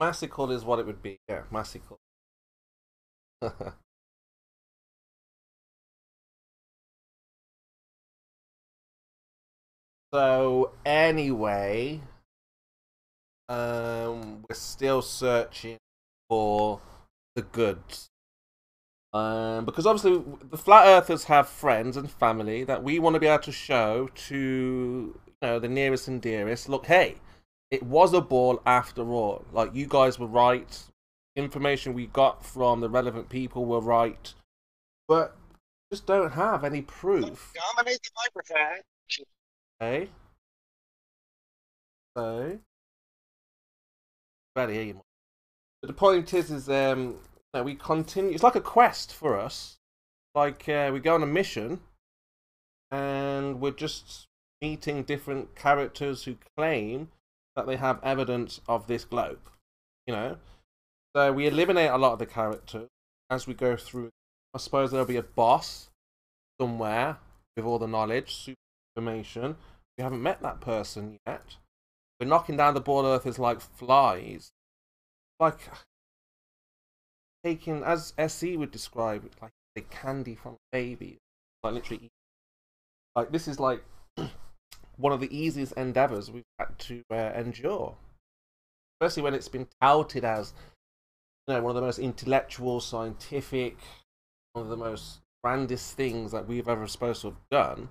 Massical is what it would be. Yeah, massical. so anyway, um, we're still searching for the goods. Um, because obviously the flat earthers have friends and family that we want to be able to show to you know the nearest and dearest. Look, hey, it was a ball after all. Like you guys were right. Information we got from the relevant people were right, but just don't have any proof. Dominate the microphone. Okay. So, barely hear you. But the point is, is um, that we continue. It's like a quest for us. Like uh, we go on a mission, and we're just meeting different characters who claim that they have evidence of this globe. You know, so we eliminate a lot of the characters as we go through. I suppose there'll be a boss somewhere with all the knowledge, super information. We haven't met that person yet. We're knocking down the ball earthers like flies. Like taking, as SE would describe it, like the candy from a baby. Like literally, like this is like one of the easiest endeavors we've had to uh, endure. Especially when it's been touted as, you know, one of the most intellectual, scientific, one of the most grandest things that we've ever supposed to have done.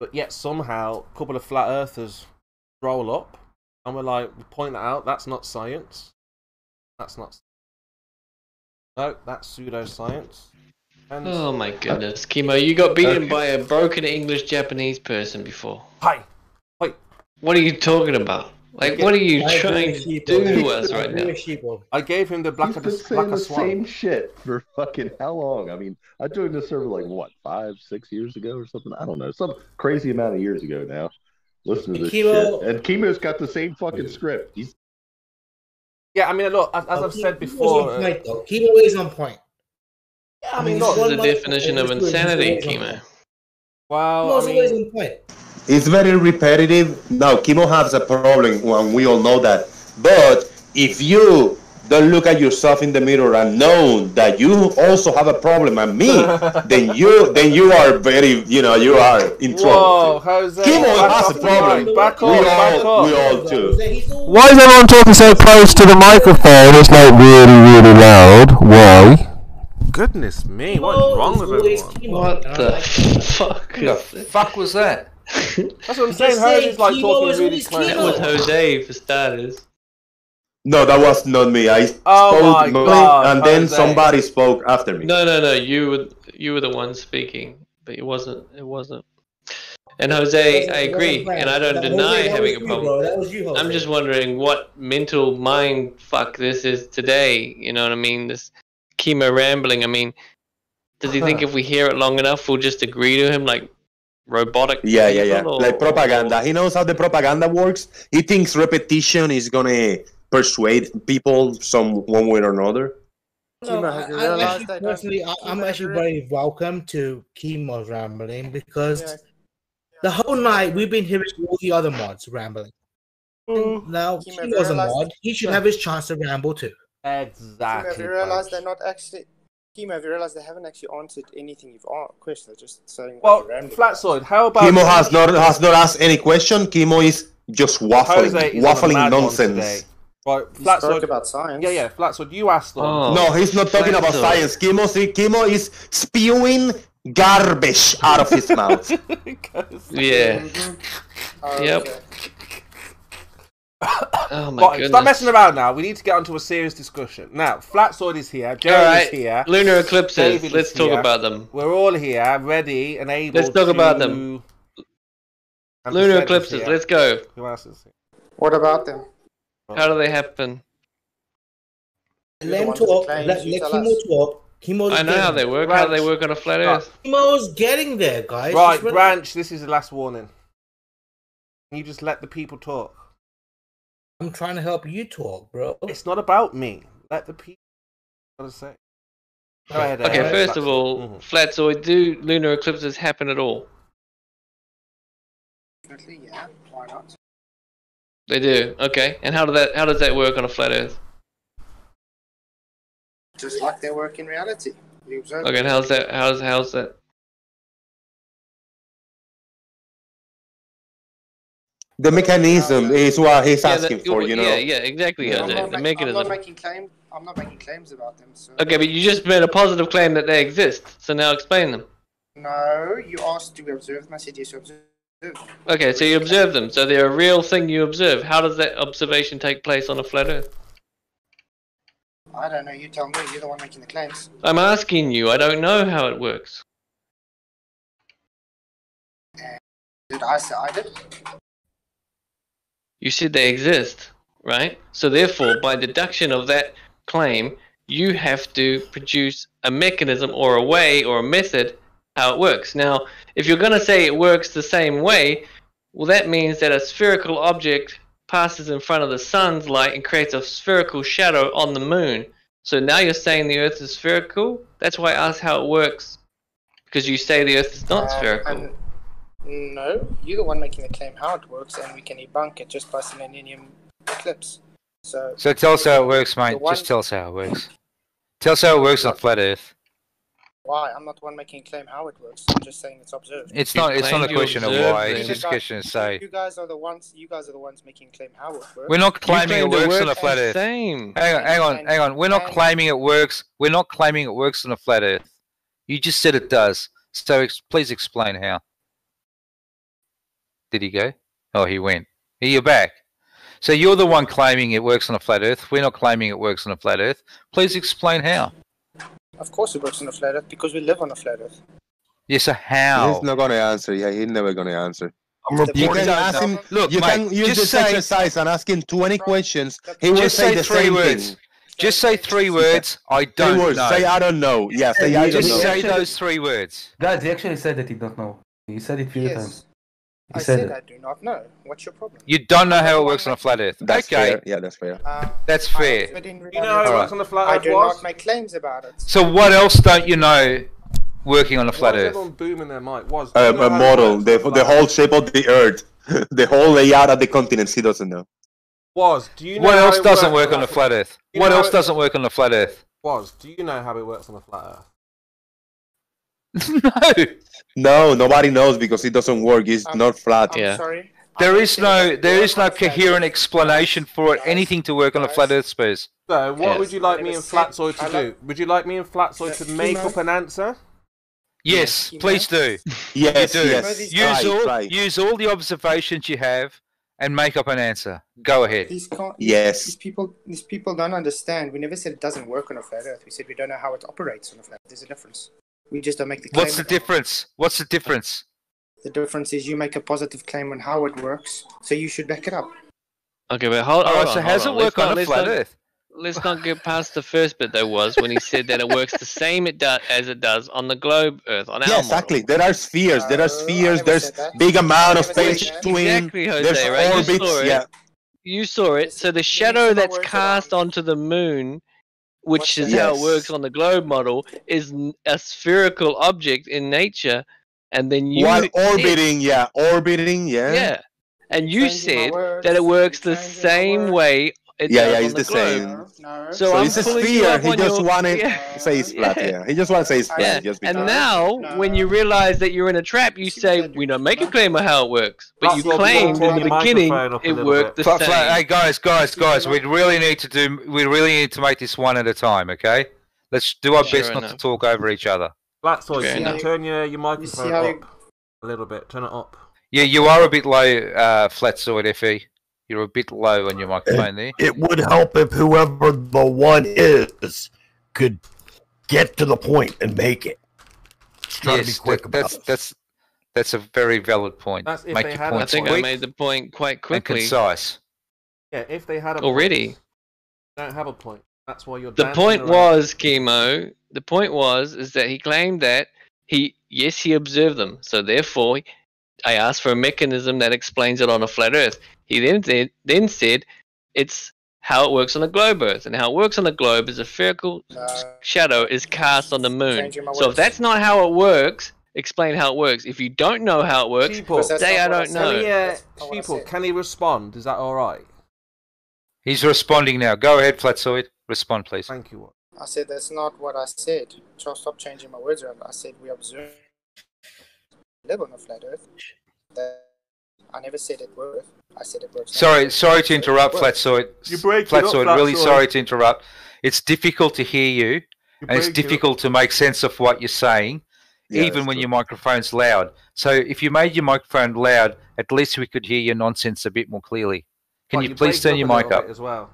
But yet somehow a couple of flat earthers roll up and we're like, we point that out, that's not science. That's not. No, that's pseudoscience. And Oh my goodness, Kimo, you got beaten by a broken English Japanese person before. hi, What are you talking about? Like, what are you I trying to do to us right now? I gave him the He's blacker, been the saying blacker the swan. same shit for fucking how long? I mean, I joined the server like what five, six years ago or something. I don't know, some crazy amount of years ago now. Listen to this Kimo- shit, and Kimo's got the same fucking script. He's Yeah, I mean, look, as, as Oh, I've said Kimo's before. on uh, point, though. Kimo is on point. Yeah, I I mean, mean, This is the definition of motherfucker is good, insanity, he's always Kimo. point. well, I mean. It's very repetitive. Now, Kimo has a problem, and we all know that. But if you don't look at yourself in the mirror and know that you also have a problem, and me, then you then you are very, you know, you are in whoa, trouble. Jose, Kimo back has off a problem. Back We off, all- back off. we all too. He's always- Why is everyone talking so close to the microphone? It's like really, really loud. Why? Goodness me, what Kimo is wrong with everyone? What the fuck? Who the fuck was that? That's what I'm saying. saying, Jose's like talking really always close. That was Jose for starters. No, that was not me. I Oh spoke, my God, and then somebody spoke after me. No, no, no. You were you were the one speaking, but it wasn't. It wasn't. And Jose, I agree, and I don't That- deny that was having a problem. bro. That was you, Jose. I'm just wondering what mental mind fuck this is today. You know what I mean? This Kimo rambling. I mean, does he think if we hear it long enough, we'll just agree to him like robotic? Yeah, yeah, yeah. or- Like propaganda. He knows how the propaganda works. He thinks repetition is gonna persuade people some one way or another. No, I, I'm actually, personally, I, I'm actually very welcome to Kimo's rambling because Yeah. the whole night we've been hearing all the other mods rambling. Now, Kimo, have a mod. He should have his chance to ramble too. Kimo, Exactly. have you realised they're not actually? Kimo, have you realised they haven't actually answered anything you've asked? Question, they're just saying. what Well, you're Flatsoid, how about Kimo has not has not asked any question. Kimo is just waffling, is waffling nonsense. Right, about. He Flatsoid. about science. Yeah, yeah, Flatsoid. You asked them. Oh. No, he's not talking about Flatso. science. Kimo, see, Kimo is spewing garbage out of his mouth. Yeah. Oh, Yep. okay. Oh my Right, goodness. stop messing around now. We need to get onto a serious discussion. Now, Flatsoid is here. All Jerry right, is here. lunar eclipses. David Let's talk here. about them. We're all here, ready and able Let's talk to... about them. And Lunar Percent eclipses. Let's go. Who else is here? What about them? How do they happen? Let him one with talk. Let, you let tell talk. Kimo's I know how they getting, work. How they work on a flat Stop. Earth. Kimo's getting there, guys. Right, Branch, this is the last warning. Can you just let the people talk? I'm trying to help you talk, bro. It's not about me. Let the people gotta say. Go ahead. Okay, uh, first of Flatsoid. all, Mhm. Flatsoid, do lunar eclipses happen at all? Definitely, yeah. Why not? They do. Okay, and how does that how does that work on a flat Earth? just like they work in reality. You observe Okay, and how's that? How's how's that? The mechanism is what he's Yeah, asking that- for, you know. Yeah, yeah, exactly. I'm not, The I'm not making claim. I'm not making claims about them. So. Okay, but you just made a positive claim that they exist. So now explain them. No, you asked, do we observe them? I said yes, you observe. them. Okay, so you observe them. So they're a real thing you observe. How does that observation take place on a flat Earth? I don't know. You tell me. You're the one making the claims. I'm asking you. I don't know how it works. Did I say I did? You said they exist, right? So therefore, by deduction of that claim, you have to produce a mechanism or a way or a method how it works. Now, if you're going to say it works the same way, well, that means that a spherical object passes in front of the sun's light and creates a spherical shadow on the moon. So now you're saying the Earth is spherical? That's why I asked how it works. Because you say the Earth is not Uh, spherical. and- no, you're the one making the claim how it works, and we can debunk it just by selenelion eclipse. So So tell us how it works, mate. One- Just tell us how it works. Tell us how it works on flat Earth. why? I'm not the one making a claim how it works. I'm just saying it's observed. It's You not. It's not a question of why. It's just a You question of say. You guys are the ones. You guys are the ones making claim how it works. We're not claiming it claimed works on a flat Earth. Same. Hang on, hang on, hang on. We're not claiming it works. We're not claiming it works on a flat Earth. You just said it does. So ex- please explain how. Did he go? Oh, he went. Here you're back. So you're the one claiming it works on a flat Earth. We're not claiming it works on a flat Earth. Please explain how. Of course, it works on a flat Earth because we live on a flat Earth. Yes, so how? He's not gonna answer. Yeah, he's never gonna answer. I'm You can point- ask him. Look, you mate, can use just this say- exercise and ask him 20 questions. He will say say the three same words. thing. Just say three words. I don't words. know. Say I don't know. Yeah, say I don't Just know. say those three words. Guys, he actually said that he don't know. He said it few times. Yes, He I said said. I do not know. What's your problem? You don't know how it works on a flat Earth. That's okay, fair. Yeah, that's fair. Uh, that's fair. answered in You know how it reality. works on the flat Earth. I do was? not make claims about it. So what else don't you know working on a flat is Earth? everyone booming their mic? Was Uh, Do a model. works The, the whole shape of the Earth. the whole layout of the continents. He doesn't know. Was do you know What else doesn't work on a flat Earth? What else doesn't work on a flat Earth? Was do you know how it works on a flat Earth? no. No, nobody knows because it doesn't work. It's I'm- not flat. I'm Yeah. sorry. There I'm is saying no that there work is on no coherent explanation for it, anything to work on a flat. Earth space. So, what Yes. would you like me never and said- Flatsoid to do? Would you like me and Flatsoid to make up an answer? Yes, please do. Yes, You do. yes. Use Use Try, all use all the observations you have and make up an answer. Go ahead. These can't, Yes. These people, these people don't understand. We never said it doesn't work on a flat Earth. We said we don't know how it operates on a flat. There's a difference. We just don't make the claim. What's the difference? What's the difference? The difference is you make a positive claim on how it works, so you should back it up. Okay, but hold, All hold right, on. so how's it on. Let's work on not- a let's flat not- Earth? Let's not get past the first bit though. Was when he said that it works the same it does as it does on the globe Earth on our Yeah, model. exactly. There are spheres. There are oh, spheres. never There's big amount of space between. Exactly, Jose. There's right? You orbits. saw it. Yeah. You saw it. So the shadow listen to my that's cast onto the moon, which is that? how it works on the globe model, is a spherical object in nature, and then you While said- orbiting, yeah, orbiting, yeah. yeah, and you said that it works the same words. way it Yeah, yeah, on it's the the same. No, no. So, So I'm it's a pulling sphere. He just your- wanted yeah. to say it's flat. Yeah. Yeah, he just wants to say it's flat. Yeah, Just and now No. when you realize that you're in a trap, you say what I we do? don't make a claim of how it works, but That's you what claimed in the Turn beginning microphone up a it worked the bit. Flat, flat, hey guys, guys, guys, we really need to do. We really need to make this one at a time. Okay, let's do our Sure best not to talk over each other. Flatsoid, Fair can you enough. turn your, your microphone how up you- a little bit? Turn it up. Yeah, you are a bit low, uh, Flatsoid Fe. You're a bit low on your microphone there. It would help if whoever the one is could get to the point and make it. Just try to be Yes, quick that- about that's that's that's a very valid point. That's if Make they your had point I think I made the point quite and quickly concise. Yeah, if they had a already. point, don't have a point. That's why you're. The point around. was, Kimo. The point was is that he claimed that he yes he observed them, so therefore I asked for a mechanism that explains it on a flat Earth. He then said, then said it's how it works on a globe Earth, and how it works on a globe is a spherical No. shadow is cast on the moon. So if that's not how it works, explain how it works. If you don't know how it works, Sheeple, say I don't said. know. Can he, uh, That's not what I Sheeple, can he respond? Is that all right? He's responding now. Go ahead, Flatsoid. Respond, please. Thank you. I said that's not what I said. Just stop changing my words around. I said we observe live on a flat Earth. That I never said it works. I said it works. Sorry, sorry to interrupt, It works. Flatsoid. You're breaking up, Flatsoid, really Flatsoid. sorry to interrupt. It's difficult to hear you, You're and it's breaking up. difficult to make sense of what you're saying, Yeah, even when true. your microphone's loud. So if you made your microphone loud, at least we could hear your nonsense a bit more clearly. Can Right, you you're please turn your mic up? as well.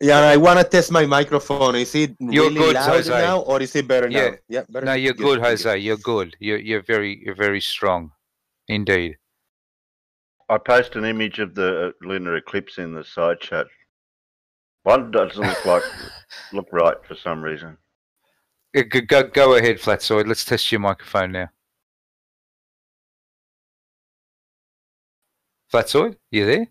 Yeah, I want to test my microphone. Is it You're really good, loud Jose. now, or is it better Yeah. now? Yeah, better. No, you're Good, good, Jose. You're good. You're you're very you're very strong, indeed. I post an image of the uh, lunar eclipse in the side chat. One doesn't look like look right for some reason. Go, go, go ahead, Flatsoid. Let's test your microphone now. Flatsoid, you there?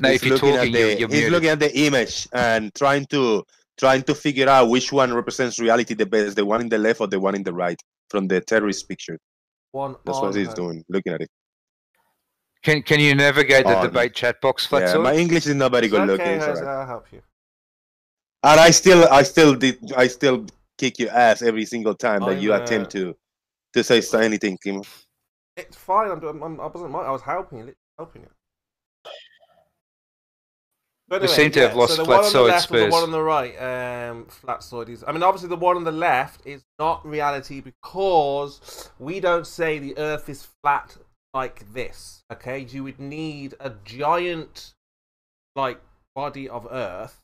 No, He's if you're looking at talking, the, you're, you're he's muted. looking at the image and trying to trying to figure out which one represents reality the best, the one in the left or the one in the right from the terrorist picture. One That's on what he's home. doing, looking at it. Can can you navigate the On. debate chat box, Yeah, my English is not very It's good okay, looking. it's Jose. I'll help you. And I still, I still did, I still kick your ass every single time that you I'm, attempt uh, to to say so- anything, Kim. It's fine. I'm, doing- I'm, I wasn't. I was helping you. Helping you. But We seem to have lost so the one on the Flatsoid left the one on the right, um, Flatsoid is. I mean, obviously, the one on the left is not reality because we don't say the Earth is flat like this. Okay, you would need a giant, like, body of Earth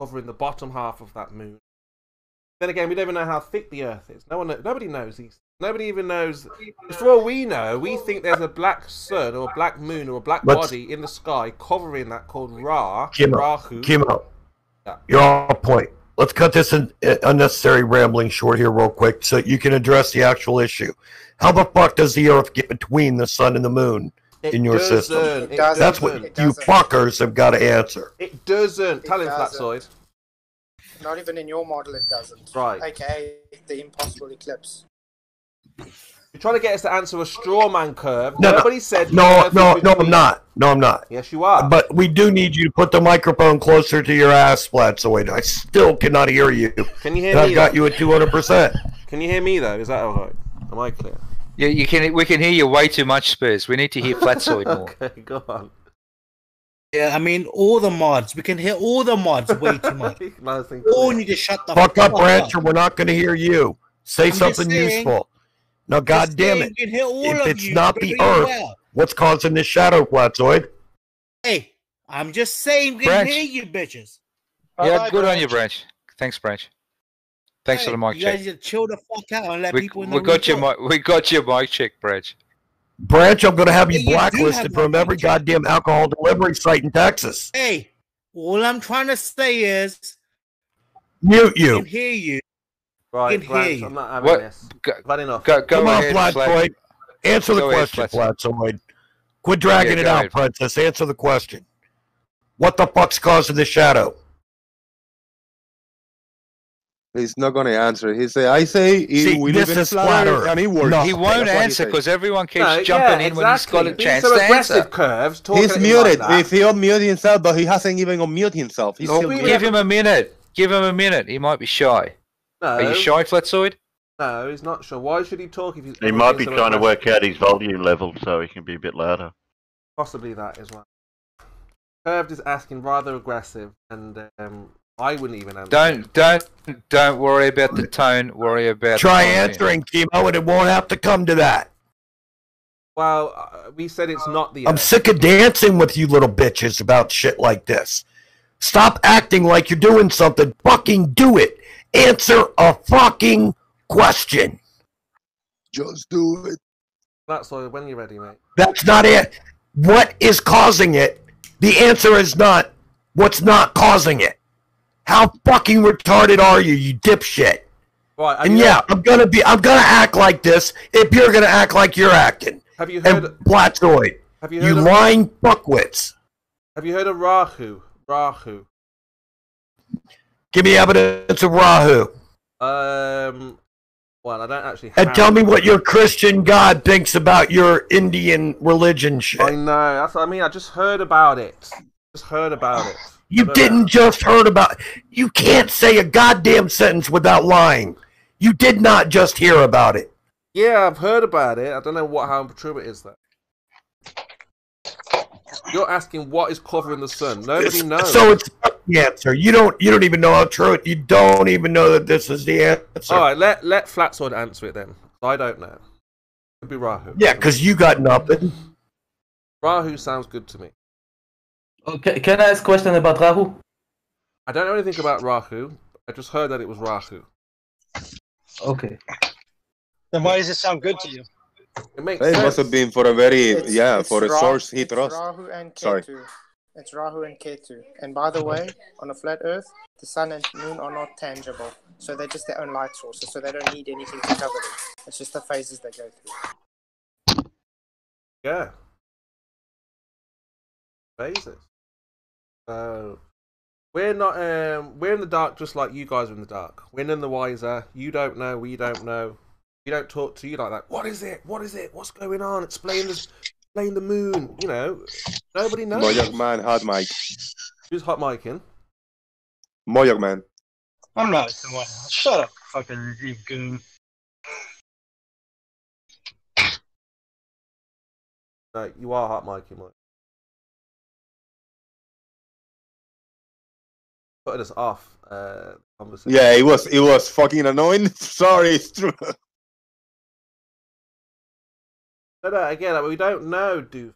covering the bottom half of that moon. Then again, we don't even know how thick the Earth is. No one, nobody knows these. Nobody even knows. For all we know, we think there's a black sun or a black moon or a black Let's- body in the sky covering that called Ra. Kimo, Rahu. Kimo, Yeah. you're on point. Let's cut this in, uh, unnecessary rambling short here, real quick, so you can address the actual issue. How the fuck does the Earth get between the sun and the moon It in your system? doesn't. It That's That's what doesn't. It you doesn't. fuckers have got to answer. It doesn't. It Tell him, doesn't. Flatsoid. Not even in your model, it doesn't. Right. Okay, the impossible eclipse. You're trying to get us to answer a straw man curve. No, no. Nobody said. No, no, no, I'm not. No, I'm not. Yes, you are. But we do need you to put the microphone closer to your ass, Flatsoid. I still cannot hear you. Can you hear And me? I've got though? you at 200%. Can you hear me though? Is that all right? Am I clear? Yeah, you can. We can hear you way too much, Spurs. We need to hear Flatsoid more. okay, go on. Yeah, I mean, all the mods. We can hear all the mods way too much. Nice thing. All need to shut the Fuck up, fuck Rancher. We're not going to hear you. Say I'm something saying- useful. No, Just God damn it. Can hear all If of it's you not the Earth, well. what's causing this shadow, Flatsoid? Hey, I'm just saying we can hear you, bitches. yeah, Bye-bye, good on you, Branch. Branch. Thanks, Branch. Thanks for the mic you check. guys chill the fuck out and let We, people in we got your mic. We got your mic check, Branch. Branch, I'm going to have you Yeah, you blacklisted have from every mic. goddamn alcohol delivery site in Texas. Hey, all I'm trying to say is Mute we can hear you. Right, can hear I'm not having What? this. Go, I've had enough. go, go Come on, ahead, Flat- Flatsoid. Answer the Go ahead, question, Flatsoid. Quit dragging Yeah, it out, ahead. Princess. Answer the question. What the fuck's causing the shadow? He's not going to answer. He say, I say, See, we this live in is flat flat Earth, Earth. and it works. No. He won't what he answer because everyone keeps No, jumping yeah, in when he's got a exactly. Being chance so to aggressive, answer. curves. Talking He's at him muted. Like that. if he unmute himself, but he hasn't even unmute himself. He's No, still give him a minute. Give him a minute. He might be shy. No, Are you shy, Flatsoid? No, he's not sure. Why should he talk if he's? He might be trying to work out his volume level so he can be a bit louder. Possibly that as well. Curved is asking rather aggressive, and um, I wouldn't even answer. Don't don't don't worry about the tone. Worry about Try the answering, Kimo, and it won't have to come to that. Well, uh, we said it's not the. I'm Earth. sick of dancing with you little bitches about shit like this. Stop acting like you're doing something. Fucking do it. Answer a fucking question. Just do it. That's all. When you're ready, mate. That's not it. What is causing it? The answer is not what's not causing it. How fucking retarded are you, you dipshit? Right. And you yeah, heard, I'm gonna be I'm gonna act like this if you're gonna act like you're acting. have you And heard? Flatsoid, Have you you heard? Of, lying fuckwits. have you heard of Rahu? Rahu. Give me evidence of Rahu. Um. Well, I don't actually. And tell me what your Christian God thinks about your Indian religion shit. I know. That's what I mean. I just heard about it. Just heard about it. You didn't know. just heard about. You can't say a goddamn sentence without lying. You did not just hear about it. Yeah, I've heard about it. I don't know what how true it is though. You're asking what is covering the sun. Nobody knows. So it's answer. You don't. You don't even know how true it. You don't even know that this is the answer. All right, let let Flatsoid answer it then. I don't know. It'd be Rahu. Yeah, because you got nothing. Rahu sounds good to me. Okay, can I ask a question about Rahu? I don't know anything about Rahu. I just heard that it was Rahu. Okay. Then why does it sound good to you? It makes It sense. must have been for a very It's- yeah it's for a Ra- source he it's trusts. Rahu and Sorry. It's Rahu and Ketu. And by the way, on a flat Earth, the sun and moon are not tangible, so they're just their own light sources. So they don't need anything to cover them. It's just the phases they go through. Yeah. Phases. So we're not um we're in the dark just like you guys are in the dark. We're none the wiser. You don't know, we don't know. We don't talk to you like that. What is it? What is it? What's going on? Explain this explain the moon. You know. Nobody knows. Moyak man, hot mic. Who's hot micing? Moyak man. I'm not. Shut up, fucking you goon. No, you are hot micing, Mike. Putting us off uh conversation. Yeah, it was it was fucking annoying. Sorry, it's true. No, uh, again, we don't know, dude.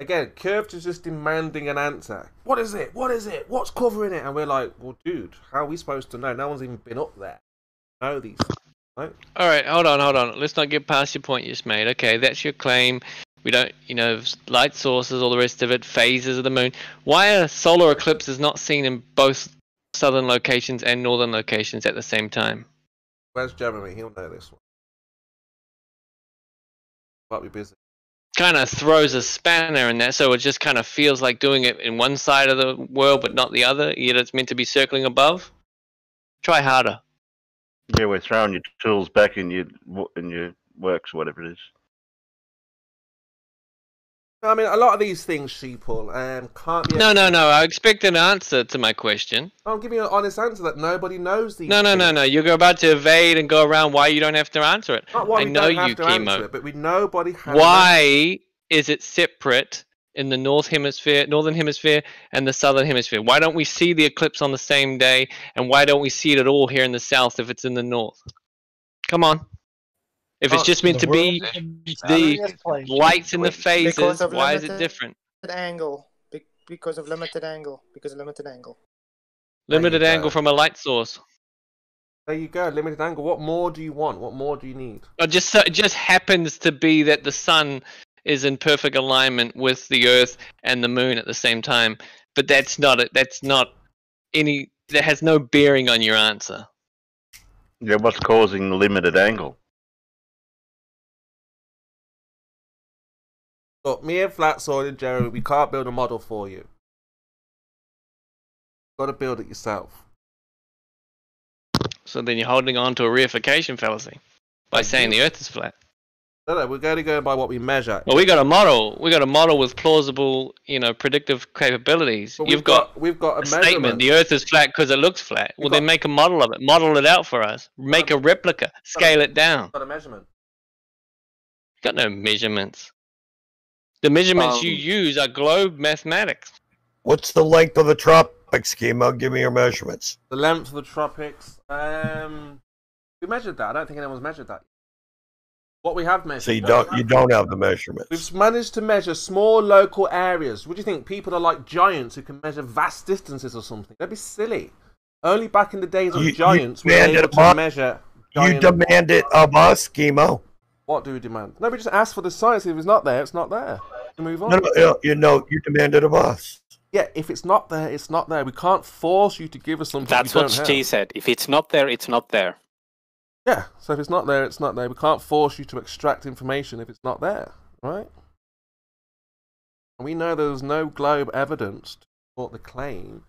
Again, Curved is just demanding an answer. What is it? What is it? What's covering it? And we're like, well, dude, how are we supposed to know? No one's even been up there. Know these right? All right, hold on, hold on. Let's not get past your point you just made. Okay, that's your claim. We don't, you know, light sources, all the rest of it, phases of the moon. Why are solar eclipses not seen in both southern locations and northern locations at the same time? Where's Jeremy? He'll know this one. Might be busy. Kind of throws a spanner in there, so it just kind of feels like doing it in one side of the world but not the other. Yet it's meant to be circling above. Try harder. Yeah, we're throwing your tools back in your in your works, whatever it is. I mean, a lot of these things, Sheeple, um, can't be. No, no, no. I expect an answer to my question. I'm giving you an honest answer that nobody knows these. No, no, no, things. no. You're about to evade and go around why you don't have to answer it. Not why I we know don't you, have to answer it, but we nobody has. Why is it separate in the north hemisphere, northern hemisphere, and the southern hemisphere? Why don't we see the eclipse on the same day, and why don't we see it at all here in the south if it's in the north? Come on. If it's Oh, just meant to be the Yes, please. lights in the Because phases, why is it different? Angle. Be- because of limited angle. Because of limited angle. Limited go. angle from a light source. There you go, limited angle. What more do you want? What more do you need? It just so- it just happens to be that the sun is in perfect alignment with the Earth and the Moon at the same time. But that's not it. That's not any. That has no bearing on your answer. Yeah, what's causing the limited angle? Look, me and Flatsoid and Jerry, we can't build a model for you. Got to build it yourself. So then you're holding on to a reification fallacy by saying the Earth is flat. No, no, we're going to go by what we measure. Well, we got a model. We got a model with plausible, you know, predictive capabilities. You've got, we've got a, a statement: the Earth is flat because it looks flat. Well, We've then got- make a model of it. Model it out for us. Make a replica. Scale it down. got a measurement. Got no measurements. The measurements you Um, use are globe mathematics. What's the length of the tropic schema? Give me your measurements. The length of the tropics. Um, we measured that. I don't think anyone's measured that. What we have measured. So you don't you don't have the measurements. We've managed to measure small local areas. What do you think? People are like giants who can measure vast distances or something. That'd be silly. Only back in the days of You- you giants were they demanded able to upon- measure. You giant- demand it of us, Kimo. What do we demand? No, we just ask for the science. If it's not there, it's not there. We move on. No, no, no, you know, you demand it of us. Yeah, if it's not there, it's not there. We can't force you to give us something. That's we what don't G have. said. If it's not there, it's not there. Yeah, so if it's not there, it's not there. We can't force you to extract information if it's not there, right? And we know there's no globe evidence to support the claim,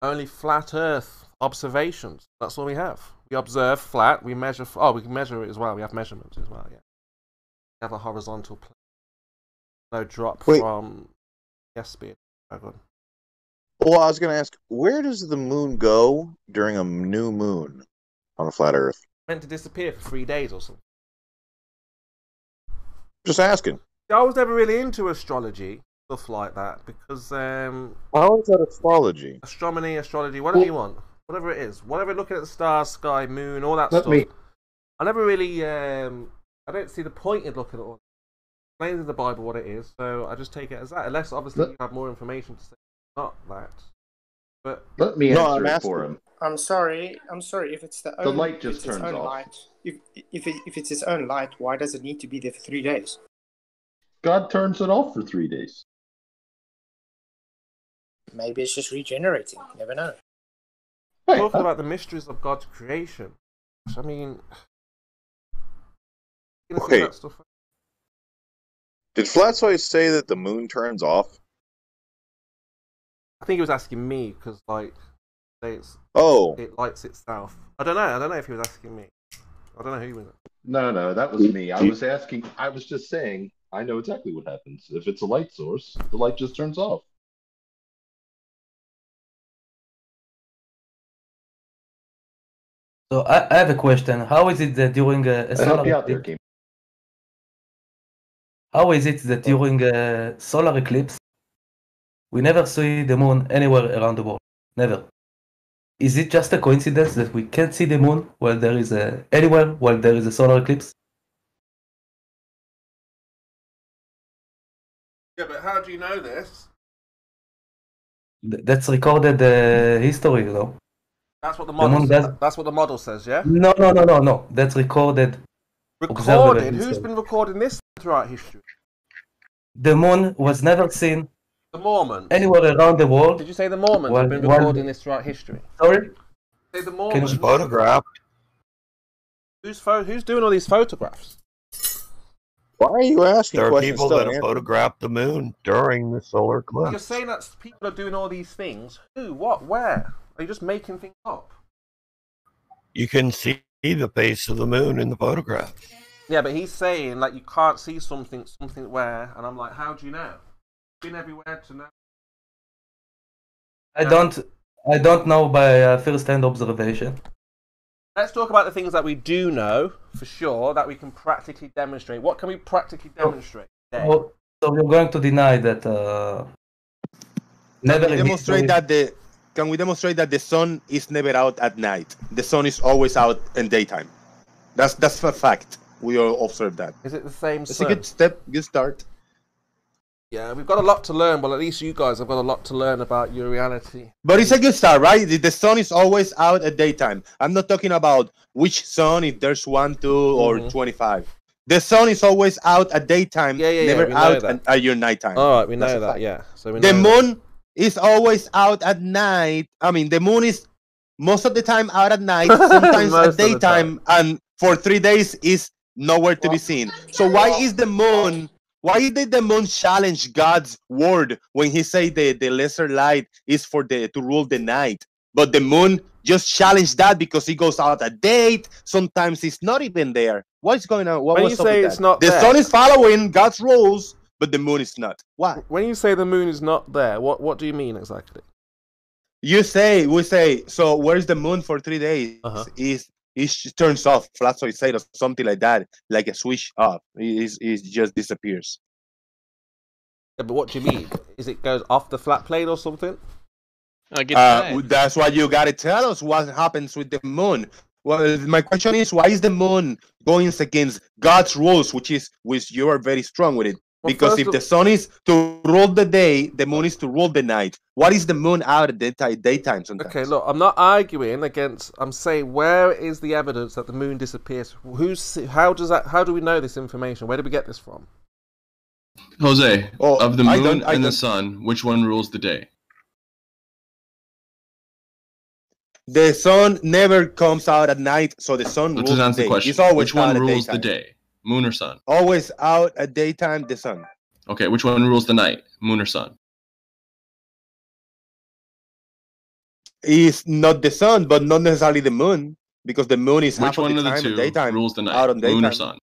only flat Earth observations. That's all we have. We observe flat, we measure. Oh, we can measure it as well. We have measurements as well, yeah. We have a horizontal plane. no drop Wait. from yes speed dragon. Well, I was going to ask, where does the moon go during a new moon on a flat Earth? Meant to disappear for three days or something. Just asking. I was never really into astrology stuff like that because um, How is that astrology? astronomy, astrology, whatever you want, whatever it is, whatever looking at the stars, sky, moon, all that Let stuff. me- I never really, um, I don't see the point in looking at all. It explains in the Bible what it is, so I just take it as that. Unless obviously Let- you have more information to say not that. But Let me No, answer I'm it for him. I'm sorry. I'm sorry. If it's the, The own, light if just it's its turns own off. light, if if it, if it's its own light, why does it need to be there for three days? God turns it off for three days. Maybe it's just regenerating. You never know. talking uh about the mysteries of God's creation, I mean, you know, Okay. that stuff. Did Flatsoy say that the moon turns off? I think he was asking me because, like, it's Oh. it lights itself. I don't know. I don't know if he was asking me. I don't know who he was. No, no, that was me. I was asking, I was just saying, I know exactly what happens. If it's a light source, the light just turns off. So I, I have a question. How is it that during a, help solar you out there, eclipse, Game. How is it that during a solar eclipse we never see the moon anywhere around the world? Never. Is it just a coincidence that we can't see the moon while there is a anywhere while there is a solar eclipse? Yeah, but how do you know this? Th- That's recorded uh, history, you know. That's what the model. moon says. does- That's what the model says. Yeah. No, no, no, no, no. That's recorded. Observable Recorded. Who's history. been recording this throughout history? The moon was never seen The Mormons. anywhere around the world. Did you say the Mormons While- have been while- recording this throughout history? Sorry? Say the Can you- Photographed. Who's pho- Who's doing all these photographs? Why are you asking There are questions people that have photographed the moon during the solar eclipse. You're saying that people are doing all these things. Who? What? Where? Are you just making things up? You can see the face of the moon in the photograph. Yeah, but he's saying like you can't see something, something where, and I'm like, how do you know? Been everywhere to know. I don't. I don't know by uh, first-hand observation. Let's talk about the things that we do know for sure that we can practically demonstrate. What can we practically demonstrate? today? So, so you're going to deny that? Uh, never Can demonstrate history- that the can we demonstrate that the sun is never out at night? The sun is always out in daytime. That's that's a fact. We all observe that. Is it the same? It's sun? a good step, good start. Yeah, we've got a lot to learn. Well, at least you guys have got a lot to learn about your reality. But it's a good start, right? The- sun is always out at daytime. I'm not talking about which sun, if there's one, two, or Mhm. 25. The sun is always out at daytime, Yeah, yeah, yeah, never out at, at your nighttime. All right, we know that. Yeah. So we the moon is always out at night. I mean, the moon is most of the time out at night, sometimes at daytime, and for three days is nowhere to be seen. So why is the moon? Why did the moon challenge God's word when He said the, the lesser light is for the to rule the night? But the moon just challenged that because it goes out at date. Sometimes it's not even there. What's going on? What When was you up with say that? it's not the there- sun is following God's rules, but the moon is not. Why? When you say the moon is not there, what what do you mean exactly? You say we say so. Where's the moon for three days? Uh-huh. Is it turns off? Flat so said or something like that, like a switch off. It, is- it just disappears. Yeah, but what do you mean? Is it goes off the flat plane or something? I get Uh, that's why you gotta tell us what happens with the moon. Well, my question is, why is the moon going against God's rules, which is which you are very strong with it? Well, because if the sun is to rule the day, the moon is to rule the night. What is the moon out at daytime? Daytime sometimes. Okay, look, I'm not arguing against. I'm saying where is the evidence that the moon disappears? Who's? How does that? How do we know this information? Where did we get this from? Jose, Oh, of the I moon don't- I and the don't- sun, which one rules the day? The sun never comes out at night, so the sun Let's rules just the answer day. the question. It's always Which one rules the daytime. day? Moon or sun? Always out at daytime, the sun. Okay, which one rules the night? Moon or sun? Is not the sun, but not necessarily the moon, because the moon is Which half of one the of the time two daytime. rules the night? Out on Moon or sun?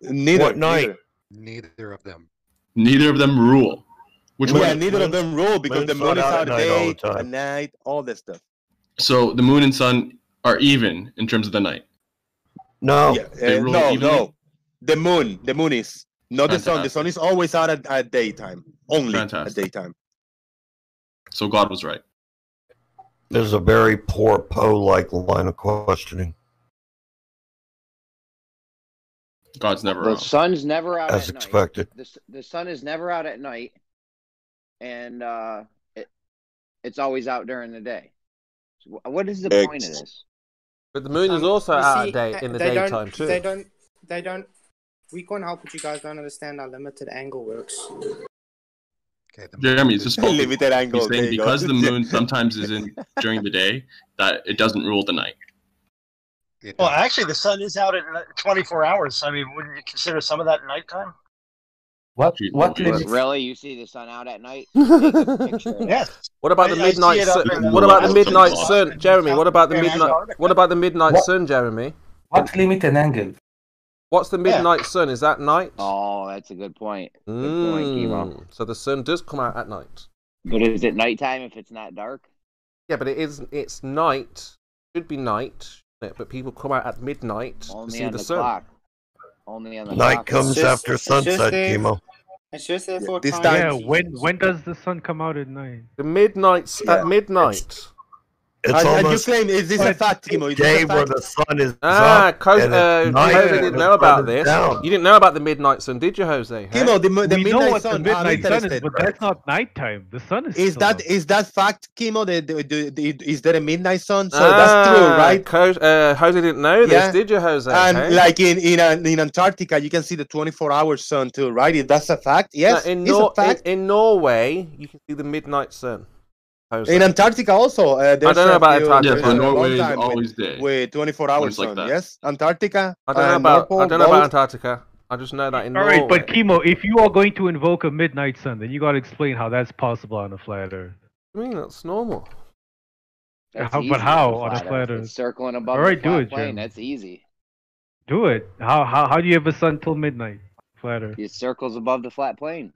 Neither. What night? neither. Neither of them. Neither of them rule. Which yeah, one? neither of them rule because the moon is out out at at night all the time. at night, all this stuff. So the moon and sun are even in terms of the night. No. Yeah, uh, no, evenly? no. The moon, the moon is not the sun. The sun is always out at, at daytime, only Fantastic. at daytime. So God was right. This is a very poor Poe-like line of questioning. God's never The wrong. sun's never out As at expected. night. The, the sun is never out at night, and uh, it, it's always out during the day. So what is the point of this? But the moon is also you out see, at day uh, in the daytime too. They don't. They don't. We can't help it. You guys don't understand how limited angle works. Okay, Jeremy, it's just Limited angle, He's saying because the moon sometimes is in during the day, that it doesn't rule the night. Well, actually, the sun is out at 24 hours. I mean, wouldn't you consider some of that nighttime? What? What limits- Really, you see the sun out at night? Take a picture of it. Yes. What about I- the midnight sun? in What about the midnight sun, Jeremy? What about the midnight? What about the midnight What? sun, Jeremy? What limit and angle? What's the Yeah. midnight sun? Is that night? Oh, that's a good point. Good point, Mm, so the sun does come out at night. But is it nighttime if it's not dark? Yeah, but it is. It's night. Should be night, but people come out at midnight to see on the, the, sun. clock. Only on the Night clock. comes just- after sunset, there. Kimo. It's just there for This time. time- Yeah, when when does the sun come out at night? The midnight Yeah. at midnight. It's and, and you almost claim is this a fact, Kimo? Is this day a where the sun is Ah, up Cos- and uh, it's night Jose didn't know about this. down. You didn't know about the midnight sun, did you, Jose? Huh? Kimo, the, the we know midnight what the sun. I'm midnight sun is, interested. but that's not nighttime. The sun is. Is still that up. is that fact, Kimo? The, the, the, the, is there a midnight sun? So that's true, Ah, right? Co- uh, Jose didn't know this, Yeah. did you, Jose? And Hey? like in in, uh, in Antarctica, you can see the 24 hour sun too, right? That's a fact, No, yes, in, it's Nor- a fact. in, in Norway, you can see the midnight sun. Jose. In Antarctica also, uh, there's don't know about Antarctica. Yeah, there's for a long Norway is time with- always day. with 24 hours like sun. Yes, Antarctica. I don't know uh, about North Pole, I don't know about. Antarctica. I just know that in All Norway. right, but Kimo, if you are going to invoke a midnight sun, then you got to explain how that's possible on a flat Earth. I mean, that's normal. That's How- but how on on a a flat Earth? circling above All right, the do it, plane. Jim. That's easy. Do it. How how how do you have a sun till midnight? Flat Earth. It circles above the flat plane.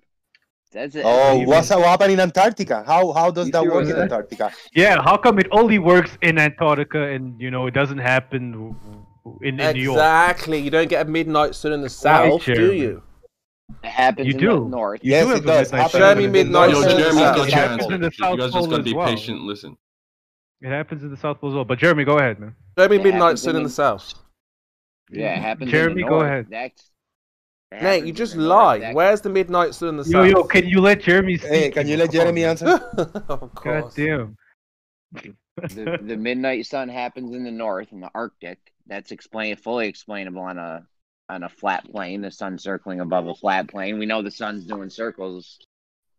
That's it. Oh, what's what happened in Antarctica? How how does You that work in in. Antarctica? Yeah, how come it only works in Antarctica and you know it doesn't happen w- w- in, in New York? Exactly. You don't get a midnight sun in the south, do you? It happens You in do. the north. You Yes, do have it a does. midnight happen Show in me the midnight north Yo, sun and in the got south. chance. happens in the You South guys just Pole gotta be well. patient. and Listen. It happens in the South Pole as well. But Jeremy, go ahead, man. Show me It midnight sun in in the- the south. Yeah, it happens Jeremy, in the go ahead. That's, it Nate, you just the north. lied. Where's the midnight sun in the Yo, south? yo, can you let Jeremy speak? Hey, can you let Jeremy answer? of course. God damn. the, the midnight sun happens in the north in the Arctic. That's explain fully explainable on a on a flat plane. The sun circling above a flat plane. We know the sun's doing circles.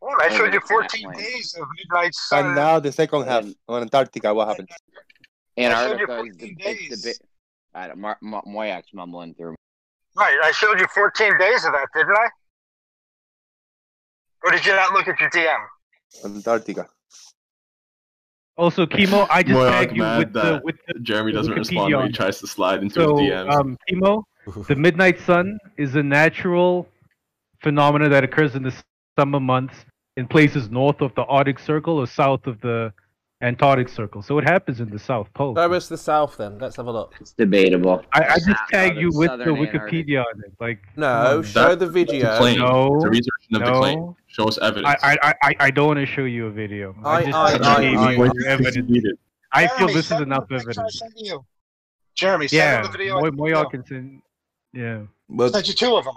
Well, I showed you 14 days of midnight sun. And now the second half And- on Antarctica, what happened? Antarctica is the, 14 it's the days. I don't, Mar- Mar- Moyak's mumbling through. Right, I showed you 14 days of that, didn't I? Or did you not look at your DM? Antarctica. Also, Kimo, I just Moyak tagged you mad with the that with the Jeremy the doesn't respond when he tries to slide into So, his DMs. um, Kimo, the midnight sun is a natural phenomenon that occurs in the summer months in places north of the Arctic Circle or south of the Antarctic Circle. So it happens in the South Pole. Show us the south then. Let's have a look. It's debatable. I, I just South- tagged you with the southern Antarctic. Wikipedia on it. Like, come No, on, man. show the That's video. a claim. No, it's a research of the claim. no. Show us evidence. I, I, I, I don't want to show you a video. I, I- just I- said I- gave I- you I- evidence. I feel Jeremy, this is send me enough the picture I evidence. sent you. Jeremy, send Yeah, me the video. I Moy, sent Moy you. Hawkinson. Yeah. I But sent you two of them.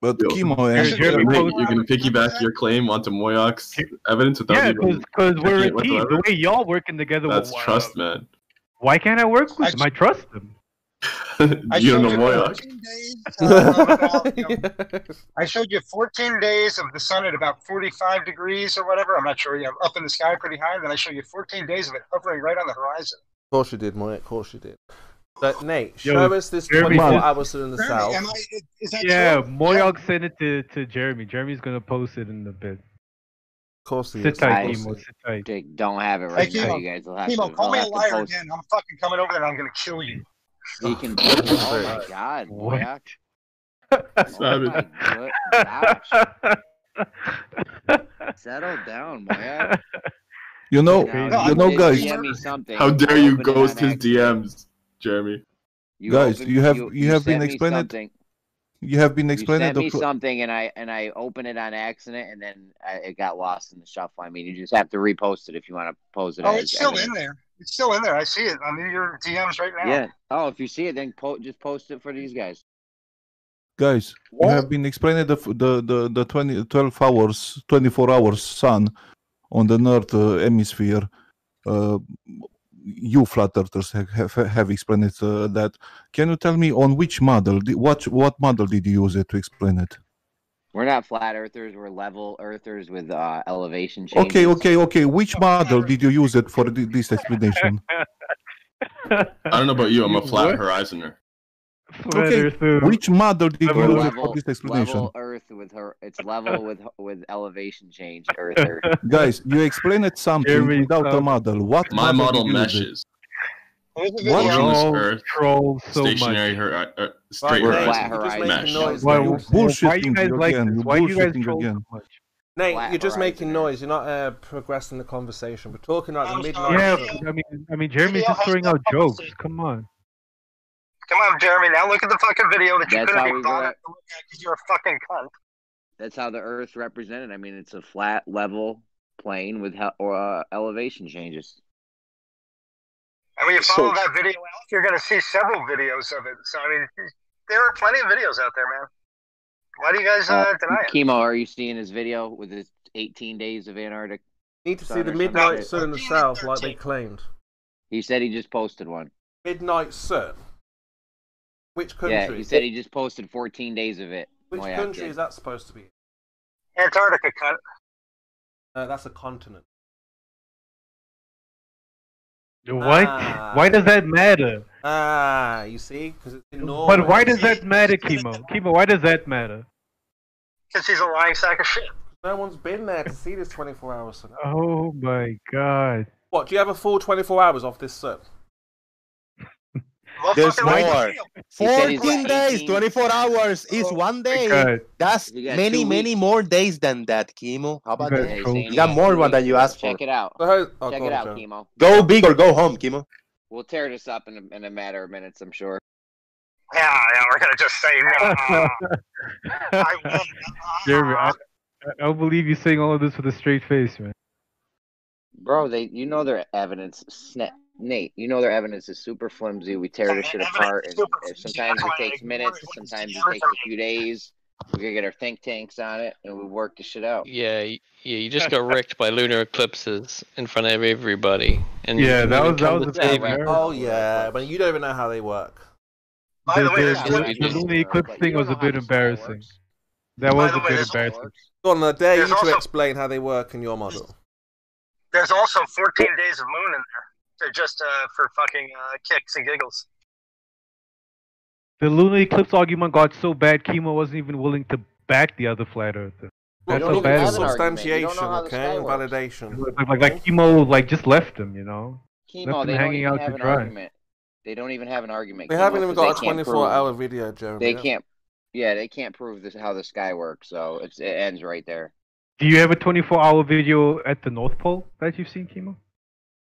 But Yo, Kimo Jeremy, and Jeremy Nate, post- you're gonna piggyback your claim onto Moyak's evidence without Yeah, even because we're a team. whatsoever? The way y'all working together, That's well, trust, man. why can't I work with them? I trust them. I you don't know you Moyak. 14 days. uh, about, you know, I showed you 14 days of the sun at about 45 degrees or whatever. I'm not sure. You know, up in the sky pretty high. Then I show you 14 days of it hovering right on the horizon. Of course you did, Moy. Of course you did. But Nate, Yo, show us this Jeremy, 24 just- hours in the Jeremy, south. am I, is that Yeah, true? Moyak sent it to, to Jeremy. Jeremy's gonna post it in a bit. Of course he Sit is. tight, I- Emo. Sit tight. Jake, don't have it right Hey, now. Kimo. You guys will have Kimo, to. call me a liar post- again. I'm fucking coming over there and I'm going to kill you. He can. oh my God, What? Moyak. Savage. What? Ouch. Oh Settle down, Moya. You know, Now, you know, guys. DM me something. How dare you ghost his DMs, Jeremy? You Guys, opened- you have you, have been sent me explaining. You have been You explaining sent the. me pro- something, and I and I opened it on accident, and then I, it got lost in the shuffle. I mean, you just have to repost it if you want to post it. Oh, as it's still evidence. in there. It's still in there. I see it i on your DMs right now. Yeah. Oh, if you see it, then po- just post it for these guys. Guys, you have been explaining the the the, the 20, 12 hours, 24 hours sun on the north uh, hemisphere. Uh, you flat earthers have, have, have explained it, uh, that. Can you tell me on which model? What what model did you use it to explain it? We're not flat earthers. We're level earthers with uh, elevation changes. Okay, okay, okay. Which model did you use it for this explanation? I don't know about you. I'm a flat what? horizoner. Okay, which model did you We're use it for this explanation? level Earth with her. It's level with with elevation change. Earther. Guys, you explained it something Jeremy, without a model. What My model, model did you meshes. What? Motionless Earth, troll so stationary, much. hor- uh, straight Right, horizon, Nate, you're just making mesh. noise. Why, Nate. why, why you bullshitting guys like again. this? You're Why you guys bullshitting troll again. so much? Nate, Flat you're just horizon, making noise. You're not uh, progressing the conversation. We're talking about the midnight. Yeah. I mean, I mean, Jeremy's just throwing out jokes. Come on. Come on, Jeremy. Now look at the fucking video that you That's couldn't how be we go bothered at- to look at because you're a fucking cunt. That's how the Earth's represented. I mean, it's a flat, level plane with he- or uh, elevation changes. And when you So- follow that video out, you're going to see several videos of it. So, I mean, there are plenty of videos out there, man. Why do you guys uh, Uh, deny it? Kimo, are you seeing his video with his 18 days of Antarctic? Need to see the midnight sun in the south, like they claimed. He said he just posted one. Midnight sun. Which country? Yeah, he said he just posted 14 days of it. Which Moyak country did. is that supposed to be? Antarctica, cunt. Uh, that's a continent. What? Ah. Why does that matter? Ah, you see, because it's in Norway. But why does that matter, Kimo? Kimo, why does that matter? Because he's a lying sack of shit. No one's been there to see this 24 hours. sun. Oh my god. What? Do you have a full 24 hours off this sun? There's more. He 14 days, 24 hours is oh one day. God. That's You many, two many more days than that, Kimo. How about got that? trolled. You got more one than you asked for. Check it out. Oh, Check go it out, Joe. Kimo. Go big or go home, Kimo. We'll tear this up in a, in a matter of minutes, I'm sure. Yeah, yeah, we're going to just say no. I will Jeremy, I, I don't believe you saying all of this with a straight face, man. Bro, they you know their evidence snap Nate, you know their evidence is super flimsy. We tear this shit apart and and sometimes it takes minutes, sometimes it takes a few days. We gotta get our think tanks on it and we work the shit out. Yeah, yeah, you just got wrecked by lunar eclipses in front of everybody. And Yeah, that was- that was to a bit save you. embarrassing. Oh, yeah, but you don't even know how they work. By the way, the, there's the, one- the, lunar eclipse thing was a bit embarrassing. That was a bit embarrassing. Go on, I dare you to explain how they work in your model. There's also 14 days of moon in there. They're just uh, for fucking uh, kicks and giggles. The lunar eclipse argument got so bad, Kimo wasn't even willing to back the other flat earther. Well, That's don't how even bad have an was. argument. You don't Substantiation, know how okay, and validation. Like, like, like Kimo, like just left him, you know. Kimo, they don't hanging even out have to an dry. argument. They don't even have an argument. They Kimo, haven't even 'cause got a 24 prove- hour video, Jeremy. They can't. Yeah, they can't prove this how the sky works. So it's it ends right there. Do you have a 24-hour video at the North Pole that you've seen, Kimo?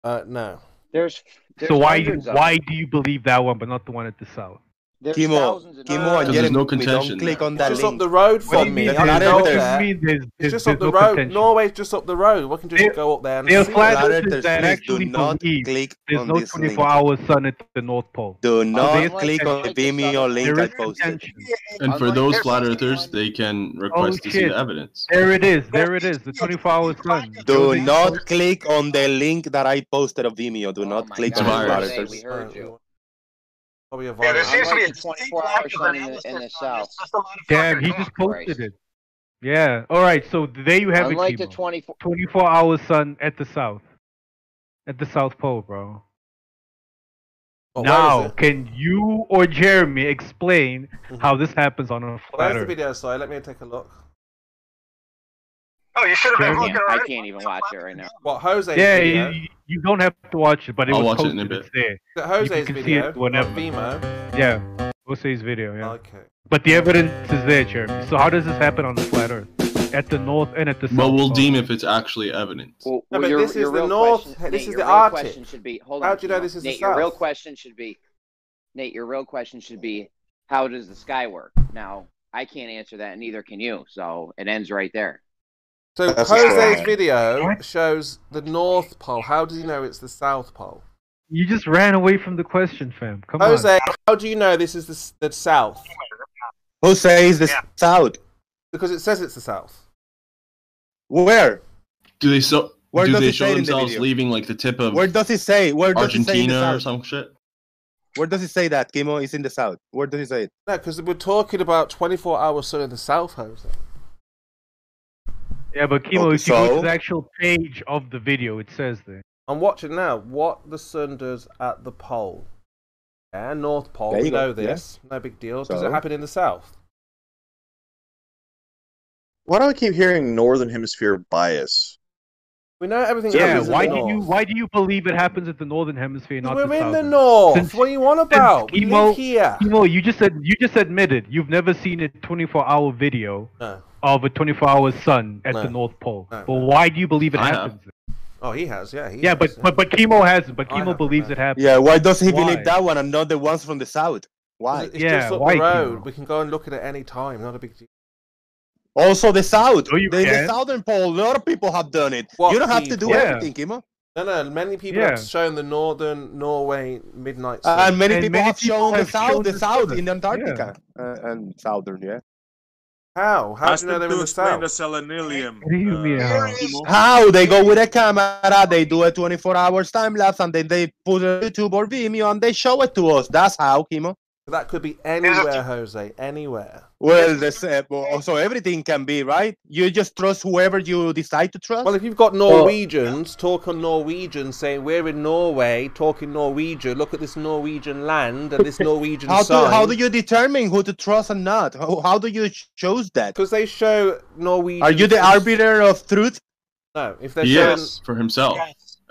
Uh, no. There's, there's so why why do you believe that one, but not the one at the south? There's Kimo, thousands of and Because there's no contention don't click there. on It's that just up the road from me. mean? I That's can not There's- go what do evidence. you there. mean there's, It's just there's up the no road. contention? Norway's just up the road. We can just They're- go up there and They're see flat earthers earthers, that actually do not believe click there's on no this link. 24-hour sun at the North Pole. Do not Unlike- click on the Vimeo southern- link There I posted. And for those flat earthers, they can oh, request to see the evidence. There it is. There it is. The 24-hour sun. Do not click on the link that I posted of Vimeo. Do Oh not click God, on the It's a flat virus. earthers. We. Probably a Yeah, there virus. seems to be a 24-hour sun in the, in the south. Damn, he just posted Christ. it. Yeah. All right. So there you have Unlike it. the Kimo. 24. 24-hour sun at the south. At the South Pole, bro. Oh, now, can you or Jeremy explain Mhm. how this happens on a flat Where's the Earth? video? Sorry, let me take a look. Oh, you should have been Jeremy? looking I can't even watch it right now. What, Jose's Yeah, video? you, you don't have to watch it, but it I'll was watch it in a posted. bit. It's there. Is it Jose's can see video? it whenever. on Yeah. Jose's video, yeah. Okay. But the evidence is there, Jeremy. So how does this happen on the flat Earth? At the north and at the south. Well, we'll pole? deem if it's actually evidence. Well, No, but your, this your is the North- Question, this Nate, is your the real Arctic. question should be. Hold on, How do you know this is the Nate, your real question should be. Nate, your real question should be, how does the sky work? Now, I can't answer that, and neither can you. So it ends right there. So That's Jose's right. video shows the North Pole. How does he know it's the South Pole? You just ran away from the question, fam. Come Jose, on. how do you know this is the, the South? Who says the south? Because it says it's the South. Where? Do they so? Where do does they it say show it in the themselves video? leaving like the tip of Where does it say? Where does it say in Argentina or some shit? Where does it say that Kimo is in the south? Where does it say it? No, because we're talking about 24 hours sun in the South, Jose. Yeah, but Kimo, Okay, if you go to the actual page of the video, it says there. I'm watching now what the sun does at the pole. Yeah, North Pole. We you go, know this. No big deal. Does it happen in the South? Why do I keep hearing Northern Hemisphere bias? We know everything Yeah, happens in why the do you why do you believe it happens at the northern hemisphere, not We're the in the? North. Since- what are you on since about? We Kimo- live here. Kimo, you just said you just admitted you've never seen a 24-hour video No. Of a 24-hour sun at No. the North Pole. No, but why do you believe it I have. happens? Oh, he has. Yeah. He Yeah, has, but but but Kimo hasn't. But I Kimo believes it happens. Yeah, why does he Why? believe that one and not the ones from the south? Why? It's Yeah, just up why, the road. Kimo? We can go and look at it any time. Not a big deal. Also the south. No, you the, the southern pole, a lot of people have done it. What you don't have to do people? Yeah. everything, Kimo. No, no. Many people Yeah. have shown the northern Norway midnight sun. and many And people many have people shown the south, shown the the south in Antarctica uh, and southern, yeah. How? How Ask do you know they're in to the South? selenium. What do you uh, mean, how? How they go with a camera, they do a 24 hours time lapse, and then they put it on YouTube or Vimeo and they show it to us. That's how, Kimo. That could be anywhere, Jose. Anywhere. Well, this, uh, so everything can be right. You just trust whoever you decide to trust. Well, if you've got Norwegians talking Norwegian, saying we're in Norway, talking Norwegian, look at this Norwegian land and this Norwegian how do how do you determine who to trust and not? How, how do you choose that? Because they show Norwegian. Are you the arbiter of truth? No, if they're He showing. for himself.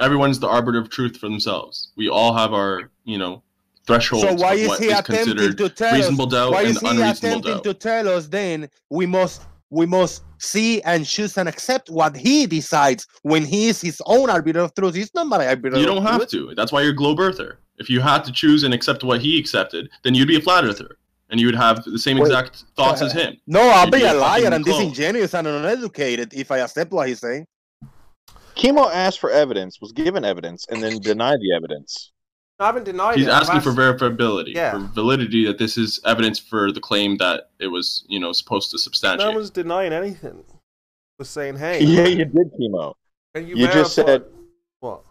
Everyone's the arbiter of truth for themselves. We all have our, you know, thresholds So why of is what he is attempting considered to tell reasonable us? doubt Why and is he unreasonable attempting doubt. to tell us then we must we must see and choose and accept what he decides when he is his own arbiter of truth? He's not my arbiter. You don't have truth. to. That's why you're a globe earther. If you had to choose and accept what he accepted, then you'd be a flat earther, and you would have the same Wait. exact thoughts as him. No, I'll You'd be a liar and clone. disingenuous and uneducated if I accept what he's saying. Kimo asked for evidence, was given evidence, and then denied the evidence. I haven't denied He's it. I've asking for verifiability, Yeah. for validity that this is evidence for the claim that it was, you know, supposed to substantiate. No substantiate. one's denying anything. We're saying, hey. Yeah, you did, Kimo. Can you, You just said What?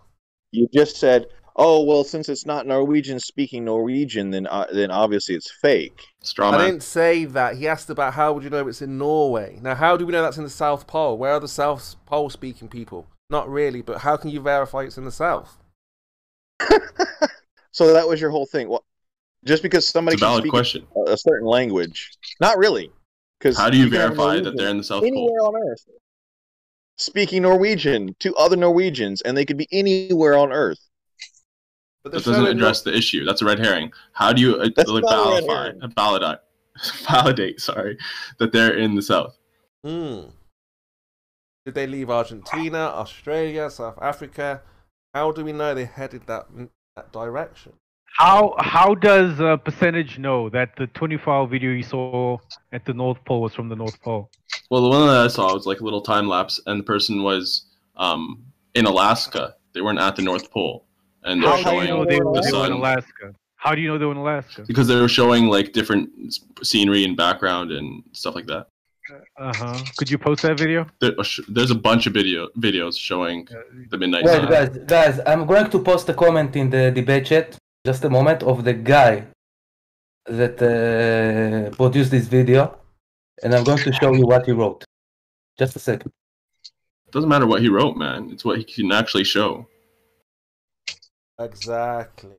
you just said, "Oh well, since it's not Norwegian speaking Norwegian, then uh, then obviously it's fake." Straw I man. didn't say that. He asked about how would you know it's in Norway. Now, how do we know that's in the South Pole? Where are the South Pole speaking people? Not really, but how can you verify it's in the South? So that was your whole thing. Well, just because somebody It's a can valid speak question. a a certain language, not really. Because How do you verify that they're in the South Pole? anywhere on Earth? Speaking Norwegian to other Norwegians, and they could be anywhere on Earth. But That doesn't address the issue. That's a red herring. How do you uh, like, not validate, validate, validate, sorry, that they're in the South? Hmm. Did they leave Argentina, Australia, South Africa? How do we know they headed that that direction? How how does uh, percentage know that the 24-hour video you saw at the North Pole was from the North Pole? Well, the one that I saw was like a little time lapse, and the person was um, in Alaska. They weren't at the North Pole, and they're How do you showing know they, the they were in Alaska? How do you know they were in Alaska? because they were showing like different scenery and background and stuff like that. Uh huh. Could you post that video? There, there's a bunch of video videos showing the midnight Wait, sun. guys, guys, I'm going to post a comment in the debate chat. Just a moment of the guy that uh, produced this video, and I'm going to show you what he wrote. Just a second. It Doesn't matter what he wrote, man. It's what he can actually show. Exactly.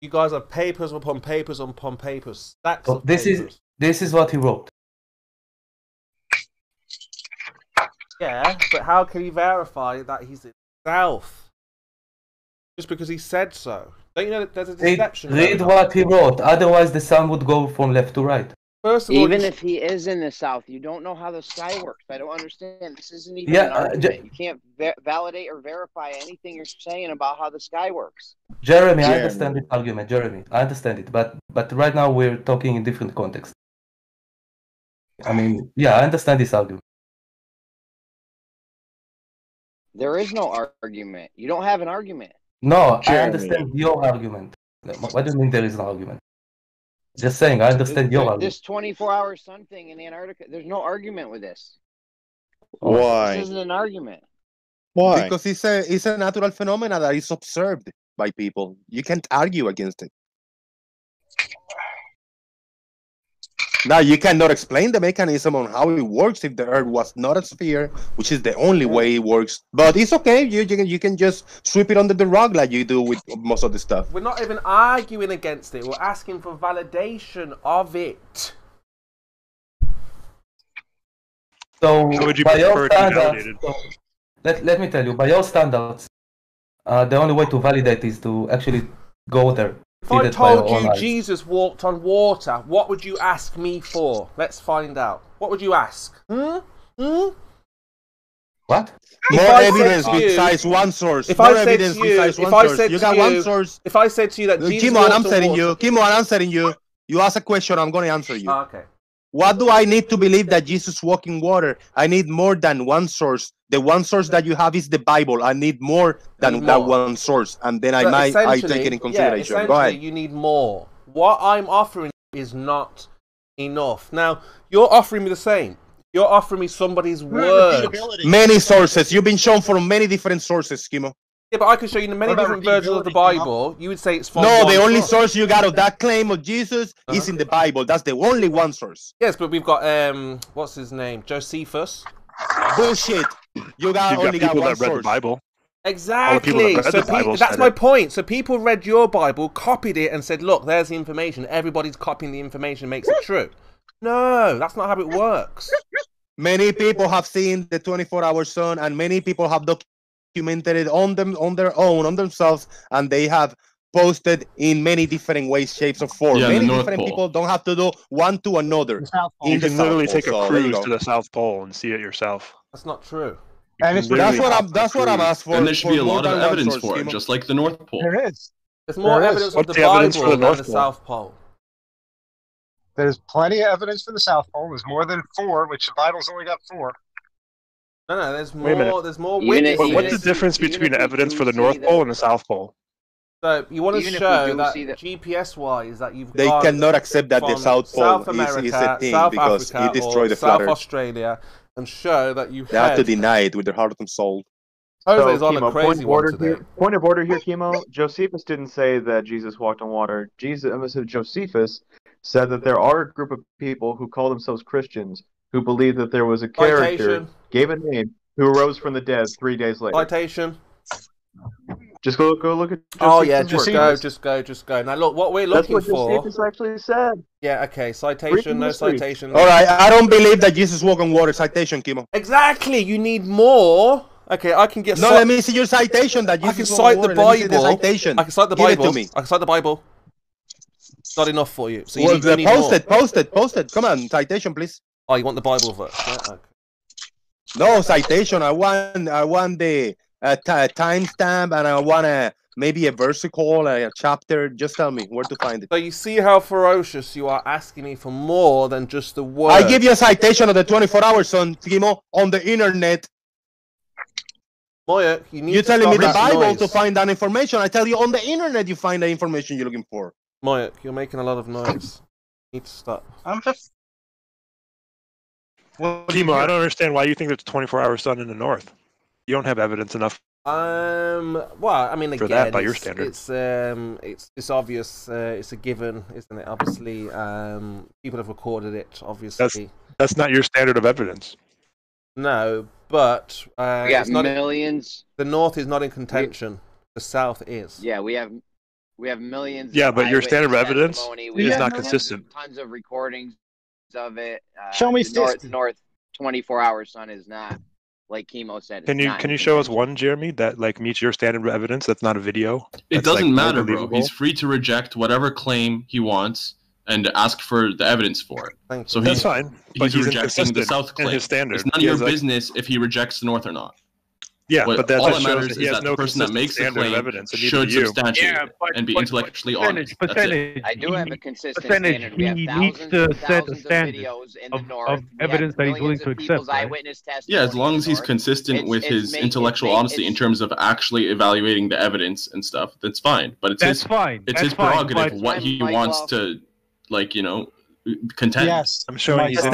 You guys have papers upon papers upon papers, stacks So of this papers. is this is what he wrote. Yeah, but how can you verify that he's in the South? just because he said so. Don't you know that there's a deception? read going on? what he wrote. Otherwise, the sun would go from left to right. First of all, Even you if he is in the south, you don't know how the sky works. I don't understand. This isn't even Yeah, an uh, argument. J- you can't va- validate or verify anything you're saying about how the sky works. Jeremy, I understand this argument. Jeremy, I understand it, but but right now we're talking in different context. I mean, yeah, I understand this argument. There is no argument. You don't have an argument. No, I understand your argument. What do you mean there is an argument? Just saying, I understand your argument. This 24 hour sun thing in Antarctica, there's no argument with this. Why? This isn't an argument. Why? Because it's a it's a natural phenomenon that is observed by people. You can't argue against it. Now you cannot explain the mechanism on how it works if the Earth was not a sphere, which is the only way it works. But it's okay. You you can you can just sweep it under the rug like you do with most of the stuff. We're not even arguing against it. We're asking for validation of it. So, How would you by your prefer to be standards, validated? so let, let me tell you, by your standards, uh, the only way to validate is to actually go there. If I that by your told you. Jesus walked on water, what would you ask me for? Let's find out. What would you ask? Hmm? Hmm? What? More evidence you- besides one source. If More I said evidence to you, besides if one I source. said You to got you, one source. If I said to you that Jesus Kim on, walked I'm telling you. Kim on, I'm telling you. You ask a question, I'm going to answer you. Ah, okay. What do I need to believe that Jesus walked in water? I need more than one source. The one source that you have is the Bible. I need more than Need that more. one source, and then I might I take it in Yeah, consideration. Go ahead. you need more. What I'm offering is not enough. Now, you're offering me the same. You're offering me somebody's word. Many sources. You've been shown from many different sources, Skimo. Yeah, but I can show you many different versions of the Bible. You would say it's from No, one the only source. source you got of that claim of Jesus Uh-huh. is in the Bible. That's the only one source. Yes, but we've got um, what's his name, Josephus. Bullshit. You got You've got only got people one that read the. Bible. Exactly. read So the pe- Bible that's my it. point. So people read your Bible, copied it, and said, "Look, there's the information. Everybody's copying the information, makes it true." No, that's not how it works. Many people have seen the 24-hour sun, and many people have documented it on them on their own, on themselves, and they have posted in many different ways, shapes, or forms. Yeah, the many different Pole. people don't have to do one to another. in You can literally Pole, take a so cruise to the South Pole and see it yourself. That's not true. And it's That's what I'm. That's what I'm asking for. Then there should be a lot of evidence for it, just like the North Pole. There is. There's more There is. evidence of the, the evidence Bible for the than North the Pole? South Pole. There's plenty of evidence for the South Pole. There's more than four, which the Bible's only got four. No, no, there's Wait a minute. more. There's more Even witnesses. if- But what's the difference even between if we evidence do for the see North that- Pole and the South Pole? So you want to Even if we show do that, see that- GPS wise that you've They gone cannot accept that the from South Pole South is- is a thing South because Africa, it destroyed or the South flat Earth. Australia, and show that you They have to had. deny it with their heart and soul. Jose's on a Kimo, crazy point of one order today. here. Point of order here, Kimo. Josephus didn't say that Jesus walked on water. Jesus, so Josephus said that there are a group of people who call themselves Christians who believe that there was a character, Citation. Gave a name, who arose from the dead three days later. Citation. Just go go look at. Oh yeah, just go, just go, just go. Now look, what we're That's looking what for. Josephus actually said. Yeah, okay. Citation, no citation. All right, I don't believe that Jesus walked on water. Citation, Kimo. Exactly. You need more. Okay, I can get. No, ci- let me see your citation that I Jesus can walked on cite the water. Let me see the Bible. citation. I can cite the Give it Bible. to me. I can cite the Bible. It's not enough for you. So you Well, need, you uh, need post more. it, post it, post it. Come on, citation, please. Oh, you want the Bible verse? Yeah. Okay. No citation. I want, I want the uh, t- timestamp, and I want a maybe a versicle, a chapter. Just tell me where to find it. So you see how ferocious you are asking me for more than just the word. I give you a citation of the 24 hours on Kimo on the internet. Moya, you need You're to telling me the Bible noise. to find that information. I tell you on the internet you find the information you're looking for. Moya, you're making a lot of noise. You need to stop. I'm just. Timo, I don't understand why you think there's a 24-hour sun in the north. You don't have evidence enough. Um. Well, I mean, For again, that, by your standard, it's um, it's it's obvious. Uh, it's a given, isn't it? Obviously, um, people have recorded it. Obviously, That's that's not your standard of evidence. no, but uh, We got not. millions. The North is not in contention. The South is. Yeah, we have we have millions. Yeah, of but your standard of evidence is not consistent. Tons of recordings of it. Uh, Show me North 50. North 24 hour sun is not like Kimo said. Can you can you show us one, Jeremy, that like meets your standard of evidence? That's not a video. It doesn't more matter, bro. He's free to reject whatever claim he wants and ask for the evidence for it. So That's he's fine, but He's, he's rejecting the South claim. his standard. It's none of your like- business if he rejects the North or not. Yeah, What- but that all just that matters that he is has that no the person that makes the claim evidence, and should substantiate Yeah, but- and be but intellectually percentage, honest. That's it. percentage. I do have a consistent percentage. standard. We have He needs to set a thousands of standard videos in the of, of evidence that he's willing to accept. people's Right? Yeah, as long as he's north. consistent It's- with it's his make- it's intellectual make- honesty in terms of actually evaluating the evidence and stuff, that's fine. But it's That's his fine. It's That's his prerogative what he wants to, like you know, contend. Yes, I'm showing he's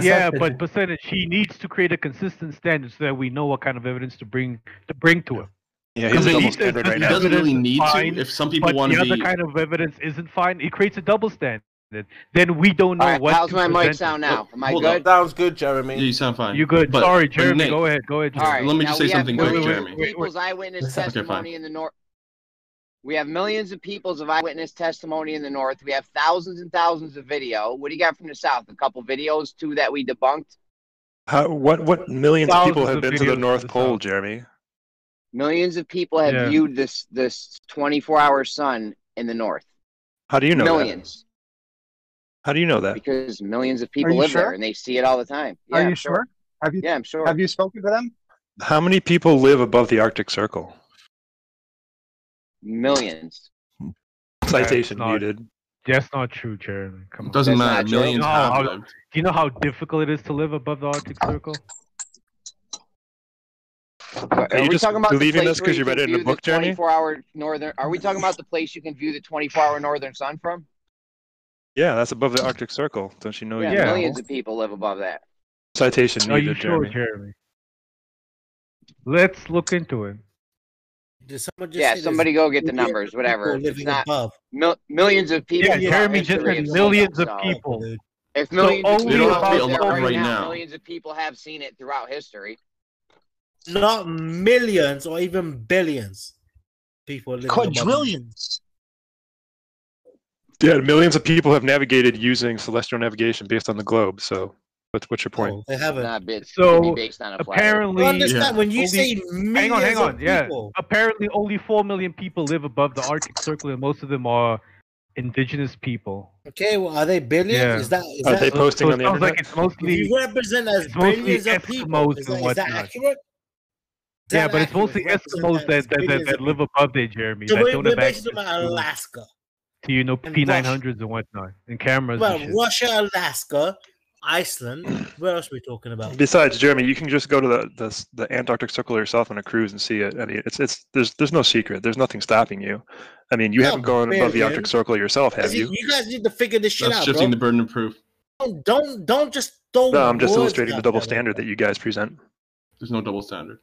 Percentage. Yeah, Percentage. but percentage. He needs to create a consistent standard so that we know what kind of evidence to bring to bring to him. Yeah, Because he's a if double he says standard right now. He doesn't really evidence is need to. If some people but want the other be, kind of evidence isn't fine, it creates a double standard. Then we don't know All right, what how's to my mic sound now? Am I Hold good? Sounds good, Jeremy. Yeah, you sound fine. You good? But- Sorry, Jeremy. Nick, Go ahead. Go ahead. All Jeremy. right. Let me just say something quick, Jeremy. people's eyewitness Okay, fine. testimony in the north. We have millions of people's of eyewitness testimony in the north. We have thousands and thousands of video. What do you got from the south? A couple videos, two that we debunked. How, what what millions of people have of been to the North to the Pole, south. Jeremy? Millions of people have Yeah. viewed this this 24 hour sun in the north. How do you know millions, that? How do you know that? because millions of people live sure? there and they see it all the time. Yeah, Are I'm you sure? Have you Yeah, I'm sure. have you spoken to them? How many people live above the Arctic Circle? Millions. Citation not- muted. That's not true, Jeremy. Come on. it doesn't That's matter. Millions No, have how- lived. Do you know how difficult it is to live above the Arctic Circle? Are you we just talking about the believing place this 'cause where you read can it in a book, Jeremy? 24 hour northern. Are we talking about the place you can view the 24 hour northern sun from? Yeah, that's above the Arctic Circle. Don't you know? Yeah, you know? millions of people live above that. Citation Are you muted, sure, Jeremy. Jeremy? Let's look into it. Did someone just Yeah, somebody go get the numbers, whatever. It's not above? mil- millions of people. Yeah, throughout Jeremy just said millions seen it, of so people. If So millions of only people about- right right now. now, millions of people have seen it throughout history. Not millions or even billions. People living. Quadrillions. Yeah, millions of people have navigated using celestial navigation based on the globe. So, what's what's your point? They haven't. Not bit, So, based on a. Apparently, You understand when you only- say millions hang on, hang on. of Yeah, people. apparently only four million people live above the Arctic Circle, and most of them are indigenous people. Okay, well, are they billions? Yeah. Is that is Are that they So- posting so on it the sounds like it's mostly you represent as billions of people? Is that, is that accurate? Is yeah, that but it's mostly Eskimos that that, that, that live above there, Jeremy. So that we're, don't we're have basically access about to, Alaska. to you know and P nine hundreds and whatnot and cameras Well, and. Russia, Alaska, Iceland. Where else are we talking about? Besides, Jeremy, you can just go to the, the the Antarctic Circle yourself on a cruise and see it. I mean, it's it's there's there's no secret. There's nothing stopping you. I mean, you Not haven't gone above the billion. Arctic Circle yourself, have you? You guys need to figure this shit That's out, shifting bro. the burden of proof. Don't, don't don't just throw. No, I'm just illustrating the double there. standard that you guys present. There's no double standard.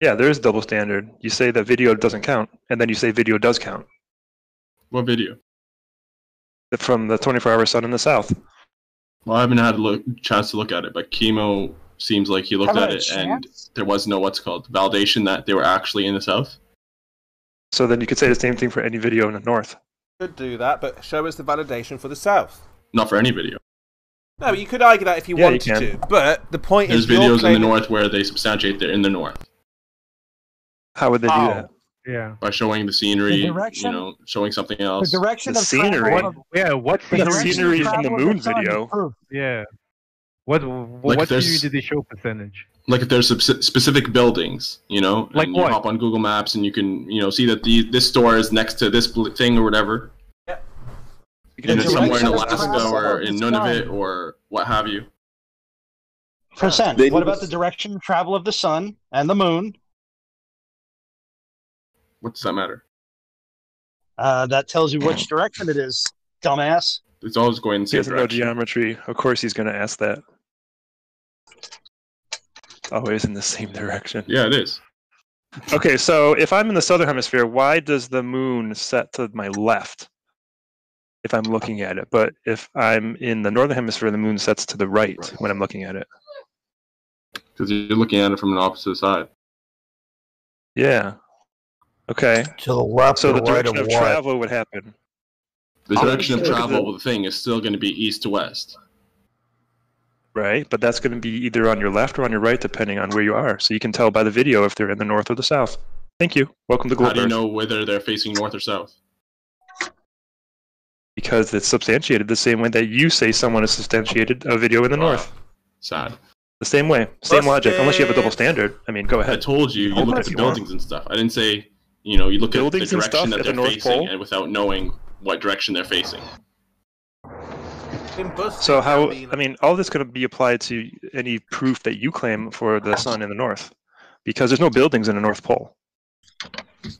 Yeah, there is double standard. You say that video doesn't count, and then you say video does count. What video? From the 24-hour sun in the south. Well, I haven't had a look, chance to look at it, but Kimo seems like he looked at had a it and there was no what's called validation that they were actually in the south. So then you could say the same thing for any video in the north. Could do that, but show us the validation for the south. Not for any video. No, you could argue that if you Yeah, wanted can. to, but the point There's is, you're videos in the north where they substantiate they're in the north How would they do oh. that? Yeah. by showing the scenery, The direction- you know, showing something else. The direction The of travel scenery. of- Yeah, what the The direction scenery of from the travel of moon sun video. proof. Yeah. What Like what if there's- scenery did they show percentage? like if there's specific buildings, you know, Like and you what? hop on Google Maps and you can, you know, see that the this store is next to this thing or whatever, You can and it's somewhere in Alaska or in Nunavut sun. or what have you. Percent. They What about the direction of travel of the sun and the moon? What does that matter? Uh, that tells you which direction it is, dumbass. It's always going in the He same doesn't know geometry. Of course, he's going to ask that. Always in the same direction. Yeah, it is. Okay, so if I'm in the southern hemisphere, why does the moon set to my left? If I'm looking at it, but if I'm in the northern hemisphere, the moon sets to the right when I'm looking at it. Because you're looking at it from an opposite side. Yeah. Okay. To the left So or the right direction of of travel would happen. The direction of travel that- of the thing is still going to be east to west. right? But that's going to be either on your left or on your right, depending on where you are. So you can tell by the video if they're in the north or the south. Thank you. Welcome to global. How do you know whether they're facing north or south? Because it's substantiated the same way that you say someone is substantiated a video in the north. Sad. The same way, same logic. Unless you have a double standard. I mean, go ahead. I told you, you Hold look at the if want. buildings and stuff. I didn't say, you know, you look Buildings at the direction that they're North facing Pole? and without knowing what direction they're facing. So how? I mean, all this could be applied to any proof that you claim for the sun in the north, because there's no buildings in the North Pole.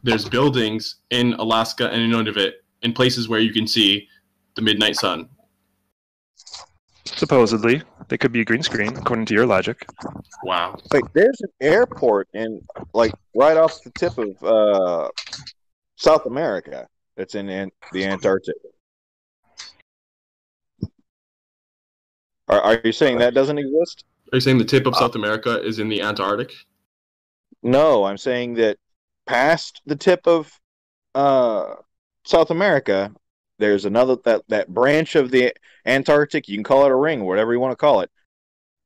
There's buildings in Alaska and in Nunavut in places where you can see the midnight sun. Supposedly, they could be a green screen, according to your logic. Wow. Wait, there's an airport in like right off the tip of uh, South America. That's in An- the Antarctic. Are, are you saying that doesn't exist? Are you saying the tip of South America is in the Antarctic? No, I'm saying that past the tip of uh, South America, there's another that that branch of the Antarctic. You can call it a ring, whatever you want to call it.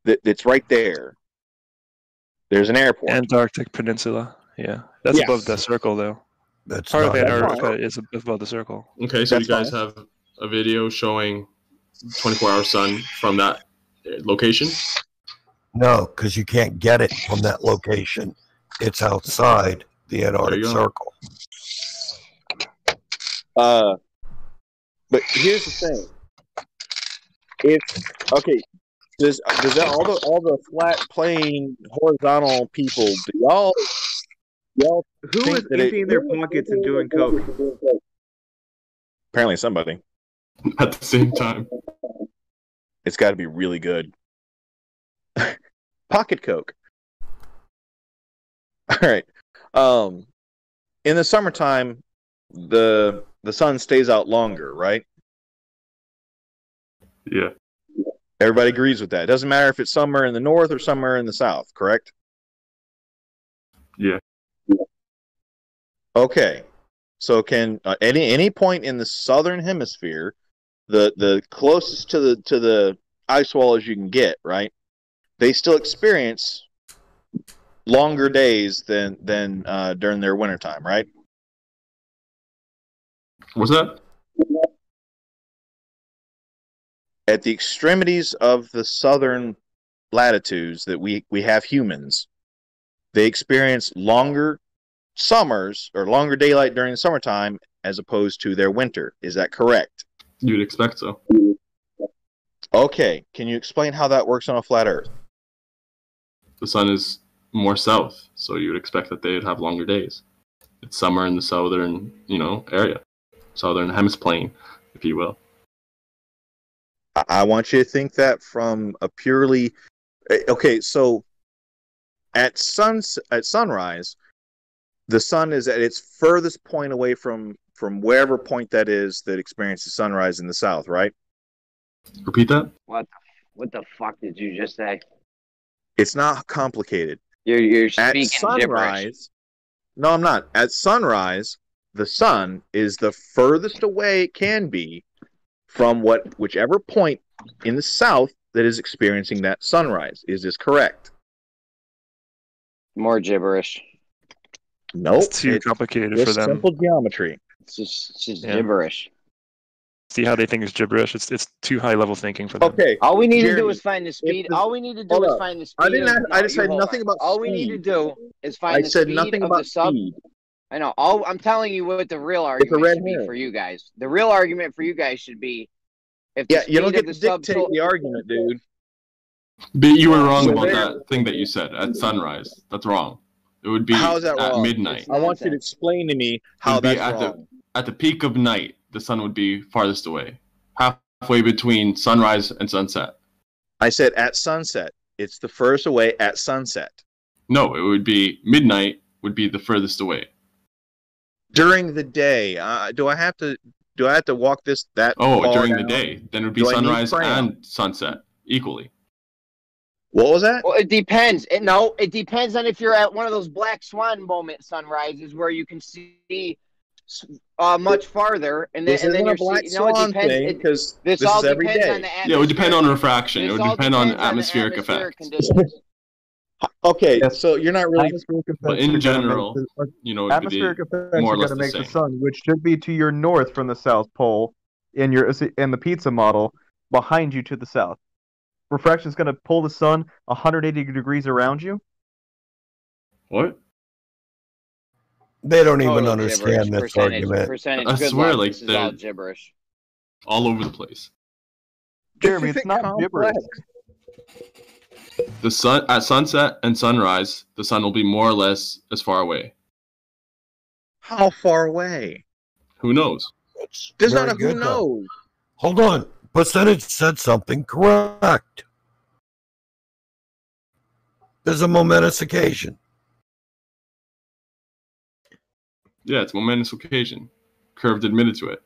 That that's right there. There's an airport. Antarctic Peninsula. Yeah, that's Yes. above the circle, though. That's part of not- Antarctica is above the circle. Okay, so That's you guys have a video showing 24 hour sun from that location? No, because you can't get it from that location. It's outside the Antarctic. Circle. Uh, but here's the thing: if okay, does does that all the all the flat plane horizontal people do y'all y'all Who think is it- emptying their pockets and doing coke? Apparently, somebody. At the same time, it's got to be really good. Pocket Coke. All right. Um, in the summertime, the the sun stays out longer, right? Yeah. Everybody agrees with that. It doesn't matter if it's somewhere in the north or somewhere in the south, correct? Yeah. Okay. So can uh, any any point in the southern hemisphere, the the closest to the to the ice wall as you can get, right? They still experience longer days than than uh, during their wintertime, right? What's that? At the extremities of the southern latitudes that we we have humans, they experience longer summers or longer daylight during the summertime as opposed to their winter. Is that correct? You'd expect so. Okay. Can you explain how that works on a flat Earth? The sun is more south, so you would expect that they'd have longer days. It's summer in the southern, you know, area, southern hemisphere, if you will. I- I want you to think that from a purely eh, okay. So at sun at sunrise, the sun is at its furthest point away from from wherever point that is that experiences sunrise in the south, right? Repeat that. What? What the fuck did you just say? It's not complicated. You're you're At speaking gibberish. sunrise, no, I'm not. At sunrise, the sun is the furthest away it can be from what whichever point in the south that is experiencing that sunrise. Is this correct? More gibberish. Nope. It's too complicated for just them. Simple geometry. It's just, it's just Yeah. gibberish. See how they think is gibberish? It's it's too high level thinking for them. Okay. All we need to do is find the speed. the- all we need to do is up. find the speed. I didn't. of- ask- I just said nothing on. about. All we need to do is find I the said speed nothing of about the sub. speed. I know. All I'm telling you what the real argument red should be for you guys. The real argument for you guys should be if Yeah, you don't get of to the dictate subsol- the argument, dude. But you were wrong So about there- that thing that you said at sunrise. That's wrong. It would be How is that at wrong? midnight. I want you to explain to me how would be that's at wrong. the at the peak of night. The sun would be farthest away, halfway between sunrise and sunset. I said at sunset. It's the furthest away at sunset. No, it would be midnight. Would be the furthest away. During the day, uh, do I have to? Do I have to walk this that? Oh, far during the day, then it would be Do sunrise and sunset equally. What was that? Well, it depends. It, no, it depends on if you're at one of those black swan moment sunrises where you can see uh, much farther, and then and then you're black see, no, it depends. it- 'cause this, this all is depends day. on the atmosphere. Yeah, it would depend on refraction. It would depend on depends on atmospheric atmospheric effects. Conditions. Okay, so you're not really. But effects in are gonna general, the- you know, atmospheric effects are going to make same. the sun, which should be to your north from the South Pole, in your in the pizza model, behind you to the south. Refraction is going to pull the sun 180 degrees around you. What? They don't oh, even Total understand gibberish. this percentage, argument. Percentage. I Good swear, luck. like this is all they're gibberish. all over the place. Jeremy, it's not gibberish. The sun at sunset and sunrise, the sun will be more or less as far away. How far away? Who knows? There's Very not a who though. knows. Hold on. Percentage said something correct. There's a momentous occasion. Yeah, it's a momentous occasion. Curved admitted to it.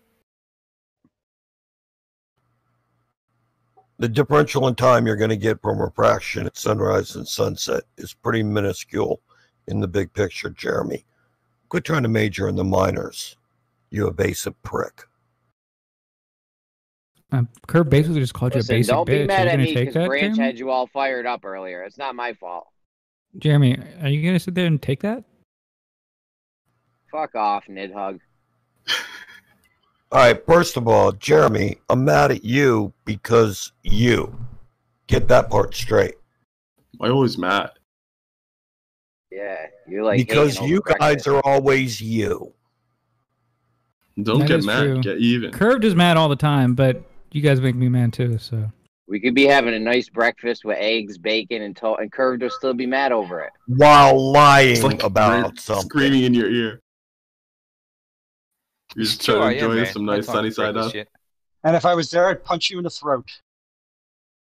The differential in time you're going to get from refraction at sunrise and sunset is pretty minuscule in the big picture, Jeremy. Quit trying to major in the minors, you evasive prick. Um, Curb basically just called Listen, you a basic don't bitch. be mad at gonna me take because that, Branch Jeremy? had you all fired up earlier. It's not my fault. Jeremy, are you gonna sit there and take that? Fuck off, Nidhug. All right, first of all, Jeremy, I'm mad at you because you get that part straight. Why always mad? Yeah, you're like because you guys are always you. Don't That get mad. true. Get even. Curved is mad all the time, but you guys make me mad too. So We could be having a nice breakfast with eggs, bacon, and to- and Curved will still be mad over it. While lying like about something. screaming in your ear. You're just Sure, trying to enjoy some nice sunny side up. And if I was there, I'd punch you in the throat.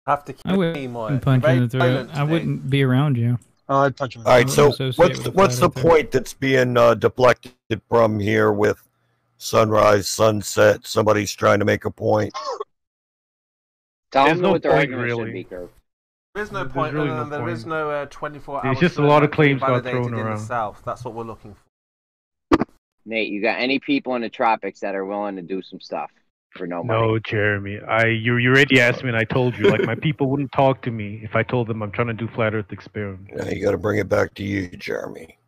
Have to keep I it wouldn't team on it. punch you in the throat. I wouldn't be around you. Oh, I'd punch him. All right, so what's the, the what's the point that's being uh, deflected from here with sunrise, sunset? Somebody's trying to make a point. There's no what point, really. There is no There's point, really no than there is point. no uh, 24 There's hour just a lot of claims got validated thrown around. the south. That's what we're looking for. Nate, you got any people in the tropics that are willing to do some stuff for no money? No, Jeremy. I you you already asked me, and I told you. Like my people wouldn't talk to me if I told them I'm trying to do flat Earth experiment. Now you got to bring it back to you, Jeremy.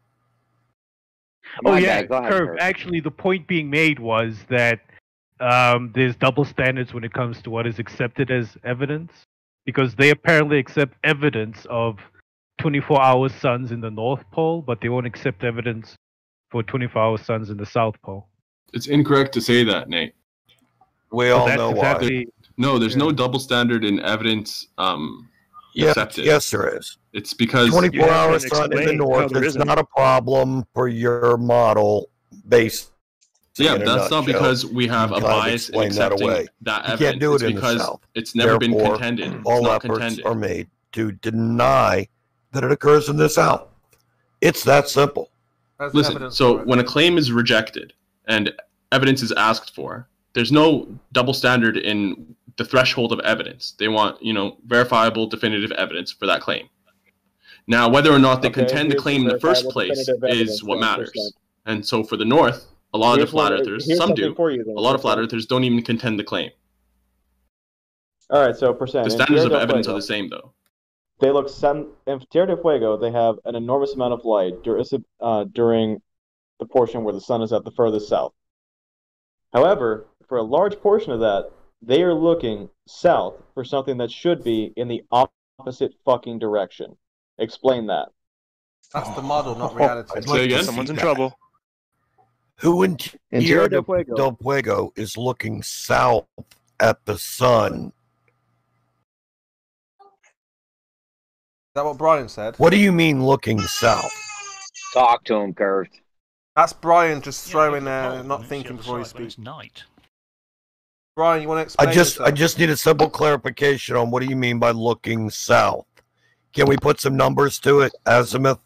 Oh My yeah, bad. Go ahead, Curve. Curve. Actually, the point being made was that um, there's double standards when it comes to what is accepted as evidence, because they apparently accept evidence of 24-hour suns in the North Pole, but they won't accept evidence for 24-hour suns in the South Pole. It's incorrect to say that, Nate. We all that's know exactly- why. No, there's no double standard in evidence um, Yes, accepted. yes, there is. It's because 24 hour sun in the north is not a problem for your model based. Yeah, that's not because we have a bias in explain that accepting away. that You evidence. can't do it it's in the because South. it's never been Therefore, contended. It's All not efforts contended. are made to deny that it occurs in the South. It's that simple. There's Listen, evidence so when a claim is rejected and evidence is asked for, there's no double standard in the threshold of evidence. They want, you know, verifiable, definitive evidence for that claim. Now, whether or not they Okay, contend the claim in the the first place is what then, matters. percent. And so for the North, a lot of Here's the flat what- earthers, some do, for you then, a lot of flat earthers don't even contend the claim. All right, so percent. The standards of Tierra del evidence are the same, though. They look sun. In Tierra del Fuego, they have an enormous amount of light dur- uh, during the portion where the sun is at the furthest south. However, for a large portion of that, they are looking south for something that should be in the opposite fucking direction. Explain that. That's the model, not reality. I'd like to see Someone's in that. trouble. Who in In Tierra Tierra del del Fuego. del Fuego is looking south at the sun? That what Brian said? What do you mean looking south? Talk to him, Curved. That's Brian just throwing there, uh, not thinking before he speaks. Night. Brian, you want to explain? I just I just need a simple clarification on what do you mean by looking south? Can we put some numbers to it, Azimuth?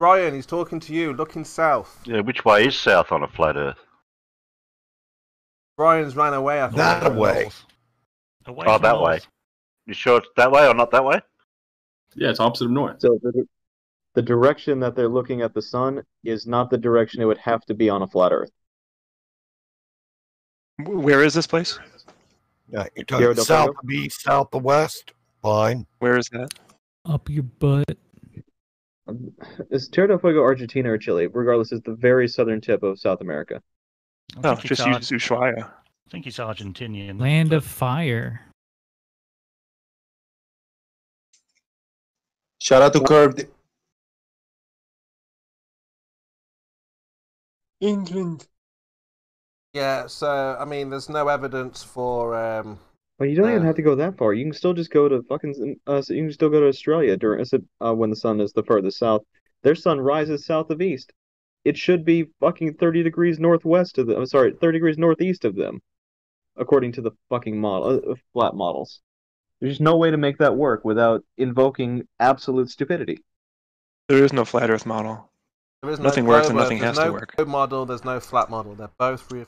Brian, he's talking to you, looking south. Yeah, which way is south on a flat Earth? Brian's ran away. I think. That way. Away Oh, from that north. way. You sure it's that way or not that way? Yeah, it's opposite of north. So the, the direction that they're looking at the sun is not the direction it would have to be on a flat Earth. Where is this place? Yeah, you're talking del south Fuego? of east, south of west. Fine. Where is that? Up your butt. Um, is Tierra del Fuego Argentina or Chile? Regardless, it's the very southern tip of South America. Oh, just it's use Ushuaia. I think he's Argentinian. Land of fire. Shout out to Curved. England. Yeah, so I mean, there's no evidence for. Um, Well, you don't even Uh, have to go that far. You can still just go to fucking. Uh, so you can still go to Australia during uh, when the sun is the furthest south. Their sun rises south of east. It should be fucking thirty degrees northwest of them. I'm sorry, thirty degrees northeast of them, according to the fucking model, uh, flat models. There's just no way to make that work without invoking absolute stupidity. There is no flat Earth model. there is no Nothing works and nothing there's has to no work. globe model. There's no flat model. They're both real.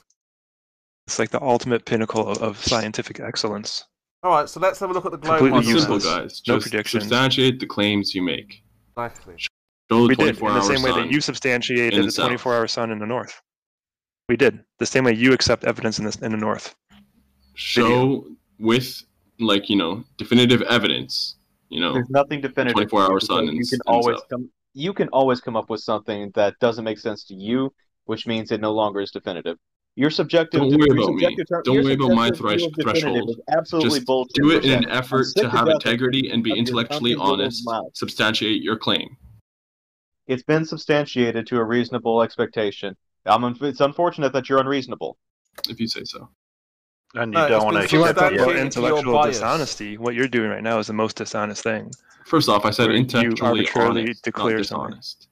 It's like the ultimate pinnacle of, of scientific excellence. All right, so let's have a look at the globe Completely model. Simple, useless. guys. No Just prediction. substantiate the claims you make. Exactly. Show the We did in the same way that you substantiated the the 24-hour sun in the north. We did the same way you accept evidence in the in the north. Show with, like, you know, definitive evidence. You know, There's nothing definitive. 24 hour sun You can always come. You can always come up with something that doesn't make sense to you, which means it no longer is definitive. Your subjective. Don't worry about me. Don't worry about my thresh- view of definitive threshold. absolutely Just bullshit. do it in an effort to have integrity and be intellectually honest. Substantiate your claim. It's been substantiated to a reasonable expectation. I'm, it's unfortunate that you're unreasonable. If you say so. And No, you uh, it's don't been want to If you want to talk accept about substantiated to your intellectual bias. dishonesty, what you're doing right now is the most dishonest thing. First off, I said Where you intellectually arbitrarily honest, declare not something. dishonest.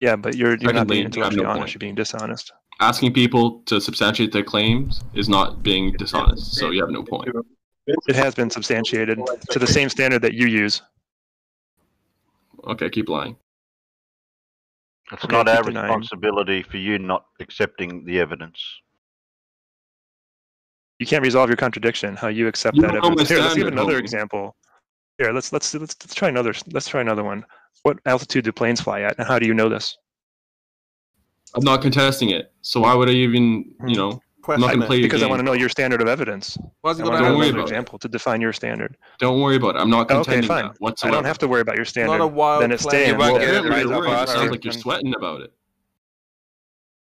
Yeah, but you're you're not Secondly, being you have intellectually no honest. You're being dishonest. Asking people to substantiate their claims is not being dishonest, so you have no point. It has been substantiated to the same standard that you use. Okay, keep lying. It's Okay, not keep our denying. responsibility for you not accepting the evidence. You can't resolve your contradiction. How you accept You that don't know my evidence. Here, let's give another homie. example. Here, let's let's let's let's try another. Let's try another one. What altitude do planes fly at, and how do you know this? I'm not contesting it, so why would I even, hmm. you know, I'm not going to play your because I want to know your standard of evidence. Why is I it want gonna to Don't know worry another about it. example to define your standard. Don't worry about it. I'm not oh, Okay, fine. that I don't have to worry about your standard. Not a wild then it claim. stands. You won't that it the right rise of away. our It sounds like you're sweating about it.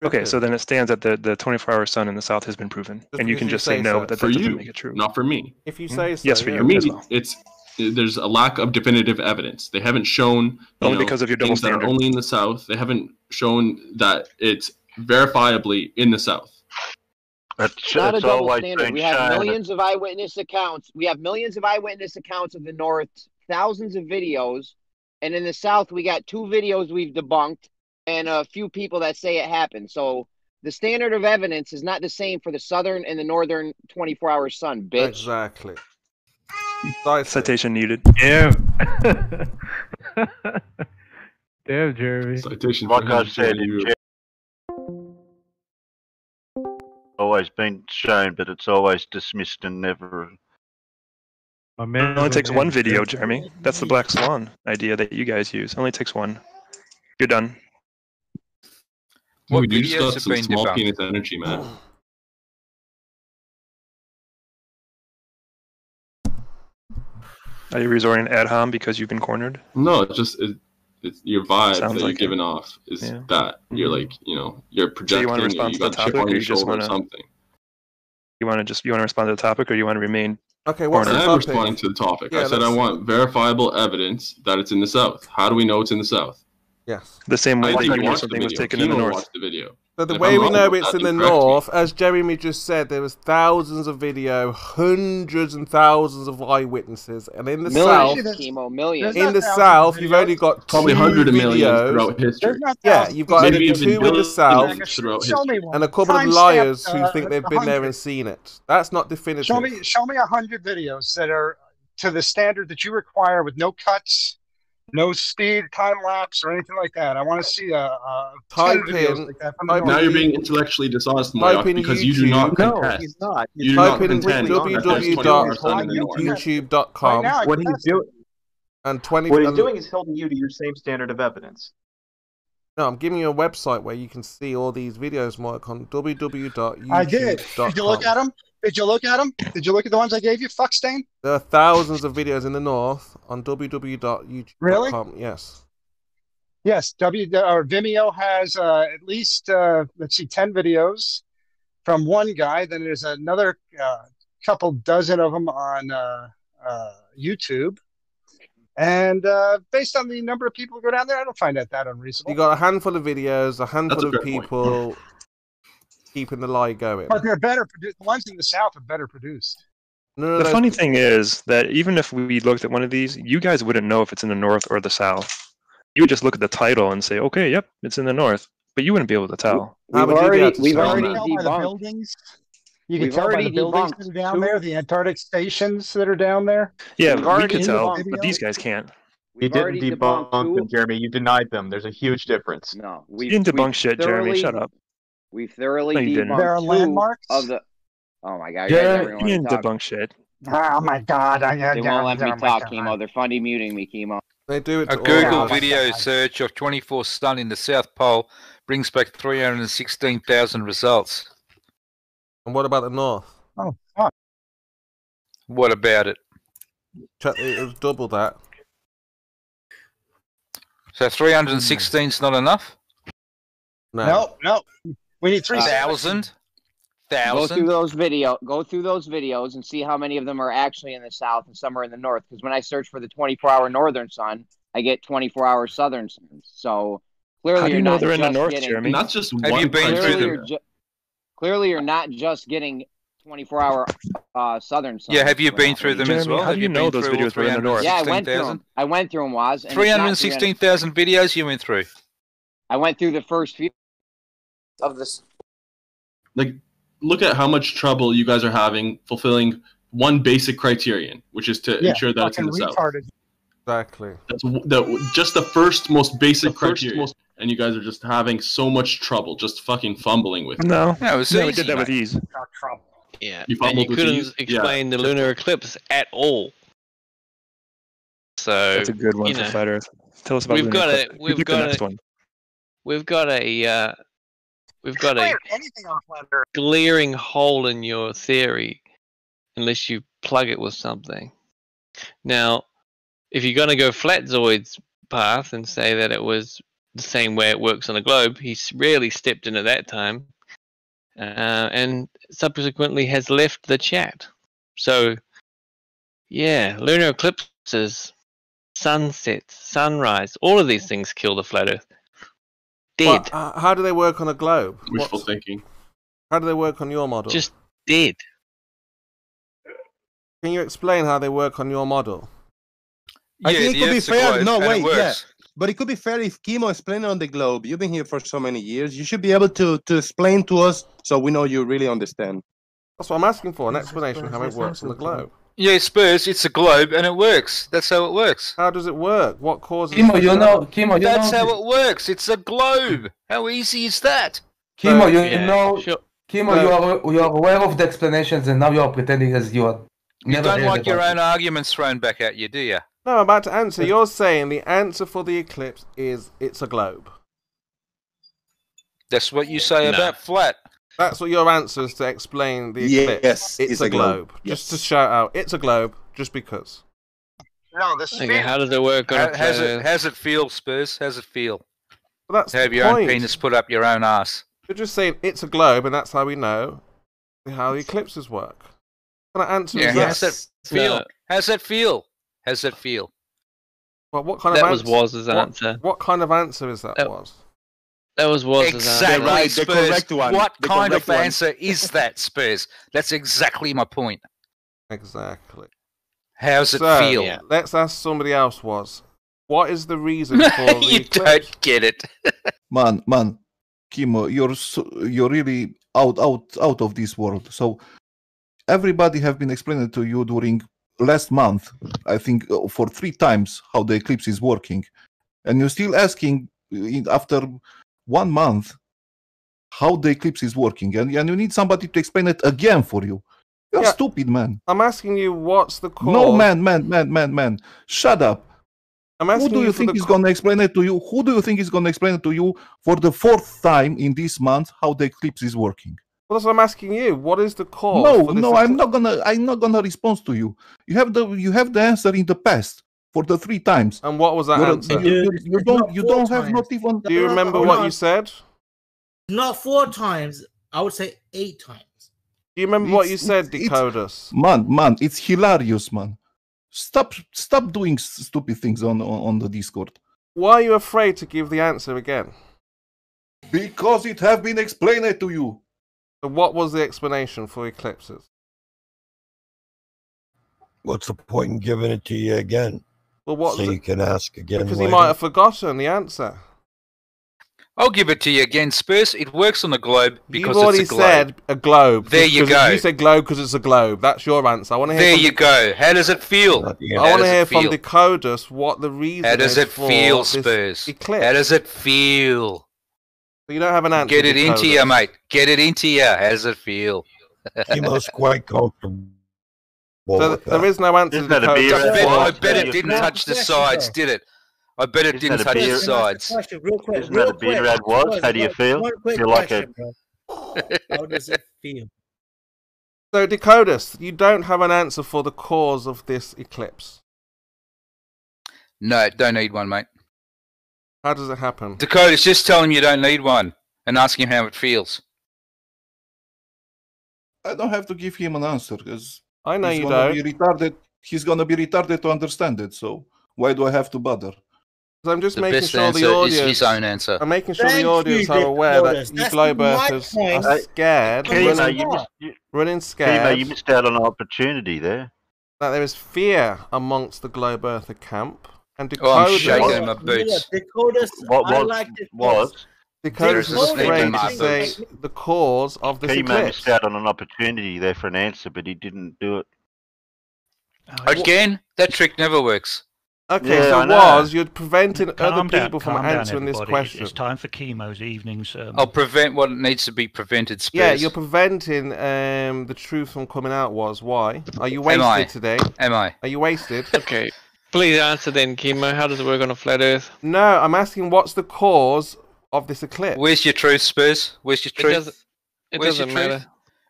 Okay, so then it stands that the, the 24-hour sun in the south has been proven, Just and you because can you just say say no, so. but that, For doesn't you, make it true. not for me. If you Hmm? say so, Yes, for yeah. you For me, as well. it's there's a lack of definitive evidence. They haven't shown you Only know, because of your double things that are standard. only in the south. They haven't shown that it's verifiably in the south. It's, not a it's double always standard. been We have shown millions of eyewitness accounts. We have millions of eyewitness accounts of the North, thousands of videos, and in the South we got two videos we've debunked and a few people that say it happened. So the standard of evidence is not the same for the Southern and the Northern 24-hour sun, bitch. Exactly. Citation needed. Damn. Damn, Jeremy. Citation like said, always been shown, but it's always dismissed and never. My man It only takes one video, Jeremy. That's the black swan idea that you guys use. only takes one. You're done. What Dude, you just videos got have some small debunked? penis energy, man. Are you resorting to ad hom because you've been cornered? No, it's just it, it's your vibe Sounds that you're like it. giving off is Yeah. that you're mm-hmm. like you know you're projecting. wanna respond you to the got a chip topic, or you just wanna- something. You want to just you want to respond to the topic, or you want to remain? Okay, what's I the am responding to the topic. Yeah, I said I let's- want verifiable evidence that it's in the south. How do we know it's in the south? Yes. The same way I that you know something was video. taken in the north. watched the video. So the If way I'm we know it's in the then me. north, as Jeremy just said, there was thousands of video, hundreds and thousands of eyewitnesses, and in the Millions, south, Kimo, millions. in the south, you've only got Probably two hundred of millions videos. throughout history. Yeah, you've got Maybe only even two in the south, throughout Show me history. one. and a couple of Timestamp, liars who uh, think they've been there and seen it. That's not definitive. Show me, show me a hundred videos that are to the standard that you require with no cuts, no speed, time lapse, or anything like that. I want to see a, a Type 10 videos in- like that from the type north. Now you're being intellectually dishonest, Type Moyak, in because you do not YouTube. contest. No, he's not. You do Type not in contend that there's 24 hours sun in the north. www.youtube.com. Right What he's doing, And 20 What he's and- doing is holding you to your same standard of evidence. No, I'm giving you a website where you can see all these videos, Mike, on www.youtube.com. I did. Did you look at them? Did you look at them? Did you look at the ones I gave you? Fuck stain. There are thousands of videos in the north on www.youtube.com. Really? Yes. Yes, W or Vimeo has uh, at least uh, let's see, ten videos from one guy. Then there's another uh, couple dozen of them on uh, uh, YouTube. And uh, based on the number of people who go down there, I don't find that that unreasonable. You got a handful of videos, a handful That's a of point. people keeping the lie going. But they're better. produ- The ones in the south are better produced. None of The those- funny thing is that even if we looked at one of these, you guys wouldn't know if it's in the north or the south. You would just look at the title and say, "Okay, yep, it's in the north," but you wouldn't be able to tell. We've already we've already by the buildings. You can We've tell by the buildings debunked that are down two- there, the Antarctic stations that are down there. Yeah, We've we already could tell, debunked- but these guys can't. You We've didn't debunk them, Jeremy. You denied them. There's a huge difference. No, we didn't debunk shit, Jeremy. Shut up. We've thoroughly No, debunked There are landmarks? of the. Oh my god, Yeah, you guys you didn't debunk shit. Oh my god! I, I, They won't let me talk, God. Kimo. They're funny muting me, Kimo. They do it A to all Google of us. video search of 24 sun in the South Pole brings back 316,000 results. And what about the north? Oh fuck! What about it? Check, it was double that. So 316 is not enough? No, no. We need three thousand. Go through those video. Go through those videos and see how many of them are actually in the south and some are in the north. Because when I search for the 24-hour northern sun, I get 24-hour southern suns. So clearly, How do you you're know not they're in the just north, getting, Jeremy? Not just Have one you been through Clearly, them? you're, ju- clearly, you're not just getting 24-hour uh, southern sun. Yeah, have you been through them as well? how Have do you know those videos were in the north? Yeah, I went through them. I went through them, Waz. and it's not 300 316,000 videos you went through. I went through the first few of this. like look at how much trouble you guys are having fulfilling one basic criterion, which is to Yeah, ensure that it's in fucking the south. Exactly. That's the, just the first most basic The first criteria, most- and you guys are just having so much trouble, just fucking fumbling with. it. No, No, it was no, we did that with mate. ease. Yeah, You and you couldn't these? Yeah. explain the lunar eclipse at all. So That's a good one you for know, flat Earth. Tell us about we've lunar got a we've pick the got next a one. we've got a uh, we've got a anything on flat Earth. glaring hole in your theory unless you plug it with something. Now, if you're going to go Flatsoid's path and say that it was the same way it works on a globe, he's really stepped in at that time uh, and subsequently has left the chat. So, yeah, lunar eclipses, sunsets, sunrise, all of these things kill the flat Earth. Dead. Well, uh, how do they work on a globe? Wishful What's- thinking. How do they work on your model? Just dead. Can you explain how they work on your model? I Yeah, think the it could be fair. No, and it wait, yeah. But it could be fair if Kimo explained it on the globe. You've been here for so many years. You should be able to, to explain to us so we know you really understand. That's what I'm asking for, an explanation of how it works on the globe. Yeah, Spurs, it's a globe and it works. That's how it works. How does it work? What causes Kimo, you know, Kimo, you That's know, how it works. It's a globe. How easy is that? Kimo, you Yeah, know, sure. Kimo, you are you are aware of the explanations, and now you are pretending as you are. You don't heard like your own arguments thrown back at you, do you? No, I'm about to answer. You're saying the answer for the eclipse is it's a globe. That's what you say No. about flat. That's what your answer is to explain the Yes, eclipse. it's it's a a globe. globe. Just to shout out, it's a globe, just because. No, this Okay, how does it work on How, a how's it how's it feel, Spurs? How's it feel? But that's To have the your own penis put up your own ass. You're just saying it's a globe, and that's how we know how the eclipses work. Can I answer Yeah, is that? how's that feel? No. How's that feel? How's that feel? Well, what kind That of was answer? Waz's what- answer. What, kind of answer is that, That- was? That was Waz's Exactly, answer. right, the Spurs. correct one, What the kind of correct one. answer is that, Spurs? That's exactly my point. Exactly. How's it so, feel? Yeah. let's ask somebody else. Was what is the reason for the you eclipse? don't get it. man, man, Kimo, you're so, you're really out, out, out of this world. So everybody have been explaining to you during last month, I think, uh, for three times how the eclipse is working, and you're still asking after one month how the eclipse is working, and, and you need somebody to explain it again for you. You're Yeah. stupid, man. I'm asking you, what's the cause? No, man, man, man, man, man. Shut up. I'm Who do you you think is co- going to explain it to you? Who do you think is going to explain it to you for the fourth time in this month how the eclipse is working? Well, that's what I'm asking you. What is the cause? no, no, I'm not gonna. I'm not gonna respond to you. You have the you have the answer in the past for the three times. And what was that You're- answer? You, you, you don't you don't have times. not even. Do you No, no, remember what on. you said? Not four times. I would say eight times. Do you remember what you said, it's- Decodus? Man, man, it's hilarious, man. Stop stop doing stupid things on, on on the Discord Why are you afraid to give the answer again? because it have been explained to you. So what was the explanation for eclipses? What's the point in giving it to you again? Well, what so you it? can ask again Because he might have forgotten the answer. I'll give it to you again, Spurs. It works on the globe because You've already it's a globe. said a globe. There just you 'cause go. You said globe because it's a globe. That's your answer. I want to hear. There from you go. How does it feel? I want to hear from feel? Decodus what the reason How does is it for feel, this Spurs? eclipse. How does it feel? You don't have an answer. Get it into Decodus. you, mate. Get it into you. How does it feel? Kimo's quite comfortable. So with there no answer. Isn't to that a beer Decodus. I bet, I bet it didn't touch the sides, did it? I bet it Isn't didn't touch beer- the Can I ask a sides. question real quick? Isn't that a beer quick. ad was? How do you feel? One quick Feel like a- How does it feel? So Decodus, you don't have an answer for the cause of this eclipse. No, don't need one, mate. How does it happen? Decodus just tell him you don't need one and ask him how it feels. I don't have to give him an answer because I know he's you gonna don't. be retarded. He's gonna be retarded to understand it. So why do I have to bother? I'm just The making best sure answer the is audience. his own answer. I'm making sure Thank the audience you, are aware that Decodus. you That's globe-earthers are scared, Kimo, Kimo, running, you missed, you, running Kimo, scared you missed out on an opportunity there. that there is fear amongst the globe earther camp. And Oh, I'm Decodus, shaking What- my You know boots. what, Decodus, What I was like Decodus. was Decodus is There's a snake afraid in my to say the cause of this he eclipse. missed out on an opportunity there for an answer, but he didn't do it. Again, that trick never works. Okay, Yeah, so it was you're preventing Calm other down, people from calm down, answering this question. It's, it's time for Kimo's evenings. Um, I'll prevent what needs to be prevented, Spurs. Yeah, you're preventing um, the truth from coming out. Was why? Are you Am I? wasted today? Am I? Are you wasted? Okay. Please answer then, Kimo. How does it work on a flat Earth? No, I'm asking what's the cause of this eclipse. Where's your truth, Spurs? Where's your It truth? doesn't- It Where's doesn't your truth? matter.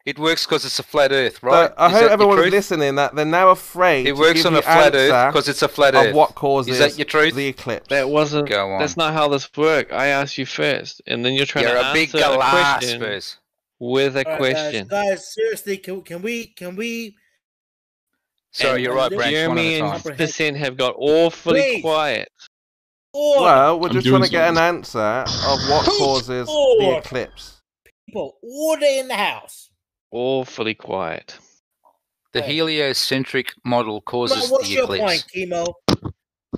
It works because it's a flat Earth, So right? I Is hope that your everyone's listening that they're now afraid. It to works give on a flat Earth because it's a flat Earth. of Earth. what causes Is that your truth? the eclipse. That wasn't. Go on. That's not how this works. I asked you first, and then you're trying You're to a big answer a glass, question Spurs. with a All right, question. Guys, guys, seriously, can, can we can we Sorry, And you're right, Branch. One at Jeremy a and time. Percent have got awfully Please. quiet. Order Well, we're I'm just doing trying to get an answer of what causes the eclipse. people order in the house? Awfully quiet. The Hey. heliocentric model Now, causes what's the eclipse. What's your point, Kimo?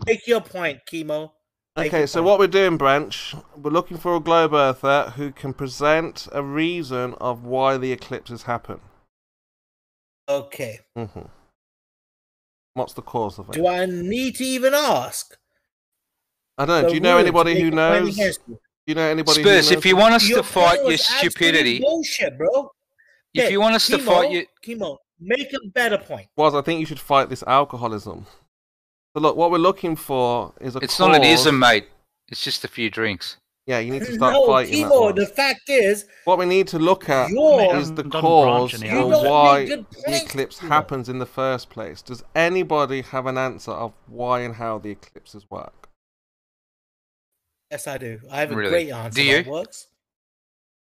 Make your point, Kimo. Make Okay, so point. what we're doing, Branch, we're looking for a globe earther who can present a reason of why the eclipses happen. Okay. hmm What's the cause of it? Do I need to even ask? I don't know. The Do you know anybody who knows? Do you. you know anybody Spurs, who knows? if you want us Your to fight your stupidity, bullshit, bro. if Yeah, you want us to fight you, Kimo, make a better point. was I think you should fight this alcoholism. So look, what we're looking for is a it's cause. not an ism, mate. It's just a few drinks. Yeah, you need to start No, fighting that Kimo. one. The fact is, What we need to look at is the cause branching of it out. You don't why the eclipse Kimo. happens in the first place. Does anybody have an answer of why and how the eclipses work? Yes, I do. I have a Really? great answer. Do you? That works.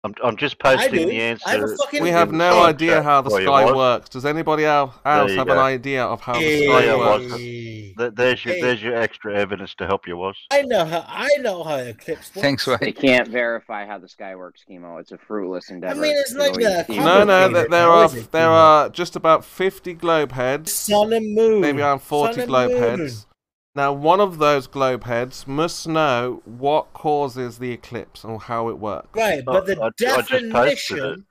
I'm, I'm just posting the answer. Have fucking- We have no idea how the for sky works. Does anybody el- else you have an idea of how the sky works? Waz. Th- There's your there's your extra evidence to help you, was. I know how. I know how eclipse works. Thanks, They mate. can't verify how the sky works, Kimo. It's a fruitless endeavor. I mean, it's like go eat the. No, no, Complicated. th- there are there are just about fifty globe heads, Sun and moon. maybe around forty globe moon. heads. Now, one of those globe heads must know what causes the eclipse and how it works. Right, but the I- I just posted definition.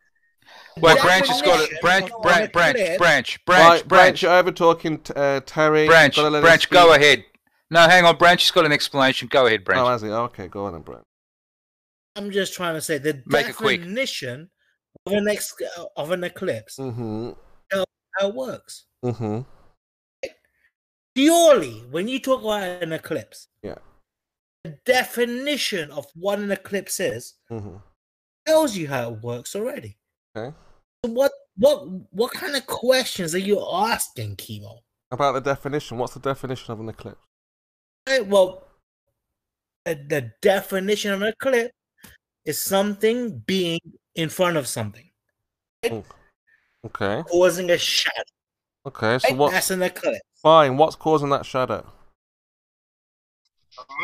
Well, Branch has got it. definition Branch, of branch, branch, branch, Right, branch, Branch, branch, you're over talking t- uh, Terry. branch, Gotta branch. Go ahead. No, hang on. Branch has got an explanation. Go ahead, Oh, Branch. has he? Okay, go on then, Branch. I'm just trying to say the Make definition of an ex- of an eclipse. Mm-hmm. How it works. Mm-hmm. Purely when you talk about an eclipse, Yeah. the definition of what an eclipse is hmm tells you how it works already. Okay. So what what what kind of questions are you asking, Kimo? About the definition. What's the definition of an eclipse? Right, well, the definition of an eclipse is something being in front of something, Okay. causing a shadow. Okay. So Right? what? That's an eclipse. Fine. What's causing that shadow?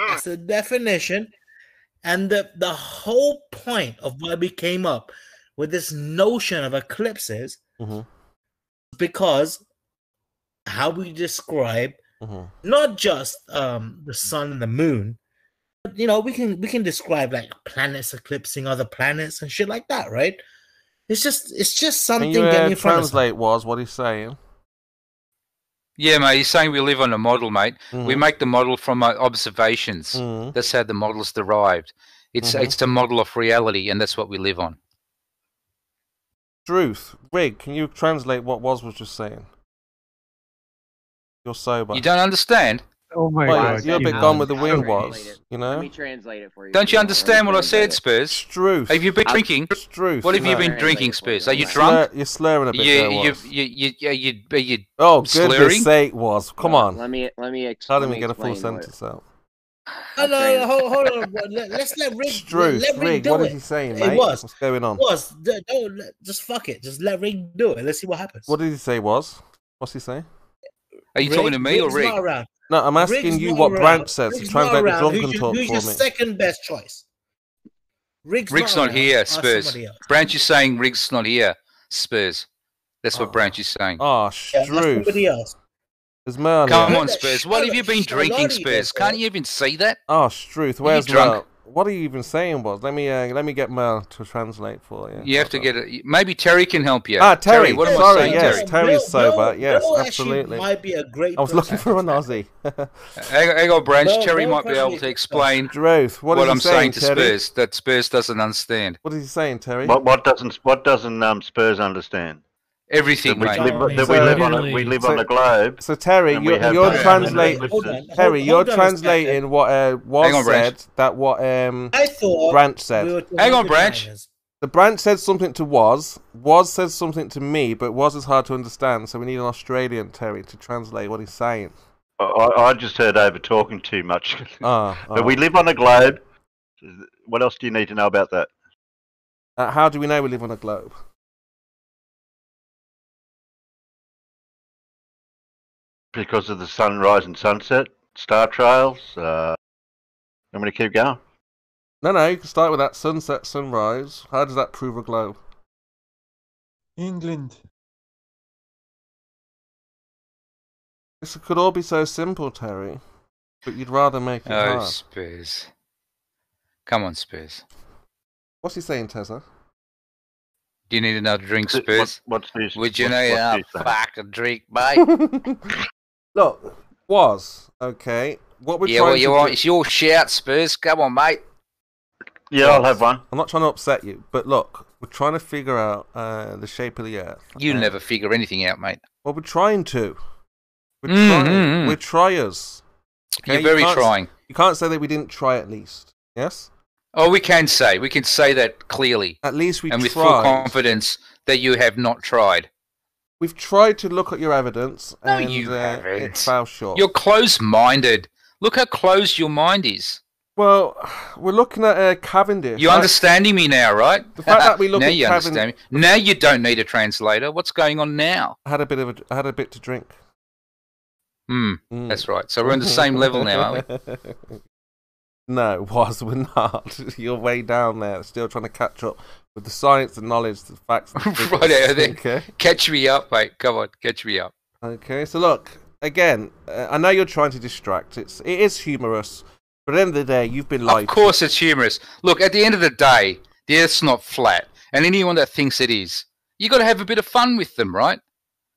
That's the definition. And the, the whole point of why we came up with this notion of eclipses hmm because how we describe hmm not just um the sun and the moon but, you know we can we can describe like planets eclipsing other planets and shit like that right it's just it's just something. Can you uh, in front of translate was what he's saying? Yeah, mate. You're saying we live on a model, mate. We Mhm. make the model from uh, observations. Mhm. That's how the model's derived. It's Mhm. it's a model of reality, and that's what we live on. Truth. Rig, can you translate what was was just saying? You're sober. You don't understand? Oh my Well, god. You're a bit Kimo. gone with the wind, was. it. You Let know? me translate it for you. Don't you understand what I said, it. Spurs? Struth. Have you been drinking? Struth. What have you been drinking, it for you, Spurs? Are you right. drunk? Slur- you're slurring a bit You, there, you, was. you, you, you, you, you, you Oh, goodness slurring? sake, was. Come Well, on. Let me let me ex- Can't let even me get a full sentence out. No, no, no, hold, hold on. bro. Let, us let Rig. Struth. let Rig Rig, do what it. is he saying, It mate? was. What's going on? Was. D- Don't let, just fuck it. Just let Rig do it. Let's see what happens. What did he say, was? What's he saying? Are you talking to me or Rig's Rig? not around. No, I'm asking Rig's you what around. Branch says. Rig's To not translate the drunken who's your, talk who's for your me. second best choice? Rig's, Rigg's not around. here, Spurs. Branch is saying Rigg's not here, Spurs. That's what ah. Oh. Branch is saying. Oh, Yeah, ask somebody else. There's Merle Come here. on, Spurs. What have you been drinking, Spurs? Can't you even see that? Oh, Struth. Where's drunk? Merle? What are you even saying, was? Let me uh, let me get Merle to translate for you. You have to get it. Maybe Terry can help you. Ah, Terry. what am I sorry, saying, yes, Terry? Terry's Bill- sober. Bill- yes, Bill actually absolutely. Might be a great. I was looking for an Aussie. Hang on, hang Branch. Bill- Terry Bill might be able to explain Struth. What, what, is he I'm saying to Terry? Spurs that Spurs doesn't understand. What is he saying, Terry? What what doesn't what doesn't um, Spurs understand? Everything, That we mate. live, that we live on a, we live on So- a globe. So Terry, you're, you're both translating. Hold on, Terry, hold- you're on translating second. what uh, was on, said. That what um I thought Branch said. we Hang on, vaginas. Branch. The branch said something to Was. Was says something to me, but Was is hard to understand, so we need an Australian Terry to translate what he's saying. I, I just heard over talking too much. Ah, but ah. we live on a globe. What else do you need to know about that? Uh, how do we know we live on a globe? Because of the sunrise and sunset, star trails. Uh, I'm going to keep going. No, no, you can start with that sunset, sunrise. How does that prove a globe? England. This could all be so simple, Terry, but you'd rather make it Oh, hard. Spurs. Come on, Spurs. What's he saying, Tessa? Do you need another drink, What- Spurs? what's this? Would you what- need what's a this saying? fucking drink, mate? Look, was okay. What we're yeah, trying well, you to want do- it's your shout, Spurs. Come on, mate. Yeah, I'll have one. I'm not trying to upset you, but look, we're trying to figure out uh, the shape of the Earth. You'll Uh, never figure anything out, mate. Well, we're trying to. We're Mm, trying. mm, mm. We're triers. You're very can't- trying. You can't say that we didn't try at least. Yes. Oh, we can say we can say that clearly At least we and with full confidence that you have not tried. We've tried to look at your evidence, No, and you uh, haven't. it fell short. You're close-minded. Look how closed your mind is. Well, we're looking at uh, Cavendish. You're understanding me now, right? The fact that we look now at you Caven- understand me. Now you don't need a translator. What's going on now? I had a bit of a, I had a bit to drink. Hmm. Mm. That's right. So we're on the same level now, aren't we? no, was we're not. You're way down there, still trying to catch up with the science, the knowledge, the facts. and figures. right out there. Okay. Catch me up, mate. Come on, catch me up. Okay. So look again. Uh, I know you're trying to distract. It's it is humorous, but at the end of the day, you've been lied. Of course, it's humorous. Look, at the end of the day, the Earth's not flat, and anyone that thinks it is, you got to have a bit of fun with them, right?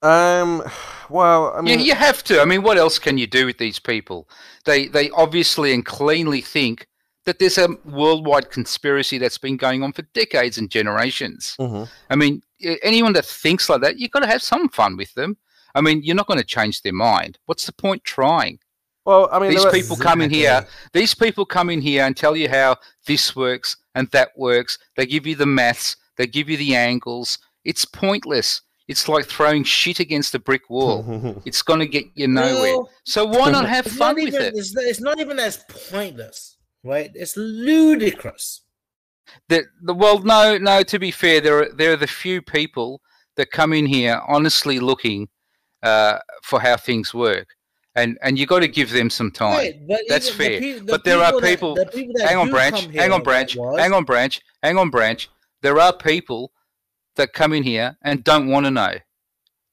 Um. Well, I mean, you, you have to. I mean, what else can you do with these people? They they obviously and cleanly think that there's a worldwide conspiracy that's been going on for decades and generations. mhm. I mean, anyone that thinks like that, you've got to have some fun with them. I mean, you're not going to change their mind. What's the point trying? Well, I mean, these there are- people come in here. These people come in here and tell you how this works and that works. They give you the maths. They give you the angles. It's pointless. It's like throwing shit against a brick wall. it's going to get you nowhere. No. So why not have fun not with even, it? It's, it's not even as pointless, right? It's ludicrous. The, the, well, no, no. To be fair, there are there are the few people that come in here honestly looking uh, for how things work, and and you got to give them some time. Right, That's fair. the but there are people that- people. the people that hang on, branch. Hang on, branch. Hang on, branch. Hang on, branch. There are people that come in here and don't want to know.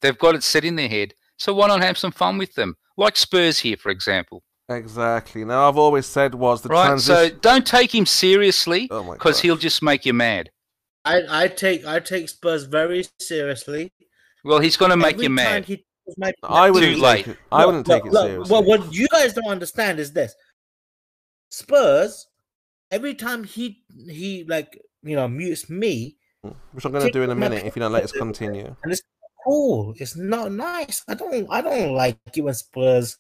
They've got it set in their head. So why not have some fun with them? Like Spurs here, for example. Exactly. Now, I've always said was the right. transition. So don't take him seriously Oh because gosh. he'll just make you mad. I, I take I take Spurs very seriously. Well, he's going to make Every you mad. he does my- I wouldn't Too take it. I wouldn't take it seriously. Well, what you guys don't understand is this: Spurs. Every time he he like you know mutes me, hmm, which I'm going to do in a minute if you don't let us continue. and it's cool. It's not nice. I don't I don't like it when Spurs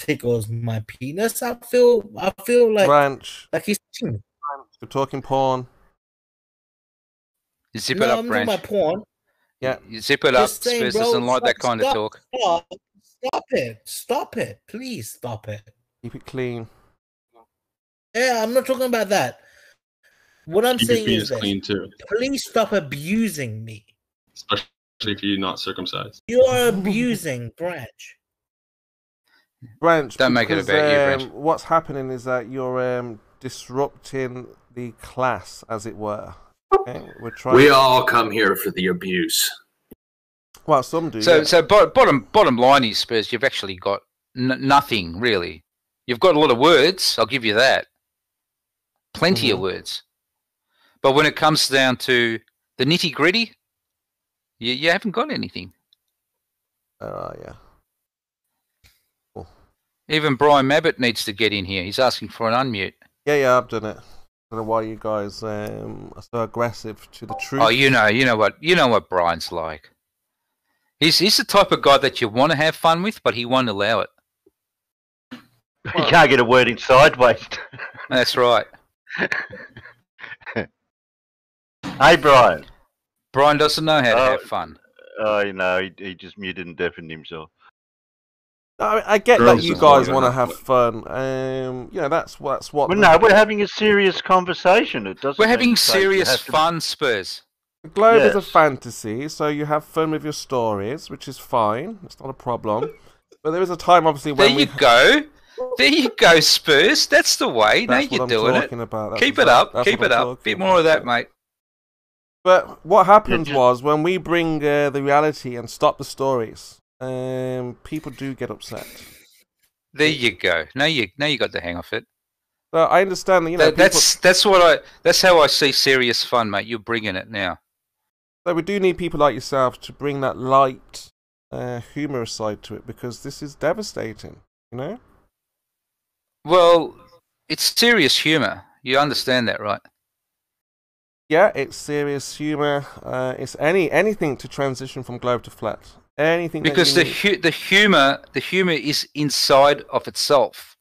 tickles my penis. I feel I feel like Branch, like he's touching me. you're talking porn. Zip no, it up, I'm branch. talking about porn. Yeah. You zip it up. Just saying, Spurs bro, doesn't like that stop- kind of talk. Stop, stop it. Stop it. Please stop it. Keep it clean. Yeah, I'm not talking about that. What I'm Keep saying penis is this. clean too, Please stop abusing me. especially if you're not circumcised. You are abusing Branch. Branch. Don't make it because, about you, Branch. um, What's happening is that you're um, disrupting the class, as it were. Okay? We're trying. We all come here for the abuse. Well, some do. So, yeah. so bo- bottom bottom line is Spurs. You've actually got n- nothing really. You've got a lot of words. I'll give you that. Plenty of Mhm. words. But when it comes down to the nitty gritty, you, you haven't got anything. Oh yeah. Even Brian Mabbott needs to get in here. He's asking for an unmute. Yeah, yeah, I've done it. I don't know why you guys um, are so aggressive to the truth. Oh, you know, you know what, you know what Brian's like. He's he's the type of guy that you want to have fun with, but he won't allow it. You can't get a word in sideways. That's right. hey, Brian. Brian doesn't know how to Oh, have fun. Oh, you know, he, he just muted and deafened himself. I, mean, I get Girls that you guys want to have have fun. Um, you know, that's that's what. Well, no, we're having a serious conversation. It doesn't. We're having to say you serious have to- fun, Spurs. The globe is a fantasy, so you have fun with your stories, which is fine. It's not a problem. But there is a time, obviously, There when we you go. There you go, Spurs. That's the way. now That's what you're I'm doing it. about. That's Keep it up. that's Keep it I'm up. Bit more of that, mate. But what happened just- was when we bring uh, the reality and stop the stories, um, people do get upset. There you go. Now you now you got the hang of it. I understand that you know That- people, that's that's what I that's how I see serious fun, mate. You're bringing it now. so we do need people like yourself to bring that light, uh, humorous side to it because this is devastating. You know. Well, it's serious humor. You understand that, right? Yeah, it's serious humor. Uh, it's any anything to transition from globe to flat. Anything that Because the hu- the humor the humor is inside of itself.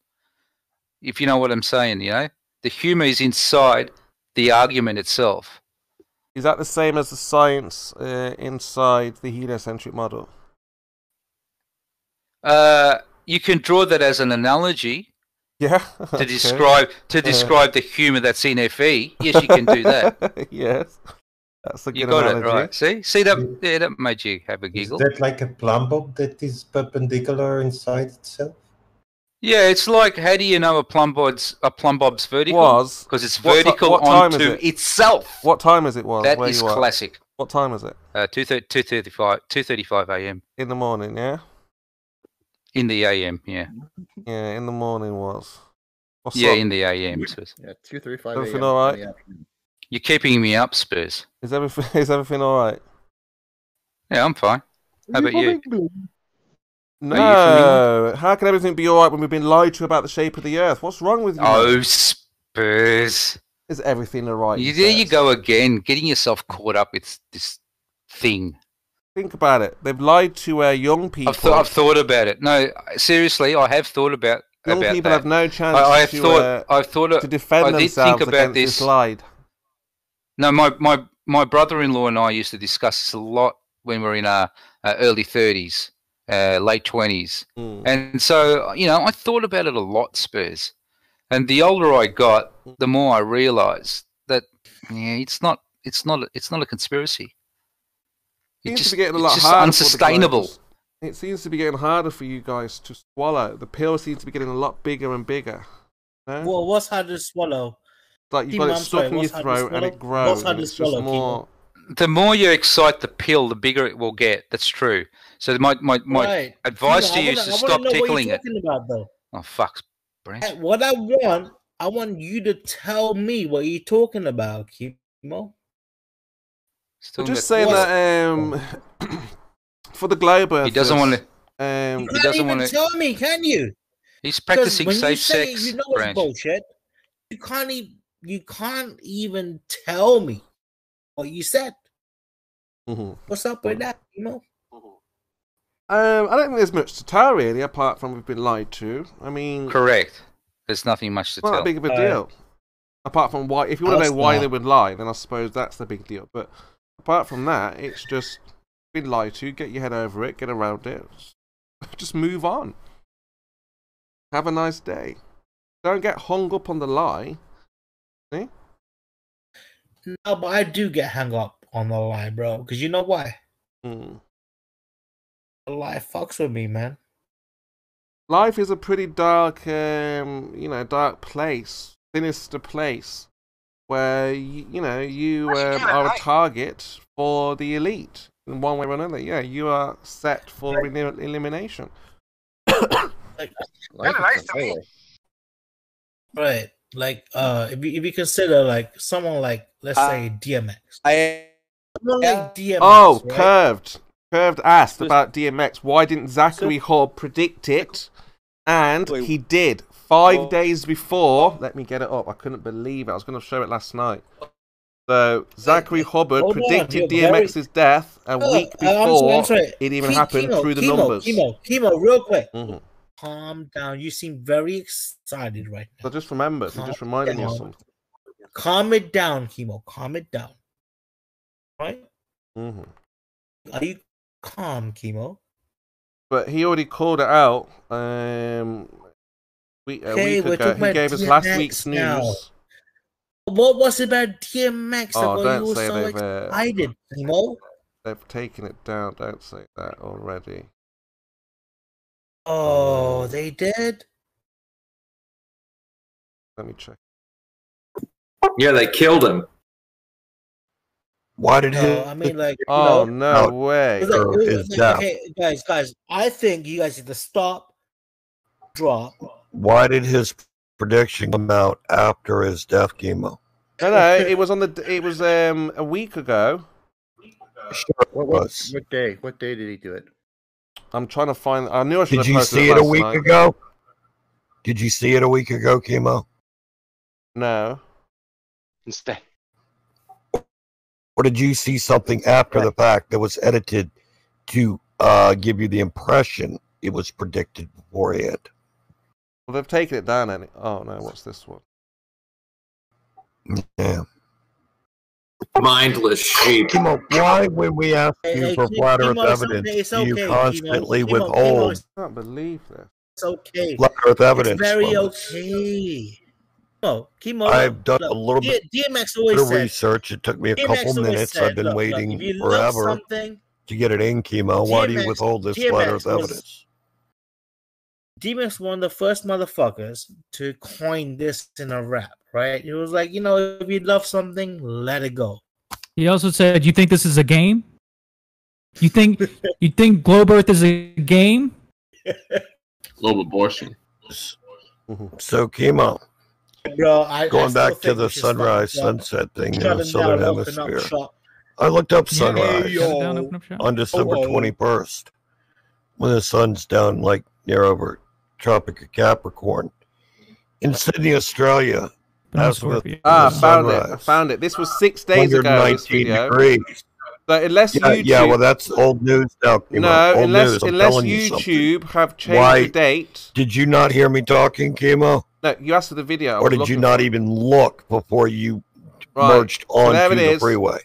If you know what I'm saying, you know, the humor is inside the argument itself. Is that the same as the science uh, inside the heliocentric model? Uh, you can draw that as an analogy Yeah. to okay. describe to Uh, describe the humor that's in FE. Yes, you can do that. yes, that's a good You got analogy. it right. See, see that? Yeah, that made you have a giggle. Is giggle. that like a plumb bob that is perpendicular inside itself? Yeah, it's like how do you know a plumb bob's a plum bob's vertical? Was because it's vertical what time is onto it? itself. What time is it? Was That where is you are? classic. What time is it? Uh, two two thirty five two thirty five a.m. In the morning, yeah. in the a.m. Yeah, Yeah, in the morning was. What's yeah, up? in the a.m. Yeah, two thirty five. Everything all right? You're keeping me up, Spurs. Is everything is everything all right? Yeah, I'm fine. How about you? No. How can everything be all right when we've been lied to about the shape of the Earth? What's wrong with you? Oh, Spurs. Is everything all right? You, there you go again, getting yourself caught up with this thing. think about it. They've lied to uh, young people. I've, thought I've thought about it. No, seriously, I have thought about young about people that. have no chance I, I have to, thought. uh, I've thought to defend I did themselves think about against this. this lied. No, my, my, my brother-in-law and I used to discuss this a lot when we were in our, our early thirties, uh, late twenties, Hmm. and so you know I thought about it a lot, Spurs. And the older I got, the more I realised that yeah, it's not, it's not, it's not a conspiracy. It seems just, to be getting a lot just harder. for the unsustainable. It seems to be getting harder for you guys to swallow. The pill seems to be getting a lot bigger and bigger. No? Well, what's hard to swallow? It's like you've Kimo, got it stuck in your what's hard to throat and it grows. And it's just more. the more you excite the pill, the bigger it will get. That's true. So my my, my Right. advice Kimo, to you is wanna- to I wanna stop know what you're tickling it. about. Oh fuck, Brent. Hey, What I want, I want you to tell me what you're talking about, Kimo. I'm just saying that um, for the globe He doesn't wanna- Um, You can't even tell me, can you? He's practicing when you safe say sex. You know it's Branch. bullshit. You can't even you can't even tell me what you said. Mhm. What's up with that, Kimo? Um, I don't think there's much to tell really, apart from we've been lied to. I mean, Correct. There's nothing much to it's not tell. that big of a Uh, deal. apart from why, if you want to know why not. they would lie, then I suppose that's the big deal. But apart from that, it's just been lied to. Get your head over it. Get around it. Just move on. Have a nice day. Don't get hung up on the lie. See? No, but I do get hung up on the lie, bro. Because you know why? Hmm. The lie fucks with me, man. Life is a pretty dark, um, you know, dark place, sinister place, where you, you know you um, are a target for the elite in one way or another. Yeah, you are set for elim- elimination. Right. Like uh if you if you consider like someone like let's Uh, say DMX. I Someone like DMX. Oh, right? curved. Curved asked about DMX. Why didn't Zachary Hobb predict it? And he did. Five days before. Let me get it up. I couldn't believe it. I was going to show it last night. So Zachary Hubbard Hold predicted you're very- DMX's death a Oh, week uh, I'm sorry, before I'm sorry. it even Ke- happened Kimo, through the Kimo, numbers. Kimo, Kimo, real quick. Mhm. Calm down. You seem very excited right now. I just remembered. It just reminded me of something. Calm it down, Kimo. Calm it down. Right? hmm Are you calm, Kimo? But he already called it out um, a Okay, we're talking He about gave us last DMX week's now. news. What was it about DMX Oh, don't you say so they've, uh, excited, Kimo? They've taken it down. Don't say that already. Oh, they did? Let me check. Yeah, they killed him. Why did No, I mean, like, you Oh know, no way! It's like- Or his like, death. okay, guys, guys, I think you guys need to stop, drop. Why did his prediction come out after his death Kimo? No, no, it was on the. It was um a week ago. What, what, was. what day? What day did he do it? I'm trying to find. I knew I should Did have you see it a week night. ago? Did you see it a week ago, Kimo? No. Instead. Or did you see something after the fact that was edited to uh, give you the impression it was predicted beforehand? Well, they've taken it down. Any? Oh no, what's this one? Yeah. Mindless sheep. Kimo, why, when we ask you hey, for Ke- flat Earth Kimo, it's okay, evidence, it's do you okay, constantly Kimo, Kimo, withhold I can't believe this. It's okay. flat Earth evidence? It's very okay. No, Kimo. I've done look, a little D- bit DMX always of said. research. It took me a DMX couple minutes. said, I've been look, look, waiting if you love forever to get it in, Kimo. Why do you withhold this flat DMX Earth was- evidence? DMX one of the first motherfuckers to coin this in a rap, right? It was like, you know, if you love something, let it go. He also said, "You think this is a game? You think you think Globe Earth is a game?" Globe abortion. So, Kimo. Bro, I, I Going still back to the we should stop, sunrise sunset thing in the southern down, hemisphere. I looked up sunrise yo. Down, up on December Oh, oh. 21st when the sun's down like near over Tropic of Capricorn. In Sydney, Australia, But I'm as with Scorpio. Ah, the found it. I found it. This was six days ago. This 119 degrees. So unless Yeah, YouTube, yeah, well, that's old news now. Kimo. no, old unless news. Unless telling you. YouTube have changed Why the date. did you not hear me talking, Kimo? No, you asked for the video. Or did you not even look before you Right, merged onto it the is. freeway?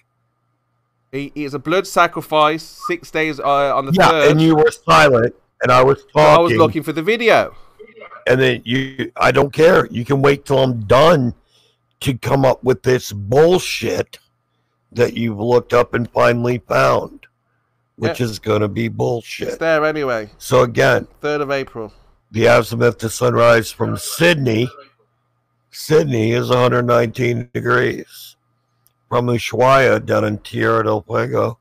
He, he a blood sacrifice. Six days uh, on the Yeah, third. and you were silent, and I was talking. I was looking for the video. and then you i don't care you can wait till i'm done to come up with this bullshit that you've looked up and finally found which is going to be It's bullshit there anyway. so again Third of April. the azimuth to sunrise from sydney sydney is 119 degrees from ushuaia down in tierra del fuego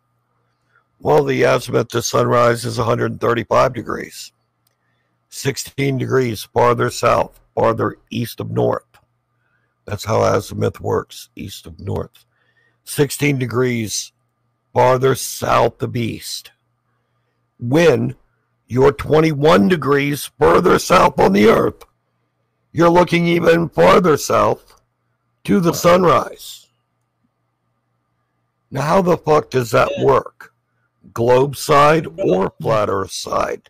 well the azimuth to sunrise is 135 degrees 16 degrees farther south, farther east of north. That's how azimuth works, east of north. 16 degrees farther south of east. When you're 21 degrees further south on the earth, you're looking even farther south to the sunrise. Now, how the fuck does that work? Globe side or flat earth side?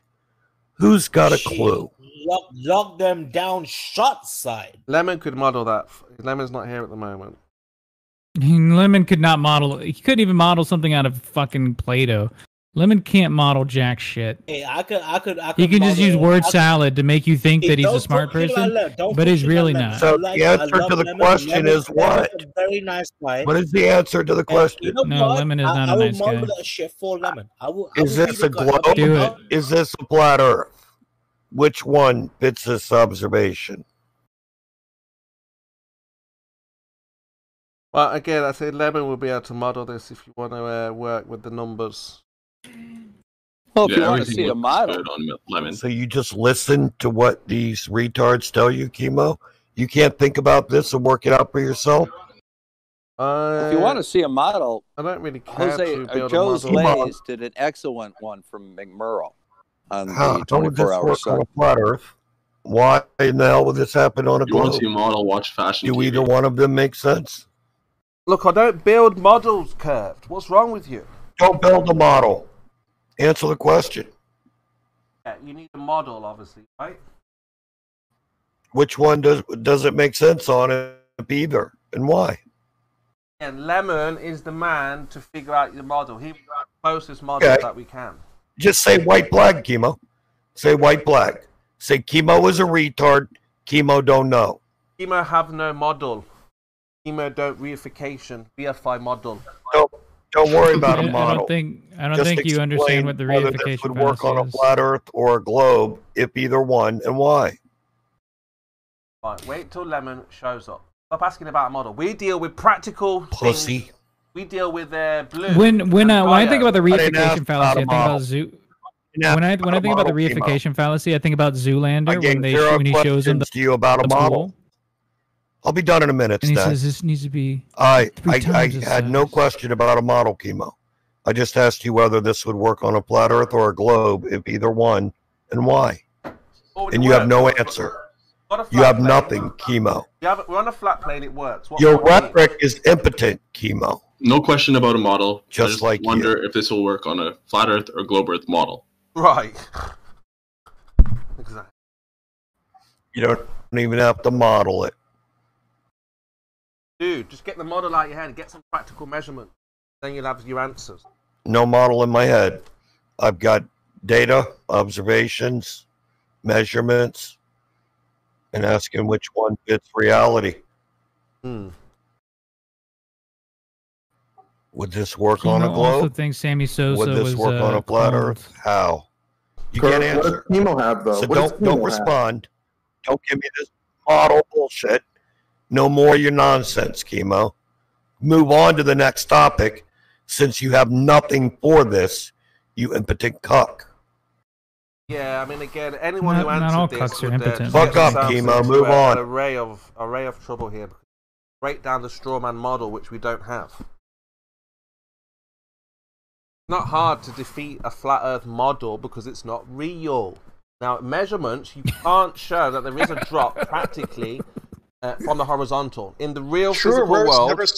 Who's got a clue? Lock, lock them down shot side. Lemon could model that. Lemon's not here at the moment. Lemon could not model. He couldn't even model something out of fucking Play-Doh. Lemon can't model jack shit. Hey, I could, I could, I could. He can just use word salad to make you think Hey, that he's a smart put shit on person, but he's really not. So the answer to the question is what? very nice guy. What is the answer to the question? No. Lemon is I, not a I will nice model guy. that shit for Lemon. I will. I Is will this a the globe? I Do it. Is this a flat Earth? Which one fits this observation? Well, again, I say Lemon will be able to model this if you want to uh, work with the numbers. Well, if Yeah, you want to see a model, on lemon. So you just listen to what these retards tell you, Kimo. You can't think about this and work it out for yourself. Uh, if you want to see a model, I don't really care Jose to or build a Joe's model. Lays did an excellent one from McMurdo on How, the how would this 24 hour work sun. on a flat Earth? Why in the hell would this happen on a You want to see a model? Watch fashion. Do TV. either one of them make sense? Look, I don't build models curved. What's wrong with you? Don't build a model. Answer the question. Yeah, you need a model, obviously, right? Which one does does it make sense on it either, and why? And Lemon is the man to figure out your model. He the closest model Okay. that we can. Just say white flag, Kimo. Say white flag. Say Kimo is a retard. Kimo don't know. Kimo have no model. Kimo don't reification, VFI model. Don't don't worry about I- a I model. don't think I don't Just think you understand what the whether this reification would work on a flat Earth or a globe, if either one, and why. Right, wait till Lemon shows up. Stop asking about a model. We deal with practical Pussy. things. We deal with uh, blue. When when uh, when I think about the I didn't ask reification about fallacy, a I think about zoo. Yeah, When I when I think about the model came reification fallacy, I think about Zoolander when they when he shows him the, questions to you about a model. pool, I'll be done in a minute, and he Stan. says this needs to be I three I, I times as had no question about a model Kimo. I just asked you whether this would work on a flat Earth or a globe, if either one, and why. Oh, And you have no answer. You have plane. nothing, Kimo. You have, we're on a flat plane. It works. What Your more you rhetoric is impotent, Kimo. No question about a model. Just I just like wonder if this will work on a flat Earth or globe Earth model. Right. Exactly. You don't even have to model it. Dude, just get the model out of your head. Get some practical measurement. Then you'll have your answers. No model in my head. I've got data, observations, measurements, and asking which one fits reality. Hmm. Would this work on Kimo a also globe? thinks Sammy Sosa Would this was work on uh, a flat cloned. Earth? How? You Kurt, can't what does answer. Kimo have, though? So What don't don't Kimo have? respond. Don't give me this model bullshit. No more of your nonsense, Kimo. Move on to the next topic, since you have nothing for this, you impotent cuck. Yeah, I mean, again, anyone who Not- not all this cucks are would, uh, impotent. just Fuck up, Kimo, move on. An array of array of trouble here. Break down the straw man model, which we don't have. Not hard to defeat a flat Earth model because it's not real. Now, measurements, you can't show that there is a drop practically uh, from the horizontal in the real True physical world.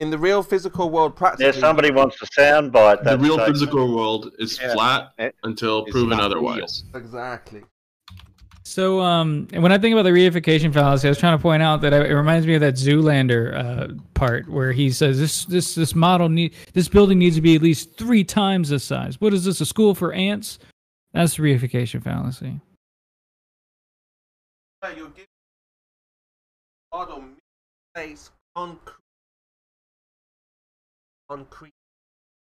in the real physical world, practically. Yeah, somebody wants a soundbite. The real states- physical world is Yeah. flat It- until proven not otherwise. Exactly. So, um, when I think about the reification fallacy, I was trying to point out that it reminds me of that Zoolander uh, part where he says this this this model need this building needs to be at least three times this size. What is this? A school for ants? That's the reification fallacy. You're giving model place concrete. Concrete.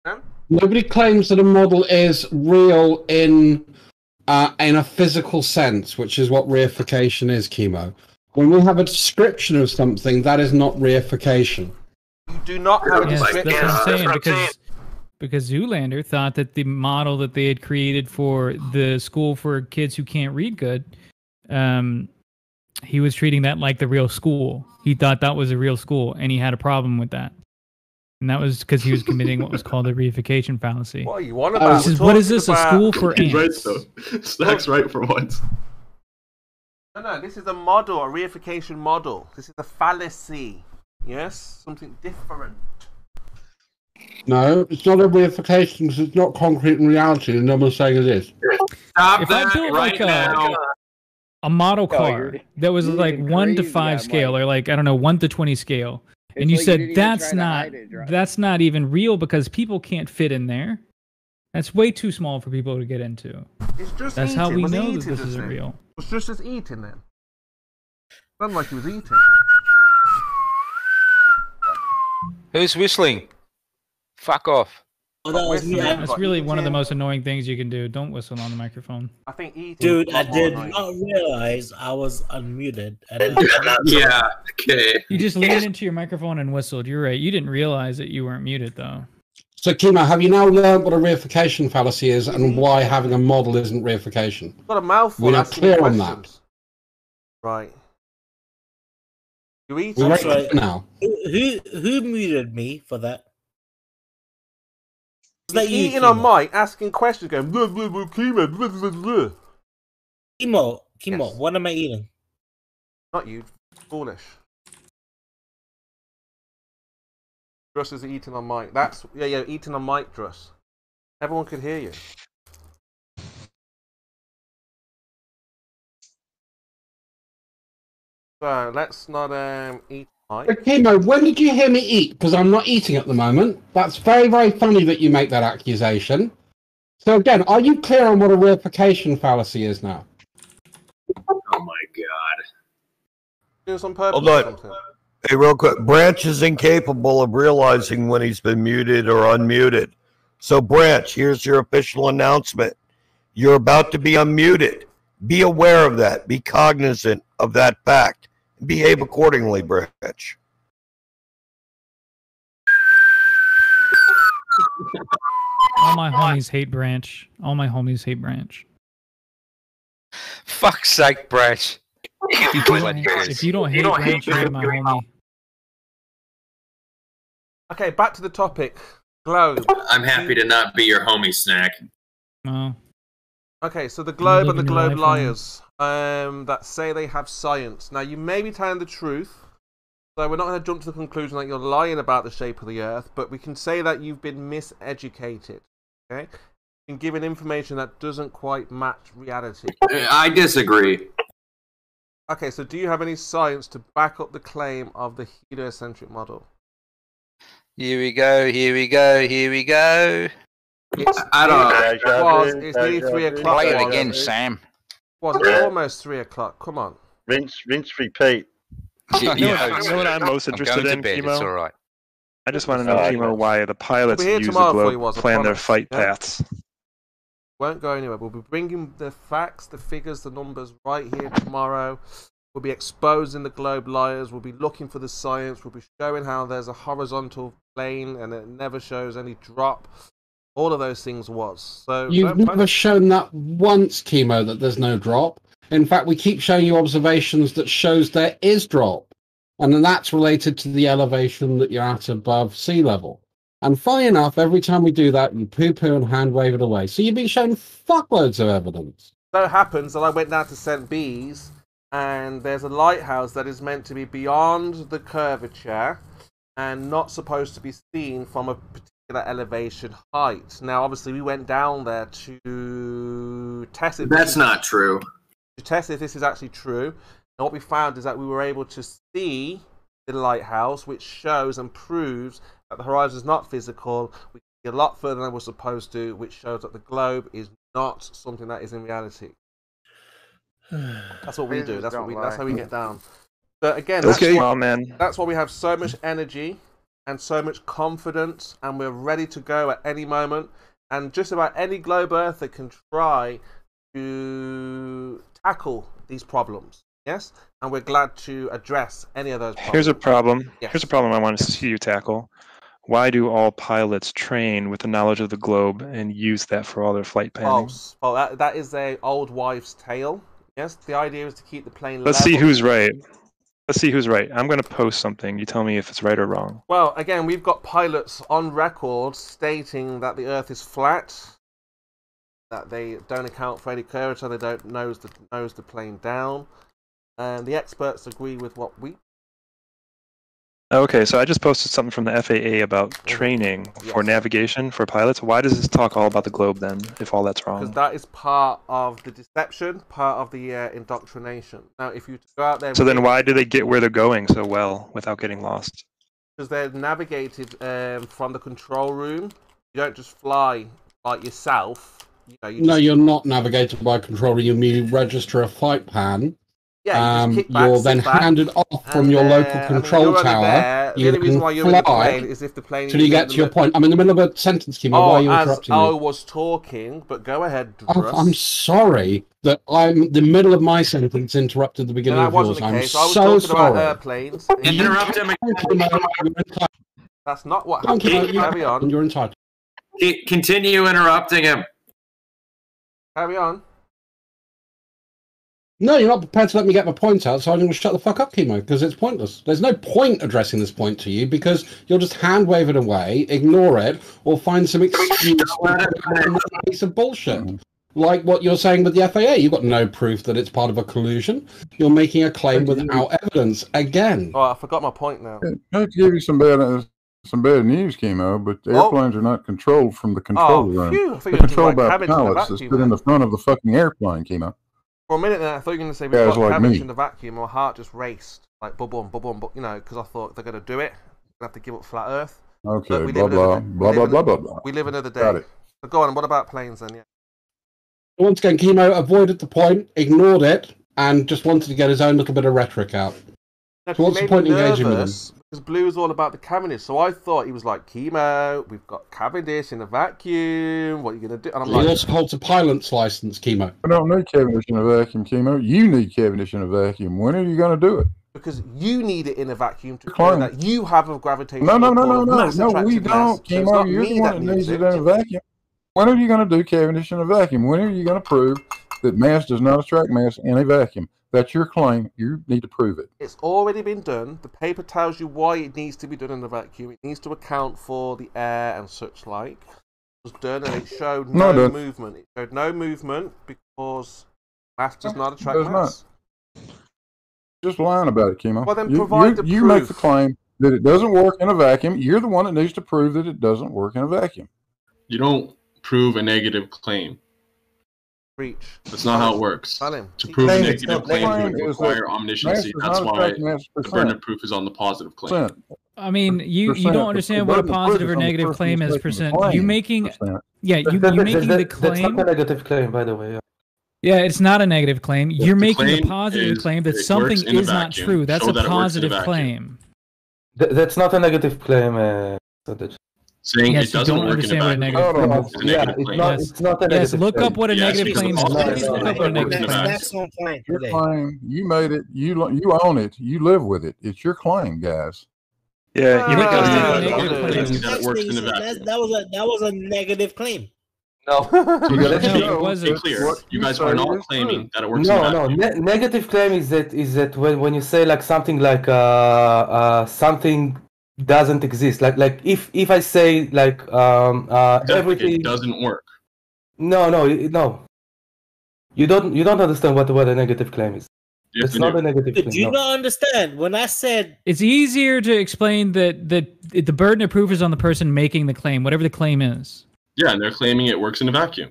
Yeah? Nobody claims that a model is real in uh, in a physical sense, which is what reification is, Kimo. When we have a description of something, that is not reification. You do not have a Yes, that's what I'm saying because because Zoolander thought that the model that they had created for the school for kids who can't read good, um, he was treating that like the real school. He thought that was a real school, and he had a problem with that. And that was because he was committing what was called the reification fallacy. What are you on He about? says, We're "What is talking this? A school for He's right ants?" though. Snack's right for once. No, no, this is a model, a reification model. This is a fallacy. Yes? Something different. No, it's not a reification because it's not concrete in reality, and no one's saying it is. if Stop I that built right like a, now. a model car you're- that was like one to five scale, like- or like I don't know, one to twenty scale, and you like said didn't that's not it, right? that's not even real because people can't fit in there. That's way too small for people to get into. It's just That's eating. how we Was he know that this isn't real. Was just as eating then? Sounded like he was eating. Who's whistling? Fuck off. Oh, that was me. I- That's really one of the most annoying things you can do. Don't whistle on the microphone. I think eating. Dude, I did annoying. not realize I was unmuted. And I- yeah. Okay. You just leaned into your microphone and whistled. You're right. You didn't realize that you weren't muted though. So, Kimo, have you now learned what a reification fallacy is and why having a model isn't reification? Got a mouthful. We're now asking me clear on that. Right. You eat We're I'm ready sorry. now. Who, who who muted me for that? Was that He's you, eating on mic, asking questions, going. Blah, blah, blah, Kimo, blah, blah, blah. Kimo, Kimo, Yes. what am I eating? Not you. Foolish. Druss is eating on mic. That's yeah, yeah, eating on mic, Druss. Everyone could hear you. So let's not um eat mic. But, Kimo, when did you hear me eat? Because I'm not eating at the moment. That's very, very funny that you make that accusation. So, again, are you clear on what a reification fallacy is now? Oh my god. Doing this on purpose Hold on. Hey, real quick. Branch is incapable of realizing when he's been muted or unmuted. So, Branch, here's your official announcement. You're about to be unmuted. Be aware of that. Be cognizant of that fact. Behave accordingly, Branch. All my homies hate Branch. All my homies hate Branch. Fuck's sake, Branch. If you don't, if you don't hate Branch, you hate my homie. Okay, back to the topic. Globe. I'm happy to not be your homie snack. Oh. Okay, so the Globe and the Globe liars um, that say they have science. Now, you may be telling the truth, so we're not going to jump to the conclusion that you're lying about the shape of the Earth, but we can say that you've been miseducated. Okay, been given information that doesn't quite match reality. I disagree. Okay, so do you have any science to back up the claim of the heliocentric model? Here we go, here we go, here we go. It's, I don't- it was, it's nearly three o'clock. Play it again, Sam. Was it's almost three o'clock? Come on. Rinse, rinse, repeat. You know, Yeah. what- you know what I'm most I'm interested going to in, bed, it's all right. I just want to know, Uh, Kimo, why the pilots We're here use the tomorrow for you, globe was, plan their fight Yeah? paths. won't go anywhere. We'll be bringing the facts, the figures, the numbers right here tomorrow. We'll be exposing the globe liars. We'll be looking for the science. We'll be showing how there's a horizontal plane and it never shows any drop. All of those things was. So You've never shown that once, Kimo, that there's no drop. In fact, we keep showing you observations that shows there is drop. And then that's related to the elevation that you're at above sea level. And funny enough, every time we do that, you poo poo and hand wave it away. So you've been shown fuckloads of evidence. So it happens that I went down to St. Bees and there's a lighthouse that is meant to be beyond the curvature and not supposed to be seen from a particular elevation height. Now, obviously, we went down there to test it. That's not true. to test if this is actually true. And what we found is that we were able to see the lighthouse, which shows and proves that the horizon is not physical. We can see a lot further than we're supposed to, which shows that the globe is not something that is in reality. That's what we do. That's what don't we. That's how we get down. But again, that's Okay. why, Well, man. that's why we have so much energy and so much confidence, and we're ready to go at any moment. And just about any globe earther can try to tackle these problems. Yes, and we're glad to address any of those. Problems. Here's a problem. Yes. Here's a problem I want to see you tackle. Why do all pilots train with the knowledge of the globe and use that for all their flight planning? False. Well, that, that is a old wives' tale. Yes, the idea is to keep the plane. Let's see who's right. Let's see who's right. I'm going to post something. You tell me if it's right or wrong. Well, again, we've got pilots on record stating that the Earth is flat, that they don't account for any curvature, they don't nose the nose the plane down, and the experts agree with what we. Okay, so I just posted something from the FAA about training for navigation for pilots. Why does this talk all about the globe then, if all that's wrong? Because that is part of the deception, part of the uh, indoctrination. Now, if you go out there, So then why do they get where they're going so well without getting lost? because they're navigated um, from the control room, you don't just fly like yourself. You know, you No, you're not navigated by a controller. You merely register a flight plan. Yeah, you just um, kick back, you're then back, handed off from and, your uh, local I mean, control you're tower. there. The You only reason can why you're in the fly plane is if the plane till you get to your mid- point. I'm in the middle of a sentence, Kimo. Oh, Why are you as interrupting I me? was talking, but go ahead, Oh, I'm sorry that I'm the middle of my sentence interrupted the beginning that of yours. I'm was so talking sorry. about airplanes. Interrupt him That's not what Don't happened. Kimo, Carry on. You're entitled. He- Continue interrupting him. Carry on. No, you're not prepared to let me get my point out, so I'm going to shut the fuck up, Kimo, because it's pointless. There's no point addressing this point to you because you'll just hand wave it away, ignore it, or find some excuse to another piece of bullshit. Like what you're saying with the FAA. You've got no proof that it's part of a collusion. You're making a claim without evidence again. Oh, I forgot my point now. I have to give you some bad uh, some bad news, Kimo. But the Oh. airplanes are not controlled from the control room. phew, I thought you They're were gonna controlled do, like, by the pilots that vacuum sit in the front of the fucking airplane, Kimo. For a minute there, I thought you were going to say we've Guys got like cabbage me. in the vacuum. My heart just raced. Like, bub bum, bub bum, bu- you know, because I thought they're going to do it. They have to give up flat Earth. Okay, But we blah live blah another- blah blah blah blah blah. We live another day. Got it. So go on, what about planes then? Yeah. Once again, Kimo avoided the point, ignored it, and just wanted to get his own little bit of rhetoric out. So what's the point me in engaging with him? Nervous Because Blue is all about the Cavendish. So I thought he was like, Kimo, we've got Cavendish in a vacuum. What are you going to do? And I'm He like, also holds a pilot's license, Kimo. I don't need Cavendish in a vacuum, Kimo. You need Cavendish in a vacuum. When are you going to do it? because you need it in a vacuum to Claim. that you have a gravitational No, no, no, no, no, no. We don't, Kimo. not You're the one that that needs needs it it. in a vacuum. When are you going to do Cavendish in a vacuum? When are you going to prove that mass does not attract mass in a vacuum? That's your claim. You need to prove it. It's already been done. The paper tells you why it needs to be done in a vacuum. It needs to account for the air and such like. It was done and it showed No, no, it movement. It showed no movement because mass does not attract does mass. Just lying about it, Kimo. Well, then you, provide you, the you make the claim that it doesn't work in a vacuum. You're the one that needs to prove that it doesn't work in a vacuum. You don't prove a negative claim. Preach. That's not how it works. Tell him. To prove a negative claim, claim you is require that omnisciency. That's why the burden of proof is on the positive claim. Percent. I mean, you you don't understand what a burden of proof positive or negative claim is percent. You making yeah, you you making that- the That's not a negative claim, by the way. yeah. Yeah, it's not a negative claim. You're the making a positive is claim that something works in is not true. That's Show a that it a positive claim. Th- That's not a negative claim, uh, Sadaj. Saying Yes, it you doesn't don't work understand what a in a negative vacuum claim No, is. is a yeah, negative it's not. Yes. It's not a Yes, look up what a Yes, negative because claim is. look up what a negative in a claim vacuum. is. That's on point Your claim, you made it. You you own it. You live with it. It's your claim, guys. Yeah, you make up a what a Uh, negative claim evidence is. that works in a That, was a that was a negative claim. No, You No, gotta it wasn't. Clear. what You guys are not claiming true. that it works in a no, no. Ne- negative claim is that is that when, when you say like something like uh, uh something doesn't exist. Like like if if I say like um uh everything. It doesn't work. No, no, no. You don't you don't understand what what a negative claim is. It's not a negative Did thing. you no. not understand when I said It's easier to explain that that the burden of proof is on the person making the claim, whatever the claim is. Yeah, and they're claiming it works in a vacuum.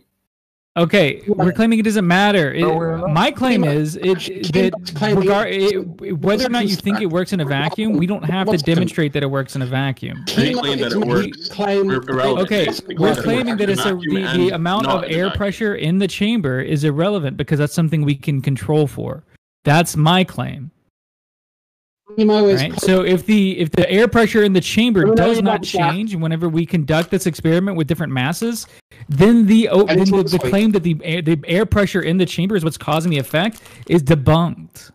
Okay, we're claiming it doesn't matter. It- No, we're not. my claim Kima- is it, that regard, it, whether or not you think it works in a vacuum, we don't have to demonstrate that it works in a vacuum. They claim that it works. irrelevant. Okay, we're claim that it claiming that it's a, the, the amount of air vacuum. pressure in the chamber is irrelevant because that's something we can control for. That's my claim. Kimo is Right? So if the if the air pressure in the chamber No, no, does you not don't, change whenever we conduct this experiment with different masses, then the oh, then the, the claim that the air, the air pressure in the chamber is what's causing the effect is debunked.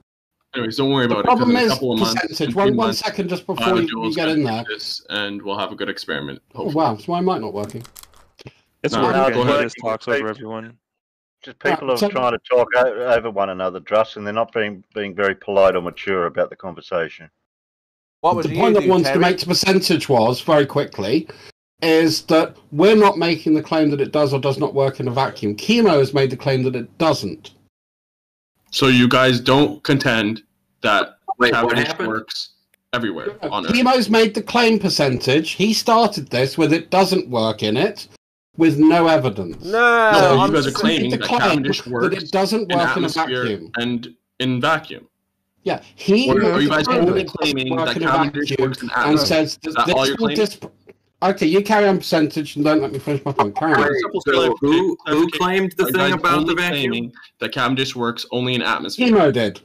Anyways, don't worry about it. 'cause problem in a is couple of months, percentage. in One- three one months, second just before you- Biojoel's you get in there. And we'll have a good experiment. Oh, wow, so why might not working? It's No, working. Go ahead. working. Just talks over everyone. Just people are so- trying to talk over one another, Druss, and they're not being being very polite or mature about the conversation. What would the point do, I wanted to make to percentage was very quickly is that we're not making the claim that it does or does not work in a vacuum. Kimo has made the claim that it doesn't. So you guys don't contend that Wait, Cavendish works everywhere on Earth. Kimo's made the claim percentage. He started this with it doesn't work in it with no evidence. No, No, I'm you guys are claiming the that Cavendish works that it doesn't in work in a atmosphere vacuum. and in vacuum. Yeah, he Or are you guys that only it doesn't claiming work that in Cavendish vacuum works in and atmosphere? says Is that that all you're will claiming? dis- Okay, you carry on percentage and don't let me finish my point. Carry on. So who who claimed the thing about the vacuum? that Cavendish works only in atmosphere? Kimo did.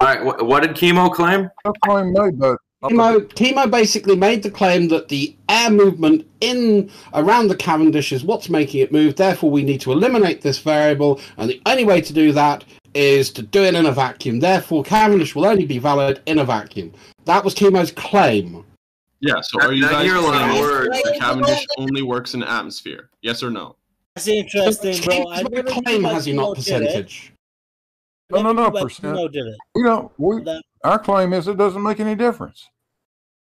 All right, wh- what did Kimo claim? claim made, but Kimo, Kimo basically made the claim that the air movement in around the Cavendish is what's making it move. Therefore, we need to eliminate this variable, and the only way to do that is to do it in a vacuum. Therefore, Cavendish will only be valid in a vacuum. That was Kimo's claim. Yeah, so are you Now guys you're lying. claiming Words. that Cavendish only works in atmosphere? Yes or no? That's interesting, bro. I Kimo's never claim has he not Kimo did it. percentage. no, no, no Never knew that percent. Kimo did it. We don't. We, our claim is it doesn't make any difference.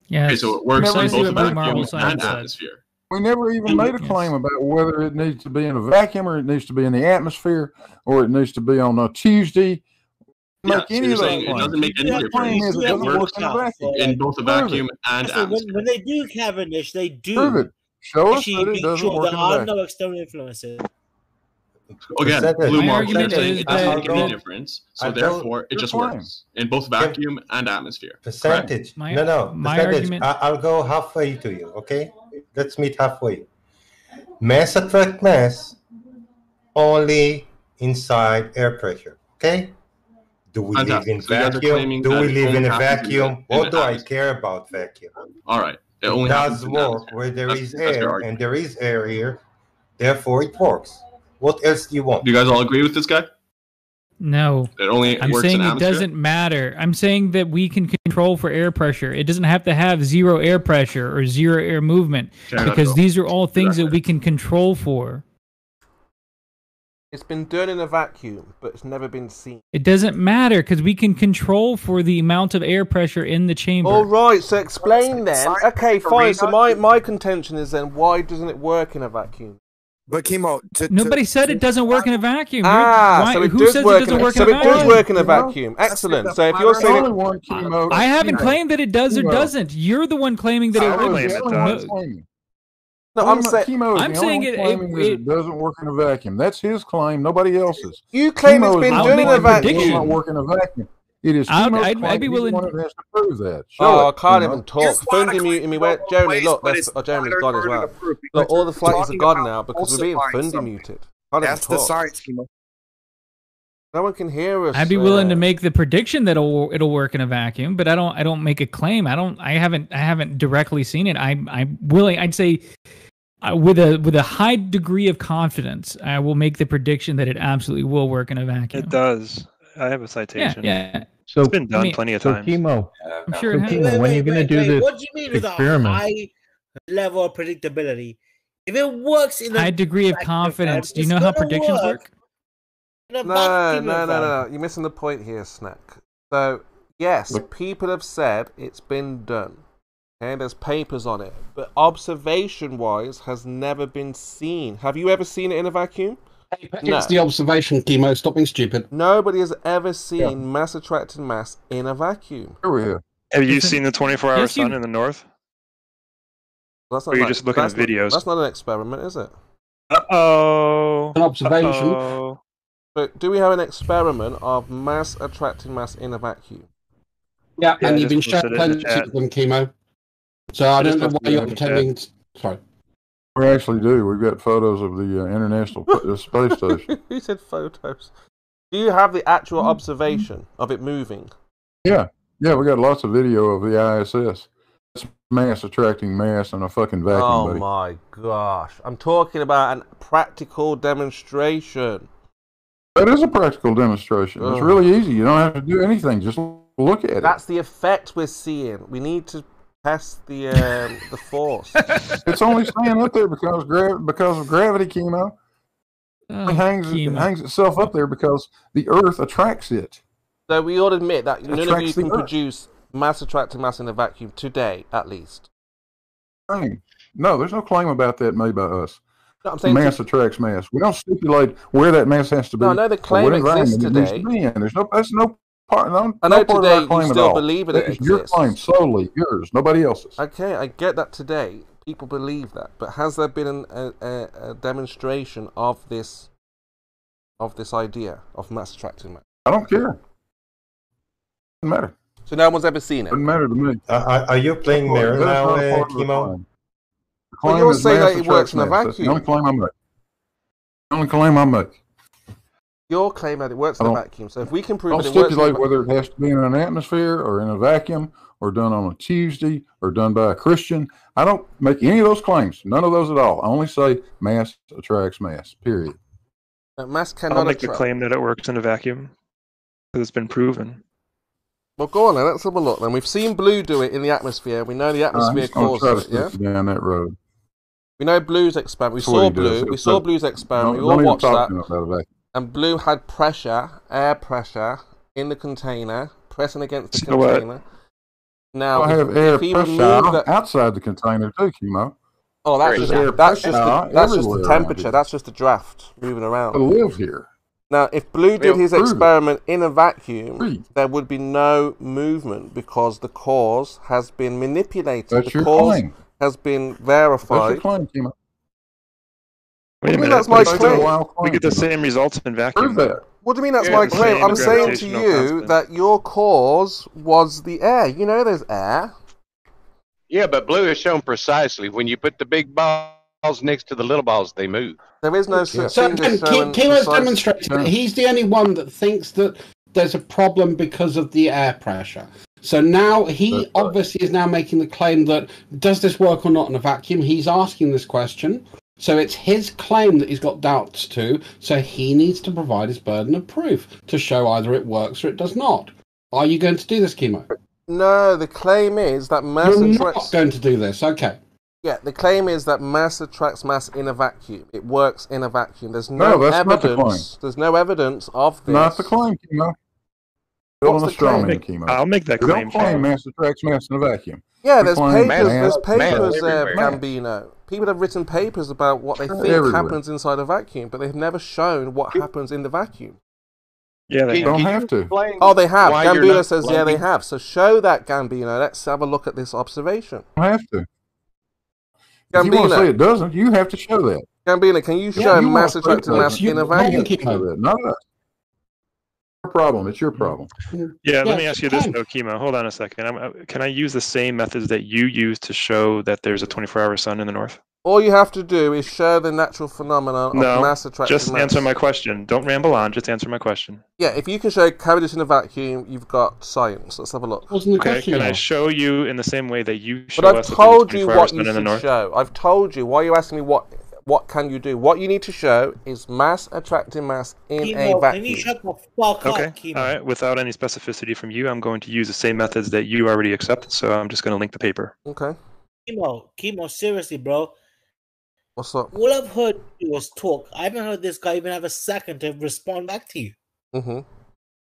Yeah. Okay, so it works Never in both a blue vacuum and atmosphere. We never even made a claim about whether it needs to be in a vacuum or it needs to be in the atmosphere or it needs to be on a Tuesday. Yeah, Make so any you're of those saying it claims. doesn't make any That claim difference. is It doesn't work works in in both a vacuum and So when, atmosphere. when they do Cavendish, they do Prove it. Show us that it make doesn't sure work there in a are vacuum. no external influences. Again, Percentage. blue My marble argument saying is it doesn't that- make any difference, so I therefore it just point. works in both vacuum and atmosphere. Percentage. My- no, no. my percentage. argument- I, I'll go halfway to you. Okay, let's meet halfway. Mass attract mass only inside air pressure. Okay. Do we live in So you guys are vacuum? Do we live in a vacuum? What the do I care about vacuum? All right. It, it does work where there that's, is air, and there is air here. Therefore, it works. What else do you want? Do you guys all agree with this guy? No. It only I'm works saying in it atmosphere. doesn't matter. I'm saying that we can control for air pressure. It doesn't have to have zero air pressure or zero air movement Okay, because these are all things that we can control for. It's been done in a vacuum, but it's never been seen. It doesn't matter because we can control for the amount of air pressure in the chamber. All right, so explain then. Okay, fine. So my, my contention is then why doesn't it work in a vacuum? But Kimo. To, Nobody said it doesn't work in a vacuum. You're- Ah, why- so it who does says work it doesn't in a, work so in a it does work in a vacuum. Excellent. So if you're saying it, one Kimo. I haven't Kimo. claimed that it does or doesn't. You're the one claiming that it was wouldn't. the only one claiming. No, Kimo- I'm saying- Kimo I'm saying only it- it- it doesn't work in a vacuum. That's his claim, nobody else's. You claim Kimo it's is been doing done only in a one that does vacuum. not work in a vacuum. It is I'd- Kimo's I'd- I'd be willing- the one has to prove that. Show Oh, I can't you know? even talk. Fundy muting me. Where Jeremy, look, that's oh, Jeremy's gone as well. Look, all the flags are gone now because we're being Fundy muted. Can't That's the talk. science, Kimo. No one can hear us. I'd be willing uh, to make the prediction that it'll it'll work in a vacuum, but I don't I don't make a claim. I don't I haven't I haven't directly seen it. I I'm willing. I'd say uh, with a with a high degree of confidence, I will make the prediction that it absolutely will work in a vacuum. It does. I have a citation. yeah. So it's been done I mean- plenty of so times. Kimo. I'm sure so it Kimo. Wait, when are you gonna do wait. this What do you mean with a experiment? high level of predictability? If it works in a High degree of confidence. Do you know how predictions work? in a No, no, no, no, no. You're missing the point here, Snack. So, yes, people have said it's been done. Okay, there's papers on it. But observation wise has never been seen. Have you ever seen it in a vacuum? No. It's the observation, Kimo. Stop being stupid. Nobody has ever seen mass attracting mass in a vacuum. Have. Have you seen the 24 hour Yes, you- sun in the north? That's Or you're like- just looking that's at not- videos? That's not an experiment, is it? Uh oh. An observation. Uh-oh. But do we have an experiment of mass attracting mass in a vacuum? Yeah, Yeah, and you've been just shown posted it in the plenty of them, Kimo. So I, I don't know why you're in the chat. pretending. Sorry. We actually do. We've got photos of the uh, International Space Station. he said photos. Do you have the actual observation of it moving? Yeah, yeah, we got lots of video of the ISS. It's mass attracting mass in a fucking vacuum, oh buddy. my gosh. I'm talking about a practical demonstration. That is a practical demonstration. It's really easy. You don't have to do anything. Just look at it. That's the effect we're seeing. We need to test the um, the force. It's only staying up there because gra- because of gravity, Kimo. Oh, it hangs it hangs itself up there because the Earth attracts it. So we all admit that none of you can produce mass attracting mass in a vacuum today, at least. Claim. No, there's no claim about that made by us. No, I'm saying mass to- attracts mass. We don't stipulate where that mass has to be. No, I know the claim exists today. to be in. There's no that's no part. No, I know no part today of our you claim at still believe it That is your exists. claim solely yours, nobody else's. Okay, I get that today. People believe that, but has there been an, a, a, a demonstration of this of this idea of mass attracting mass? I don't care. Doesn't matter. So no one's ever seen it. Doesn't matter to me. Uh, are, are you playing Well, mirror now, not uh, part of Kimo? Well, you're is saying that it works in a mass. That's the vacuum. only claim I make. The only claim I make. Your claim that it works in a vacuum. So if we can prove Don't that it works in a stipulate va- whether it has to be in an atmosphere or in a vacuum or done on a Tuesday or done by a Christian. I don't make any of those claims. None of those at all. I only say mass attracts mass. Period. that mass I'll cannot make the claim that it works in a vacuum because it's been proven. Well, go on then. Let's have a look. Then we've seen blue do it in the atmosphere. We know the atmosphere just gonna try to causes it. Yeah. stick you down that road. We know blue's expand. We That's saw blue. We saw blue's expand. Don't- we all don't even watched talk that. To him about a vacuum. And blue had pressure, air pressure, in the container, pressing against the So what? container. Now, I if- have air if he pressure removed that- outside the container too, Kimo. Oh, that's There's just, air that's pressure just the, that's just the temperature. That's just the draft moving around. I live here. Now, if Blue did his experiment in a vacuum, there would be no movement because the cause has been manipulated. That's the your cause claim. has been That's your verified. claim, Kimo. Wait a do you mean minute. that's my claim? We get the same results in vacuum. Prove that. What do you mean that's Yeah, my claim? I'm saying to you constant. that your cause was the air. You know there's air. Yeah, but blue is shown precisely. When you put the big balls next to the little balls, they move. There is no such So thing again, as Ki- showing demonstrating that he's the only one that thinks that there's a problem because of the air pressure. So now he obviously is now making the claim that does this work or not in a vacuum? He's asking this question. So it's his claim that he's got doubts to. So he needs to provide his burden of proof to show either it works or it does not. Are you going to do this, Kimo? No, the claim is that mass You're attracts. not going to do this. Okay. Yeah, the claim is that mass attracts mass in a vacuum. It works in a vacuum. There's no, No, that's not the evidence. There's no evidence of this. Not the claim, Kimo. What's Building the a claim? man, Kimo. I'll make that We claim. don't claim mass attracts mass in a vacuum. Yeah, there's papers. mass There's papers, attracts uh, mass. Gambino. People have written papers about what they think Everywhere. happens inside a vacuum, but they've never shown what happens in the vacuum. Yeah, they don't have to. Oh, they have. why Gambino not says, yeah, they have. So show that, Gambino. Let's have a look at this observation. Don't have to. If you want to say it doesn't, you have to show that. Gambino, can you If show you mass wanna say mass doesn't, in a you have to vacuum? show that. Not us. Your problem. It's your problem. Yeah, let me ask you this can. though, Kimo. Hold on a second. I'm, uh, can I use the same methods that you use to show that there's a 24-hour sun in the north? All you have to do is show the natural phenomenon of No, mass attracting just mass. answer my question. Don't ramble on. Just answer my question. Yeah, if you can show cavities in a vacuum, you've got science. Let's have a look. Wasn't the Okay, can I show you in the same way that you show But I've us that told you 24-hour what sun you in the should north? show. I've told you. Why are you asking me what what can you do? What you need to show is mass attracting mass in a Kimo, can you vacuum. shut the fuck Okay. up, Kimo? All right. Without any specificity from you, I'm going to use the same methods that you already accept. So I'm just going to link the paper. Okay. Kimo, Kimo, seriously, bro. What's up? All I've heard was talk. I haven't heard this guy even have a second to respond back to you. Mm-hmm.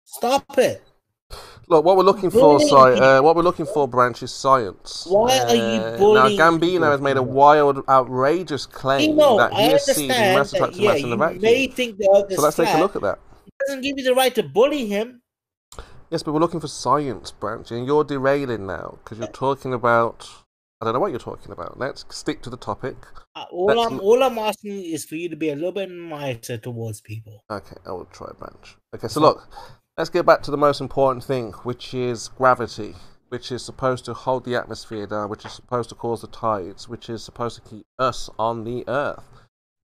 Stop it. Look, what we're looking for, Si, uh, what we're looking for, Branch, is science. Why are you Uh, bullying Now, Gambino has made a wild, outrageous claim that I he has seen understand mass that, yeah, in the vacuum. may think the Earth is So let's take a look at that. It doesn't give you the right to bully him. Yes, but we're looking for science, Branch, and you're derailing now because you're talking about. I don't know what you're talking about. Let's stick to the topic. Uh, All Let's I'm all I'm asking is for you to be a little bit nicer towards people. Okay, I will try Branch. Okay, so look, let's get back to the most important thing, which is gravity, which is supposed to hold the atmosphere down, which is supposed to cause the tides, which is supposed to keep us on the Earth.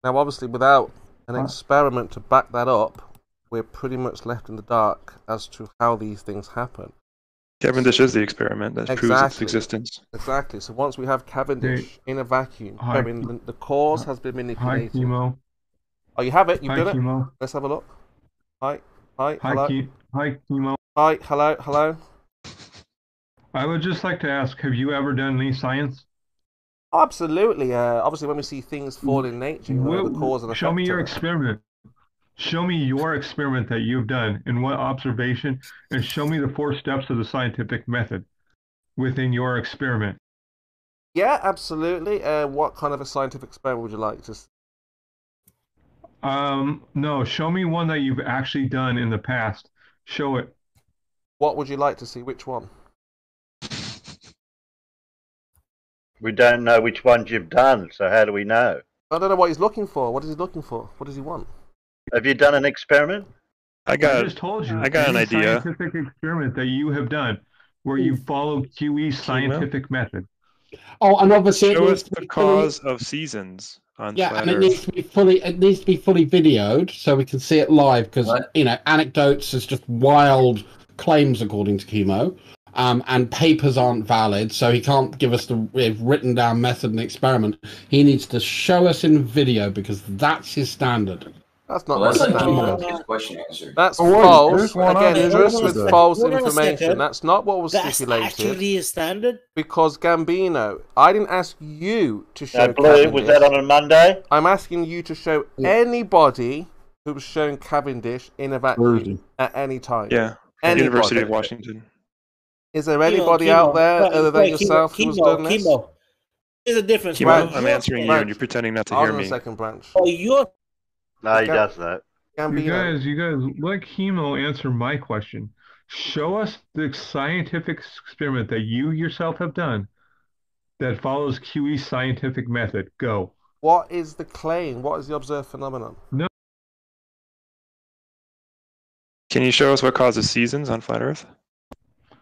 Now, obviously, without an experiment to back that up, we're pretty much left in the dark as to how these things happen. Cavendish is the experiment that proves its existence. Exactly. So once we have Cavendish in a vacuum, Hi. showing the, the cause has been manipulated. Hi, manipulated. Kimo. Oh, you have it. You've Hi, done it. Kimo. Let's have a look. Hi. Hi. Hi, hello. Ke- hi, Kimo. Hi. Hello. Hello. I would just like to ask: Have you ever done any science? Absolutely. Uh, obviously, when we see things fall in nature, you know, the cause and effect. show me your experiment. Show me your experiment that you've done and what observation, and show me the four steps of the scientific method within your experiment. Yeah, absolutely. Uh, what kind of a scientific experiment would you like to? s- Um, no, show me one that you've actually done in the past. Show it. What would you like to see? Which one? We don't know which ones you've done, so how do we know? I don't know what he's looking for. What is he looking for? What does he want? Have you done an experiment? I got. I just told you. I got an any idea. Scientific experiment that you have done where you follow QE's scientific method. Oh, and obviously Show us the cause of seasons on Yeah, flat and it needs to be fully. It needs to be fully videoed so we can see it live because you know anecdotes is just wild claims according to Kimo, um, and papers aren't valid. So he can't give us the written down method and experiment. He needs to show us in video because that's his standard. That's not Well, that's like standard. His question answered. That's Oh, false. there's Again, other. just Hold on a with second. false Hold information. That's not what was That's stipulated. actually a standard. Because Gambino, I didn't ask you to show. No, Blue, was that on a Monday? I'm asking you to show anybody who was showing Cavendish in a vacuum Thursday. at any time. Yeah, Anybody. University of Washington. Is there anybody Kimo. out there Right, other than right, Kimo, yourself who has Kimo, done this? Kimo. There's a difference. Kimo, right? I'm Your- answering you, and you're pretending not to Hold hear on a me. second, Branch. Oh, your No, he Gam- does that. You guys, you guys, let Kimo answer my question. Show us the scientific experiment that you yourself have done that follows QE's scientific method. Go. What is the claim? What is the observed phenomenon? No. Can you show us what causes seasons on flat Earth?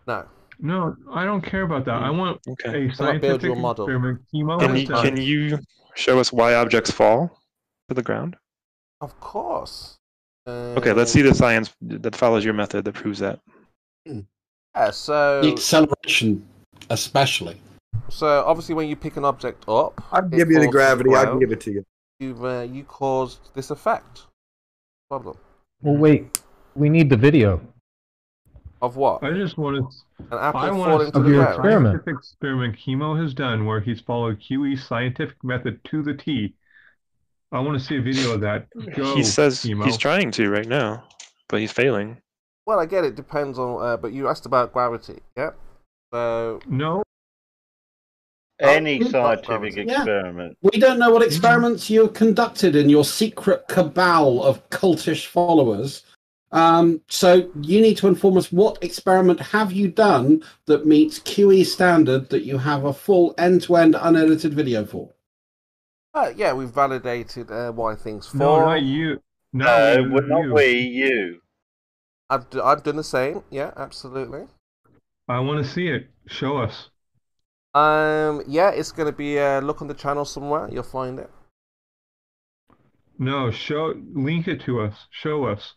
No. No, I don't care about that. I want Okay. a Cannot build scientific your model. experiment. Kimo Can you, done. can you show us why objects fall to the ground? Of course. Okay, let's see the science that follows your method that proves that. Yeah, so The acceleration, especially. so obviously when you pick an object up, I'll it give you the falls to gravity. I'll give it to you. You've uh, you caused this effect. Problem Well, wait. We need the video. of what? I just want An to. apple I falling want to to the ground. experiment. experiment Kimo has done where he's followed QE's scientific method to the T. I want to see a video of that. Go, he says Kimo. he's trying to right now, but he's failing. Well, I get it. Depends on. Uh, but you asked about gravity. Yeah. So No. Any Oh, scientific Yeah. experiment. We don't know what experiments you conducted in your secret cabal of cultish followers. Um, so you need to inform us what experiment have you done that meets QE standard that you have a full end-to-end unedited video for. Uh, yeah, we've validated uh, why things fall. No, not you. No, Not you, we're not you. we, you. I've d- I've done the same. Yeah, absolutely. I want to see it. Show us. Um, yeah, it's gonna be. Uh, look on the channel somewhere. You'll find it. No, show. Link it to us. Show us.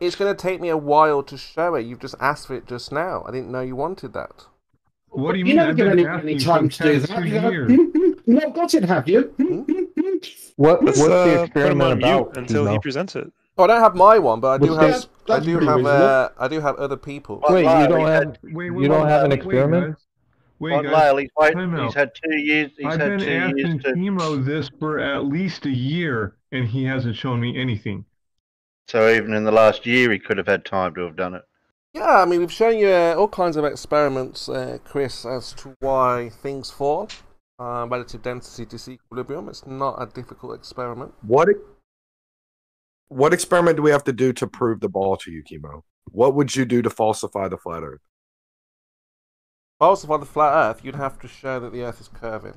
It's gonna take me a while to show it. You've just asked for it just now. I didn't know you wanted that. What do you You mean? never I've give been any, asking any time to do past that. two You have- years. Not got it, have you? What, what's the uh, put him experiment about? mute until he presents it. Oh, I don't have my one, but I do What's have. that? I do have. Uh, I do have other people. Wait, Lyle, you don't have had- Wait, wait, you don't wait, have an experiment? guys. Wait, Well, guys. Lyle, he's, wait, time he's had two years. He's I've had been two years asking to. Kimo this for at least a year, and he hasn't shown me anything. So even in the last year, he could have had time to have done it. Yeah, I mean, we've shown you uh, all kinds of experiments, uh, Chris, as to why things fall. Uh, relative density disequilibrium. It's not a difficult experiment. What what experiment do we have to do to prove the ball to you, Kimo? What would you do to falsify the flat Earth? Falsify the flat Earth, you'd have to show that the Earth is curving.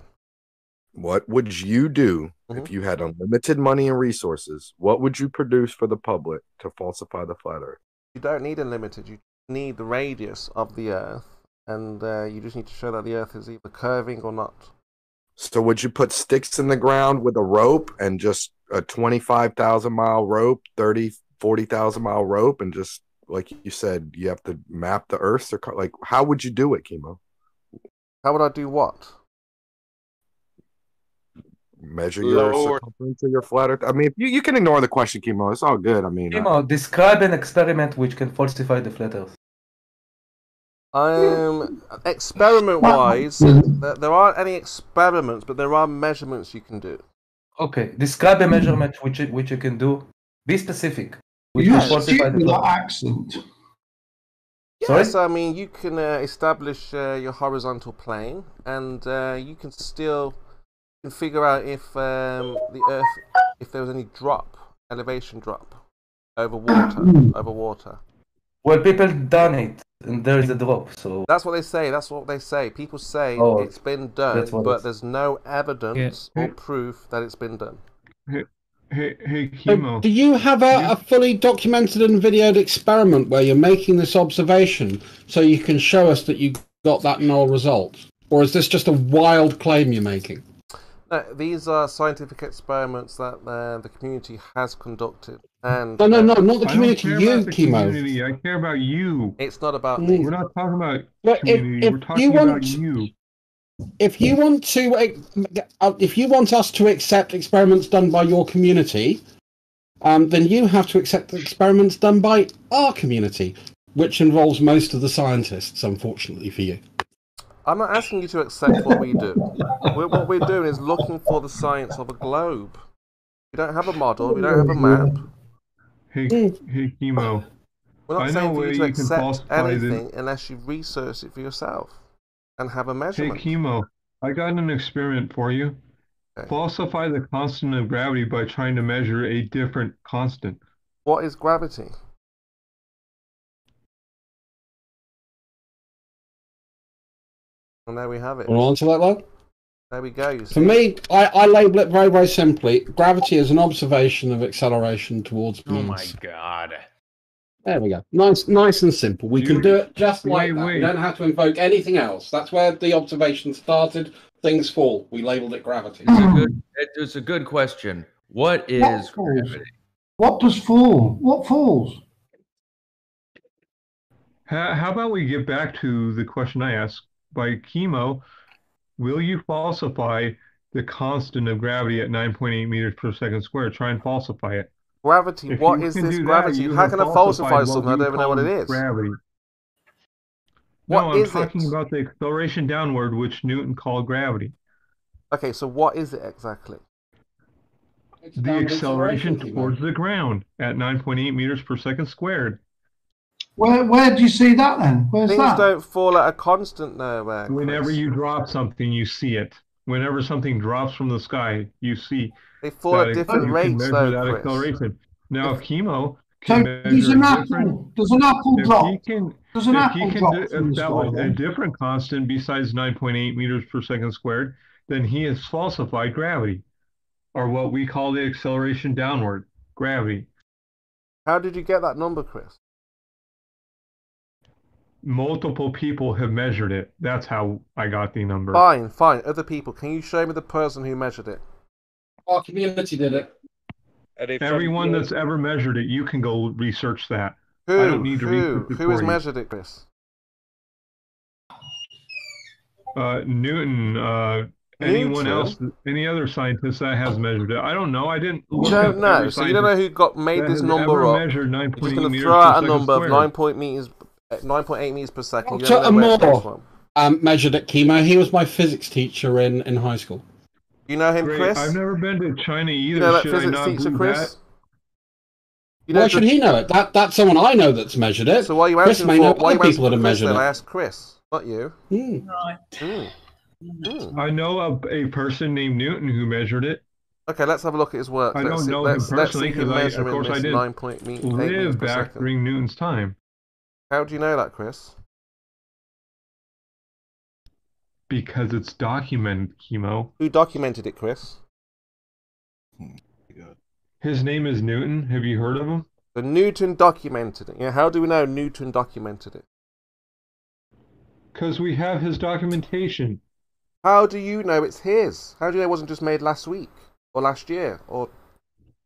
What would you do if you had unlimited money and resources? What would you produce for the public to falsify the flat Earth? You don't need unlimited. You need the radius of the Earth, and uh, you just need to show that the Earth is either curving or not. So would you put sticks in the ground with a rope and just a 25,000 mile rope, 30, 40,000 mile rope and just like you said, you have to map the earth or like how would you do it, Kimo? How would I do what? Measure your Lord. circumference of your flat earth. I mean, you, you can ignore the question, Kimo. It's all good. I mean, uh, describe an experiment which can falsify the flat Earth. Um, experiment wise, there, there aren't any experiments, but there are measurements you can do. Okay, describe a measurement which you, which you can do. Be specific. Which You will speak falsify the with flat that Earth. accent. Yes, I mean you can uh, establish uh, your horizontal plane, and uh, you can still figure out if um, the Earth, if there was any drop, elevation drop over water, over water. Well, people done it, and there is a drop. So That's what they say. That's what they say. People say Oh, it's been done, but it's- there's no evidence or proof that it's been done. Hey, hey, hey, So do you have a, a fully documented and videoed experiment where you're making this observation so you can show us that you got that null result? Or is this just a wild claim you're making? No, these are scientific experiments that uh, the community has conducted, and No, no, no, not the I don't community, care you, about the Kimo. community. I care about you. It's not about me. We're not talking about But community. if We're you talking want- about you. If you want to, uh, if you want us to accept experiments done by your community, um, then you have to accept the experiments done by our community, which involves most of the scientists, unfortunately for you. I'm not asking you to accept what we do. We're, what we're doing is looking for the science of a globe. We don't have a model. We don't have a map. Hey, hmm. hey, Kimo. We're not I know saying a for you to you can accept falsify the- anything unless you research it for yourself and have a measurement. Hey, measurement. Kimo. I got an experiment for you. Falsify the constant of gravity by trying to measure a different constant. What is gravity? And there we have it. Want to answer that, lad? There we go. You For me, I, I label it very, very simply. Gravity is an observation of acceleration towards Oh my god. There we go. Nice, nice and simple. We can do it just like Wait, that. We don't have to invoke anything else. That's where the observation started. Things fall. We labeled it gravity. It's a good. It's a good question. What is What gravity? What does fall? What falls? How, how about we get back to the question I asked by Kimo? Will you falsify the constant of gravity at 9.8 meters per second squared? Try and falsify it. Gravity. If What you is can this do that, gravity? How can I falsify something? I don't even know what it is. Gravity. What no, I'm is it? talking about the acceleration downward, which Newton called gravity. Okay, so what is it exactly? The acceleration acceleration, towards the ground at 9.8 meters per second squared. Where where do you see that then? Where's Things that? don't fall at a constant though. Uh, Whenever you drop something, you see it. Whenever something drops from the sky, you see. They fall at different you can rates, measure though, that Chris. acceleration. Now, if Kimo So can does measure an apple different, does an apple if drop? he can, Does an if he can drop do, from if the that sky was a different constant besides 9.8 meters per second squared, then he has falsified gravity, or what we call the acceleration downward, gravity. How did you get that number, Chris? Multiple people have measured it. That's how I got the number. Fine, fine. Other people, can you show me the person who measured it? Our community did it. Everyone that's ever measured it, you can go research that. Who? I don't need to who? research it Who has you. measured it, Chris? Uh, Newton, uh, anyone Newton? else, any other scientist that has measured it? I don't know. I didn't. You look don't know. So you don't know who got made this number up. measured You're just going to throw out a second number of nine point meters, uh, nine point eight meters per second. You Dr. don't know where it comes Moore from. um, measured at Kimo. He was my physics teacher in, in high school. You know him, Great. Chris? I've never been to China either. You know that Should I physics not teacher, Chris? that? You Why should the- he know it? That that's someone I know that's measured it. So why are you Chris may for? know Why are other people that for have Chris? measured Then I it. asked Chris, not you. Mm. Mm. I know a, a person named Newton who measured it. Okay, let's have a look at his work. I let's don't see, know let's, him personally because of measuring course, I didn't nine point me- eight meters live per back second. during Newton's time How do you know that, Chris? because it's documented. Kimo. Who documented it, Chris? His name is Newton. Have you heard of him? The Newton documented it. Yeah, how do we know Newton documented it? Because we have his documentation. How do you know it's his? How do you know it wasn't just made last week or last year or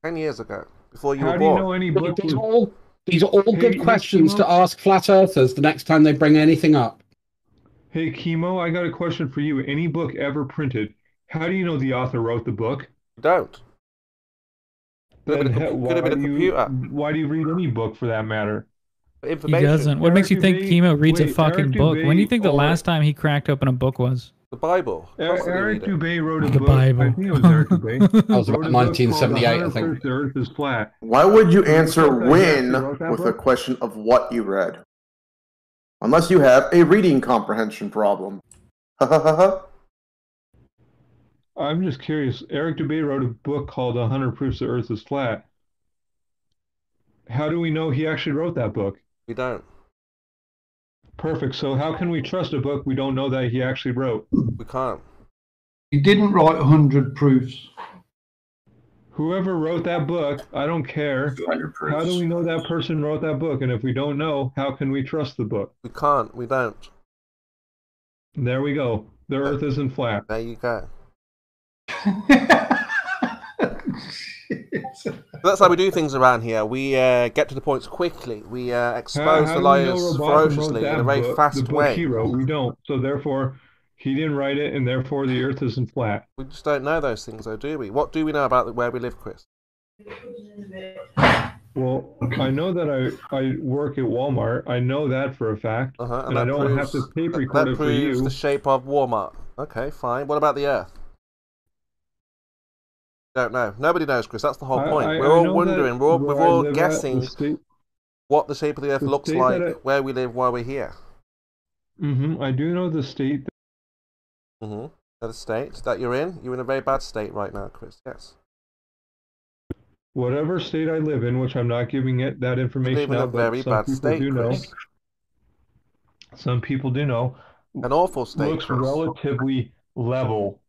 ten years ago before you How were do you know any book was all these are all Hey, good hey, questions Kimo? to ask flat earthers the next time they bring anything up. Hey, Kimo, I got a question for you. Any book ever printed, how do you know the author wrote the book? Don't. Could have been a could have been a why do computer. You, why do you read any book for that matter? For He doesn't. What makes you think Eric Kimo reads a fucking Eric book? When do you think the last time he cracked open a book was? The Bible. Er- Eric read. Dubay wrote a The book. Bible. I think it was Eric Dubay. That was about a book called 1978, I think. The Earth is Flat. Why would you answer know when actually wrote with a question of what you read? Unless you have a reading comprehension problem. Ha ha ha ha. I'm just curious. Eric Dubay wrote a book called 100 Proofs the Earth is Flat. How do we know he actually wrote that book? We don't. Perfect. So how can we trust a book we don't know that he actually wrote? We can't. He didn't write 100 proofs. Whoever wrote that book, I don't care. How do we know that person wrote that book? And if we don't know, how can we trust the book? We can't. We don't. There we go. The earth isn't flat. There you go. That's how we do things around here. We uh, get to the points quickly. We uh, expose how the liars ferociously in a very book, fast way. he wrote? We don't. So therefore, he didn't write it, and therefore the earth isn't flat. We just don't know those things, though, do we? What do we know about where we live, Chris? Well, I know that I, I work at Walmart. I know that for a fact. Uh-huh, and, I don't have to tape record that it for proves you. the shape of Walmart. Okay, fine. What about the Earth? Don't know. Nobody knows, Chris. That's the whole I- point. I- we're I all wondering. We're all, we're all at, the guessing state- what the shape of the Earth the looks like, where we live, why we're here. hmm I do know the state. Mm-hmm. The state that you're in. You're in a very bad state right now, Chris. Yes. Whatever state I live in, which I'm not giving it that information out, but very some bad people state, do know. Some people do know. An awful state, Looks Chris. relatively level.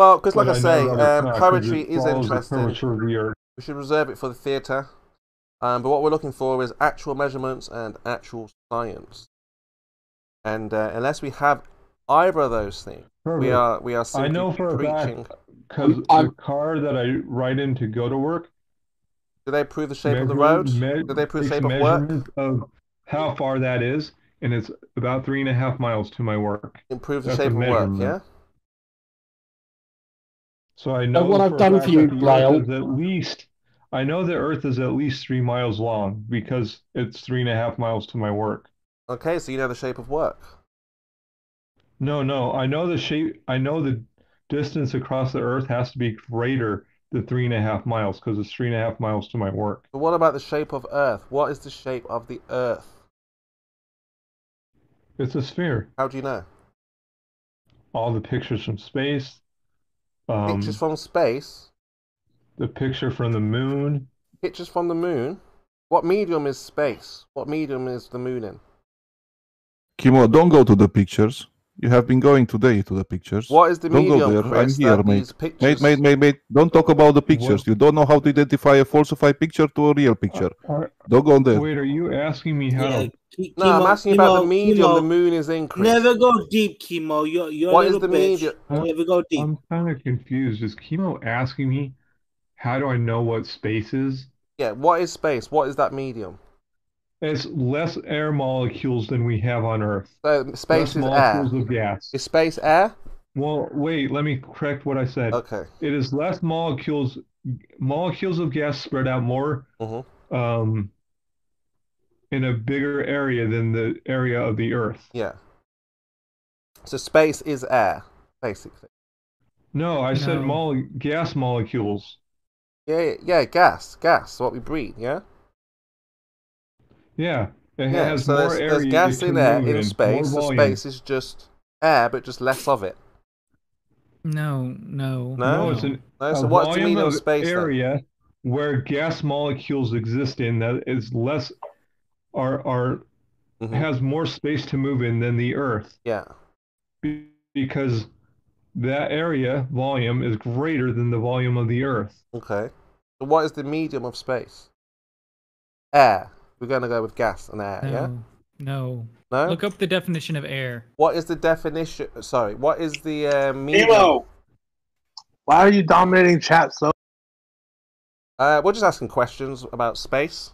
Well, because like but I say, um, poetry is interesting. curvature of the earth. We should reserve it for the theatre. Um, but what we're looking for is actual measurements and actual science. And uh, unless we have either of those things, we are we are simply I know for a preaching. fact because the car that I ride in to go to work. Do they prove the shape of the road? me- Do they prove the shape of work? measurement of how far that is, and it's about three and a half miles to my work. Improve the That's shape of work, yeah? So I know what I've done for you, that Lyle- at least. I know the Earth is at least three miles long because it's three and a half miles to my work. Okay, so you know the shape of work. No, no, I know the shape. I know the distance across the Earth has to be greater than three and a half miles because it's three and a half miles to my work. But what about the shape of Earth? What is the shape of the Earth? It's a sphere. How do you know? All the pictures from space. Um, Pictures from space? the picture from the moon. Pictures from the moon? What medium is space? What medium is the moon in? Kimo, don't go to the pictures. You have been going today to the pictures. What is the don't medium, go there. Chris, I'm here, mate. Mate, mate, mate, mate. Don't talk about the pictures. You don't know how to identify a falsified picture to a real picture. Are- Don't go there. Wait, are you asking me how to? No, I'm asking about the medium the moon is in, Chris. Never go deep, Kimo. You're you're What a is little the medium? Never go deep. I'm kind of confused. Is Kimo asking me how do I know what space is? Yeah, what is space? What is that medium? It's less air molecules than we have on Earth. So space less is air. molecules of gas. Is space air? Well, wait, let me correct what I said. Okay. It is less molecules molecules of gas spread out more Mm-hmm. um, in a bigger area than the area of the Earth. Yeah. So space is air, basically. No, I said No. mole gas molecules. Yeah, yeah, yeah, gas, gas, what we breathe, yeah? Yeah, it yeah, has so more there's, area there's gas in there in in, space. The space is just air, but just less of it. No, no, No, No, it's an, No, a so what's the volume medium of space then? area where gas molecules exist in that is less are are Mm-hmm. has more space to move in than the Earth. Yeah. Be- Because that area volume is greater than the volume of the Earth. Okay. So what is the medium of space? Air. We're going to go with gas and air, yeah? No. No? Look up the definition of air. What is the definition? Sorry, what is the uh, medium? Emo, why are you dominating chat so? Uh, we're just asking questions about space.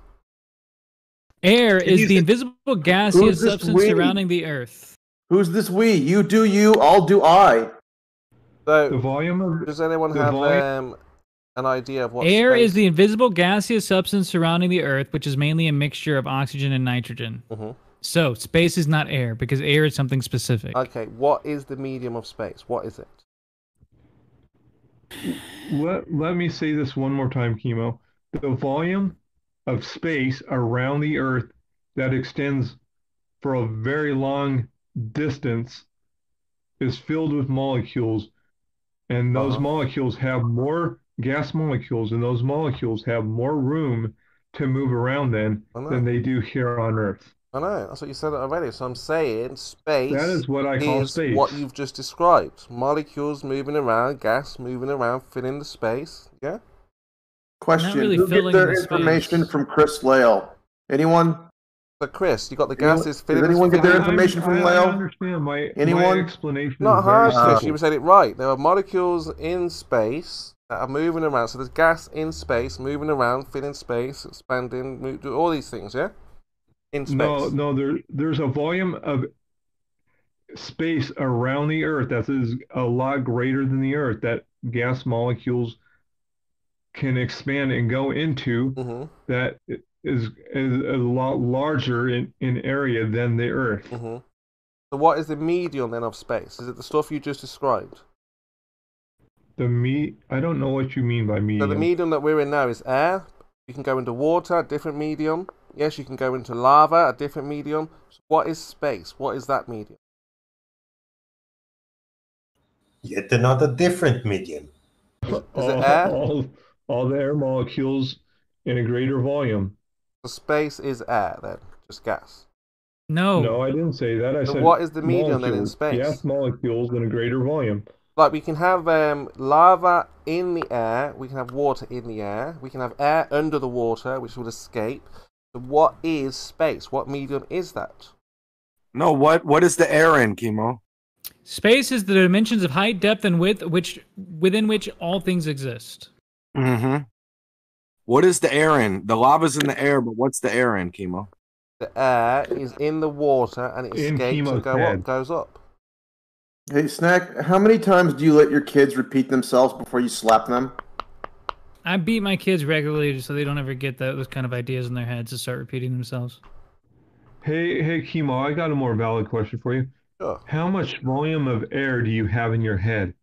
Air is you the say- invisible gaseous substance we? surrounding the Earth. Who's this we? You do you, I'll do I. So, the volume of does anyone the have volume- um, an idea of what Air space is the invisible gaseous substance surrounding the Earth, which is mainly a mixture of oxygen and nitrogen. Mm-hmm. So space is not air because air is something specific. Okay, what is the medium of space? What is it? Let, let me say this one more time, Kimo. The volume of space around the Earth that extends for a very long distance is filled with molecules, and those Uh-huh. molecules have more gas molecules, and those molecules have more room to move around then than they do here on Earth. I know, that's what you said already. So I'm saying space That is what I call is space. what you've just described. Molecules moving around, gas moving around, filling the space. Yeah? Question: really Who get their the information from Chris Lale? Anyone? But Chris, you got the Anyone- gases does filling anyone get their filling- information from I, I understand my, Anyone? my explanation. Not is very hard, Chris. You said it right. There are molecules in space that are moving around. So there's gas in space, moving around, filling space, expanding, mo- do all these things. Yeah. In space. No, no, there there's a volume of space around the Earth that is a lot greater than the Earth that gas molecules can expand and go into Mm-hmm. that is is a lot larger in, in area than the Earth. Mm-hmm. So what is the medium then of space? Is it the stuff you just described? The me I don't know what you mean by So medium. the medium that we're in now is air. You can go into water, a different medium. Yes, you can go into lava, a different medium. So what is space? What is that medium? Yet another different medium. Is it all, air? all all the air molecules in a greater volume. So space is air then, just gas. No. No, I didn't say that. I So said what is the medium then in space? Gas molecules in a greater volume. Like we can have um, lava in the air, we can have water in the air, we can have air under the water, which will escape. So what is space? What medium is that? No, what what is the air in Kimo? Space is the dimensions of height, depth, and width which within which all things exist. Mm-hmm. What is the air in? The lava's in the air, but what's the air in Kimo? The air is in the water and it escapes and go up, goes up. Hey, Snack, how many times do you let your kids repeat themselves before you slap them? I beat my kids regularly so they don't ever get those kind of ideas in their heads to start repeating themselves. Hey, hey, Kimo, I got a more valid question for you. Sure. How much volume of air do you have in your head?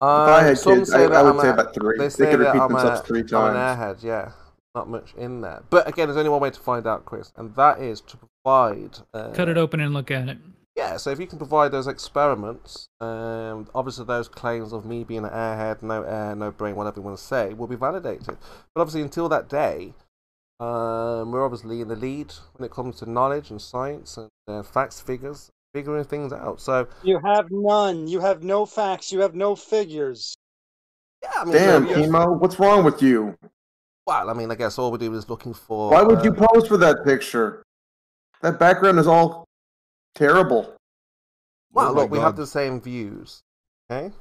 Um, I had some kids, say I- that I would I'm say a- about three. They They could that repeat I'm themselves a, three I'm an airhead, yeah. Not much in there. But again, there's only one way to find out, Chris, and that is to provide. Uh, Cut it open and look at it. Yeah, so if you can provide those experiments, um, obviously those claims of me being an airhead, no air, no brain, whatever you want to say, will be validated. But obviously, until that day, um, we're obviously in the lead when it comes to knowledge and science and uh, facts, figures, figuring things out. So You have none. You have no facts. You have no figures. Yeah, I mean, Damn, so you're- Kimo, what's wrong with you? Well, I mean, I guess all we do is looking for. Why would uh, you pose for that picture? That background is all terrible. Well, Oh my look, we have the same views. Okay,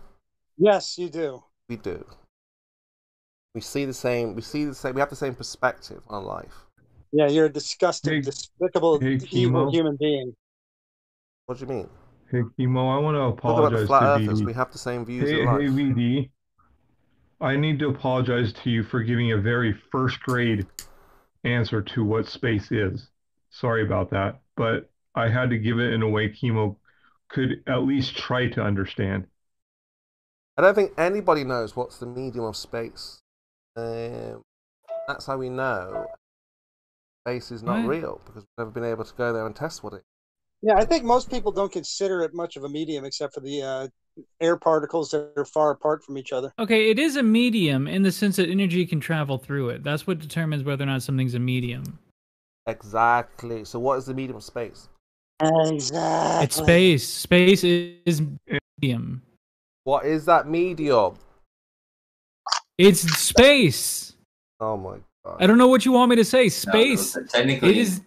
Yes, you do. we do. We see the same. We see the same. We have the same perspective on life. Yeah, you're a disgusting, despicable, hey, evil Kimo. human being. What do you mean? Hey, Kimo, I want to Talk about the apologize flat to earthers. VD. We have the same views Hey, life. hey, VD. I need to apologize to you for giving a very first grade answer to what space is. Sorry about that, but I had to give it in a way Kimo could at least try to understand. I don't think anybody knows what's the medium of space. um, that's how we know space is not Right. real because we've never been able to go there and test what it. Yeah, I think most people don't consider it much of a medium except for the uh, air particles that are far apart from each other. Okay, it is a medium in the sense that energy can travel through it. That's what determines whether or not something's a medium. Exactly. So, what is the medium of space? Exactly. It's space. Space is medium. What is that medium? It's space. Oh my god. I don't know what you want me to say. Space. but technically- it is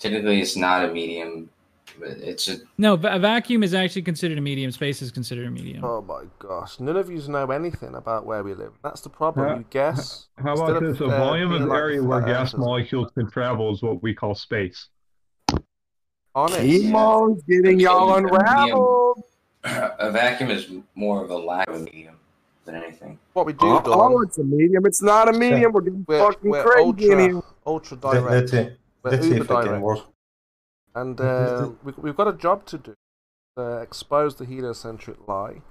Technically, it's not a medium, it's a no. A vacuum is actually considered a medium. Space is considered a medium. Oh my gosh. None of you know anything about where we live. That's the problem. How- you guess. How about this? A volume being of like area the where gas molecules can travel is what we call space. Honest. Kimo's getting y'all unraveled. a vacuum is more of a lack of medium than anything. What we do, Oh, Don, oh, it's a medium. It's not a medium. We're getting we're, fucking we're crazy ultra, in here. ultra Let- direct. Let's see. We're Let's see uber if it can direct. work. And uh, we, we've got a job to do. Uh, expose the heliocentric lie.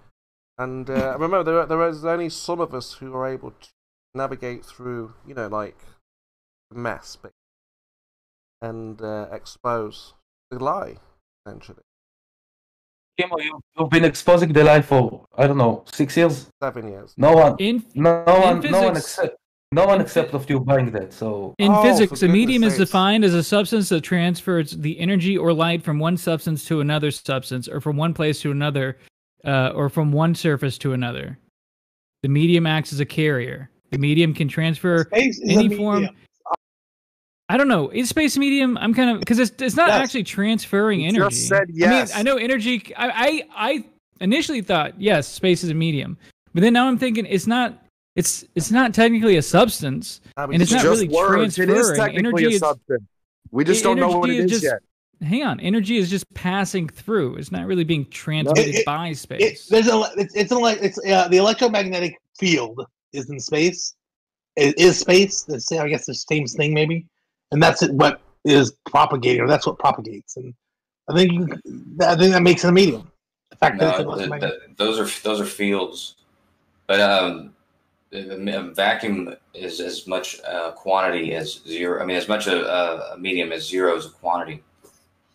And uh, remember, there, there is only some of us who are able to navigate through, you know, like the mess, and uh, expose the lie, essentially. Kimo, you, you've been exposing the lie for I don't know six years. Seven years. No one, In no, no one, in no one physics- accept, no one accept of you buying that. So In Oh, physics, a medium goodness is defined as a substance that transfers the energy or light from one substance to another substance, or from one place to another, uh, or from one surface to another. The medium acts as a carrier. The medium can transfer Space is any form. Medium. I don't know. Is space a medium? I'm kind of because it's it's not Yes. actually transferring You energy. just said yes. I mean, I know energy. I, I I initially thought yes, space is a medium, but then now I'm thinking it's not. It's it's not technically a substance, but and it's it's not just really words. It transferring. is technically energy a substance. We just don't know what it energy is just, yet. Hang on, energy is just passing through. It's not really being transmitted It- it- by It, space. there's a it's it's, an, it's uh, the electromagnetic field is in space. It is space. The same, I guess the same thing maybe, and that's it, what is propagating, or that's what propagates. And I think I think that makes it a medium. The fact that No, the, electromagnetic. the, those are those are fields, but um, the, the a vacuum is as much uh, quantity as zero. I mean, as much a, a, medium as zero is a quantity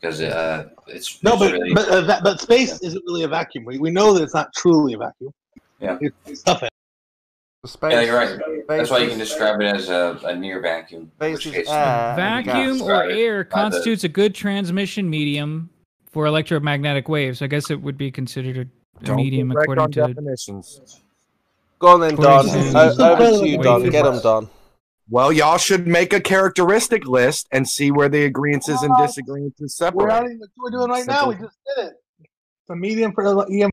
because uh, it's No, it's but really, but, uh, va- but space isn't really a vacuum. We, we know that it's not truly a vacuum. Yeah. It's stuff in. The space, yeah, you're right. That's why you can is- describe it as a, a near vacuum. Space is uh, air. Vacuum or air by the- constitutes a good transmission medium for electromagnetic waves. I guess it would be considered a, a Don't medium according to. definitions. Go on then, Don. According O- to- over to you, Don. Get them, Don. Well, y'all should make a characteristic list and see where the agreements and disagreements We're, separate. not even, we're doing right now. We just did it. It's a medium for ele- EM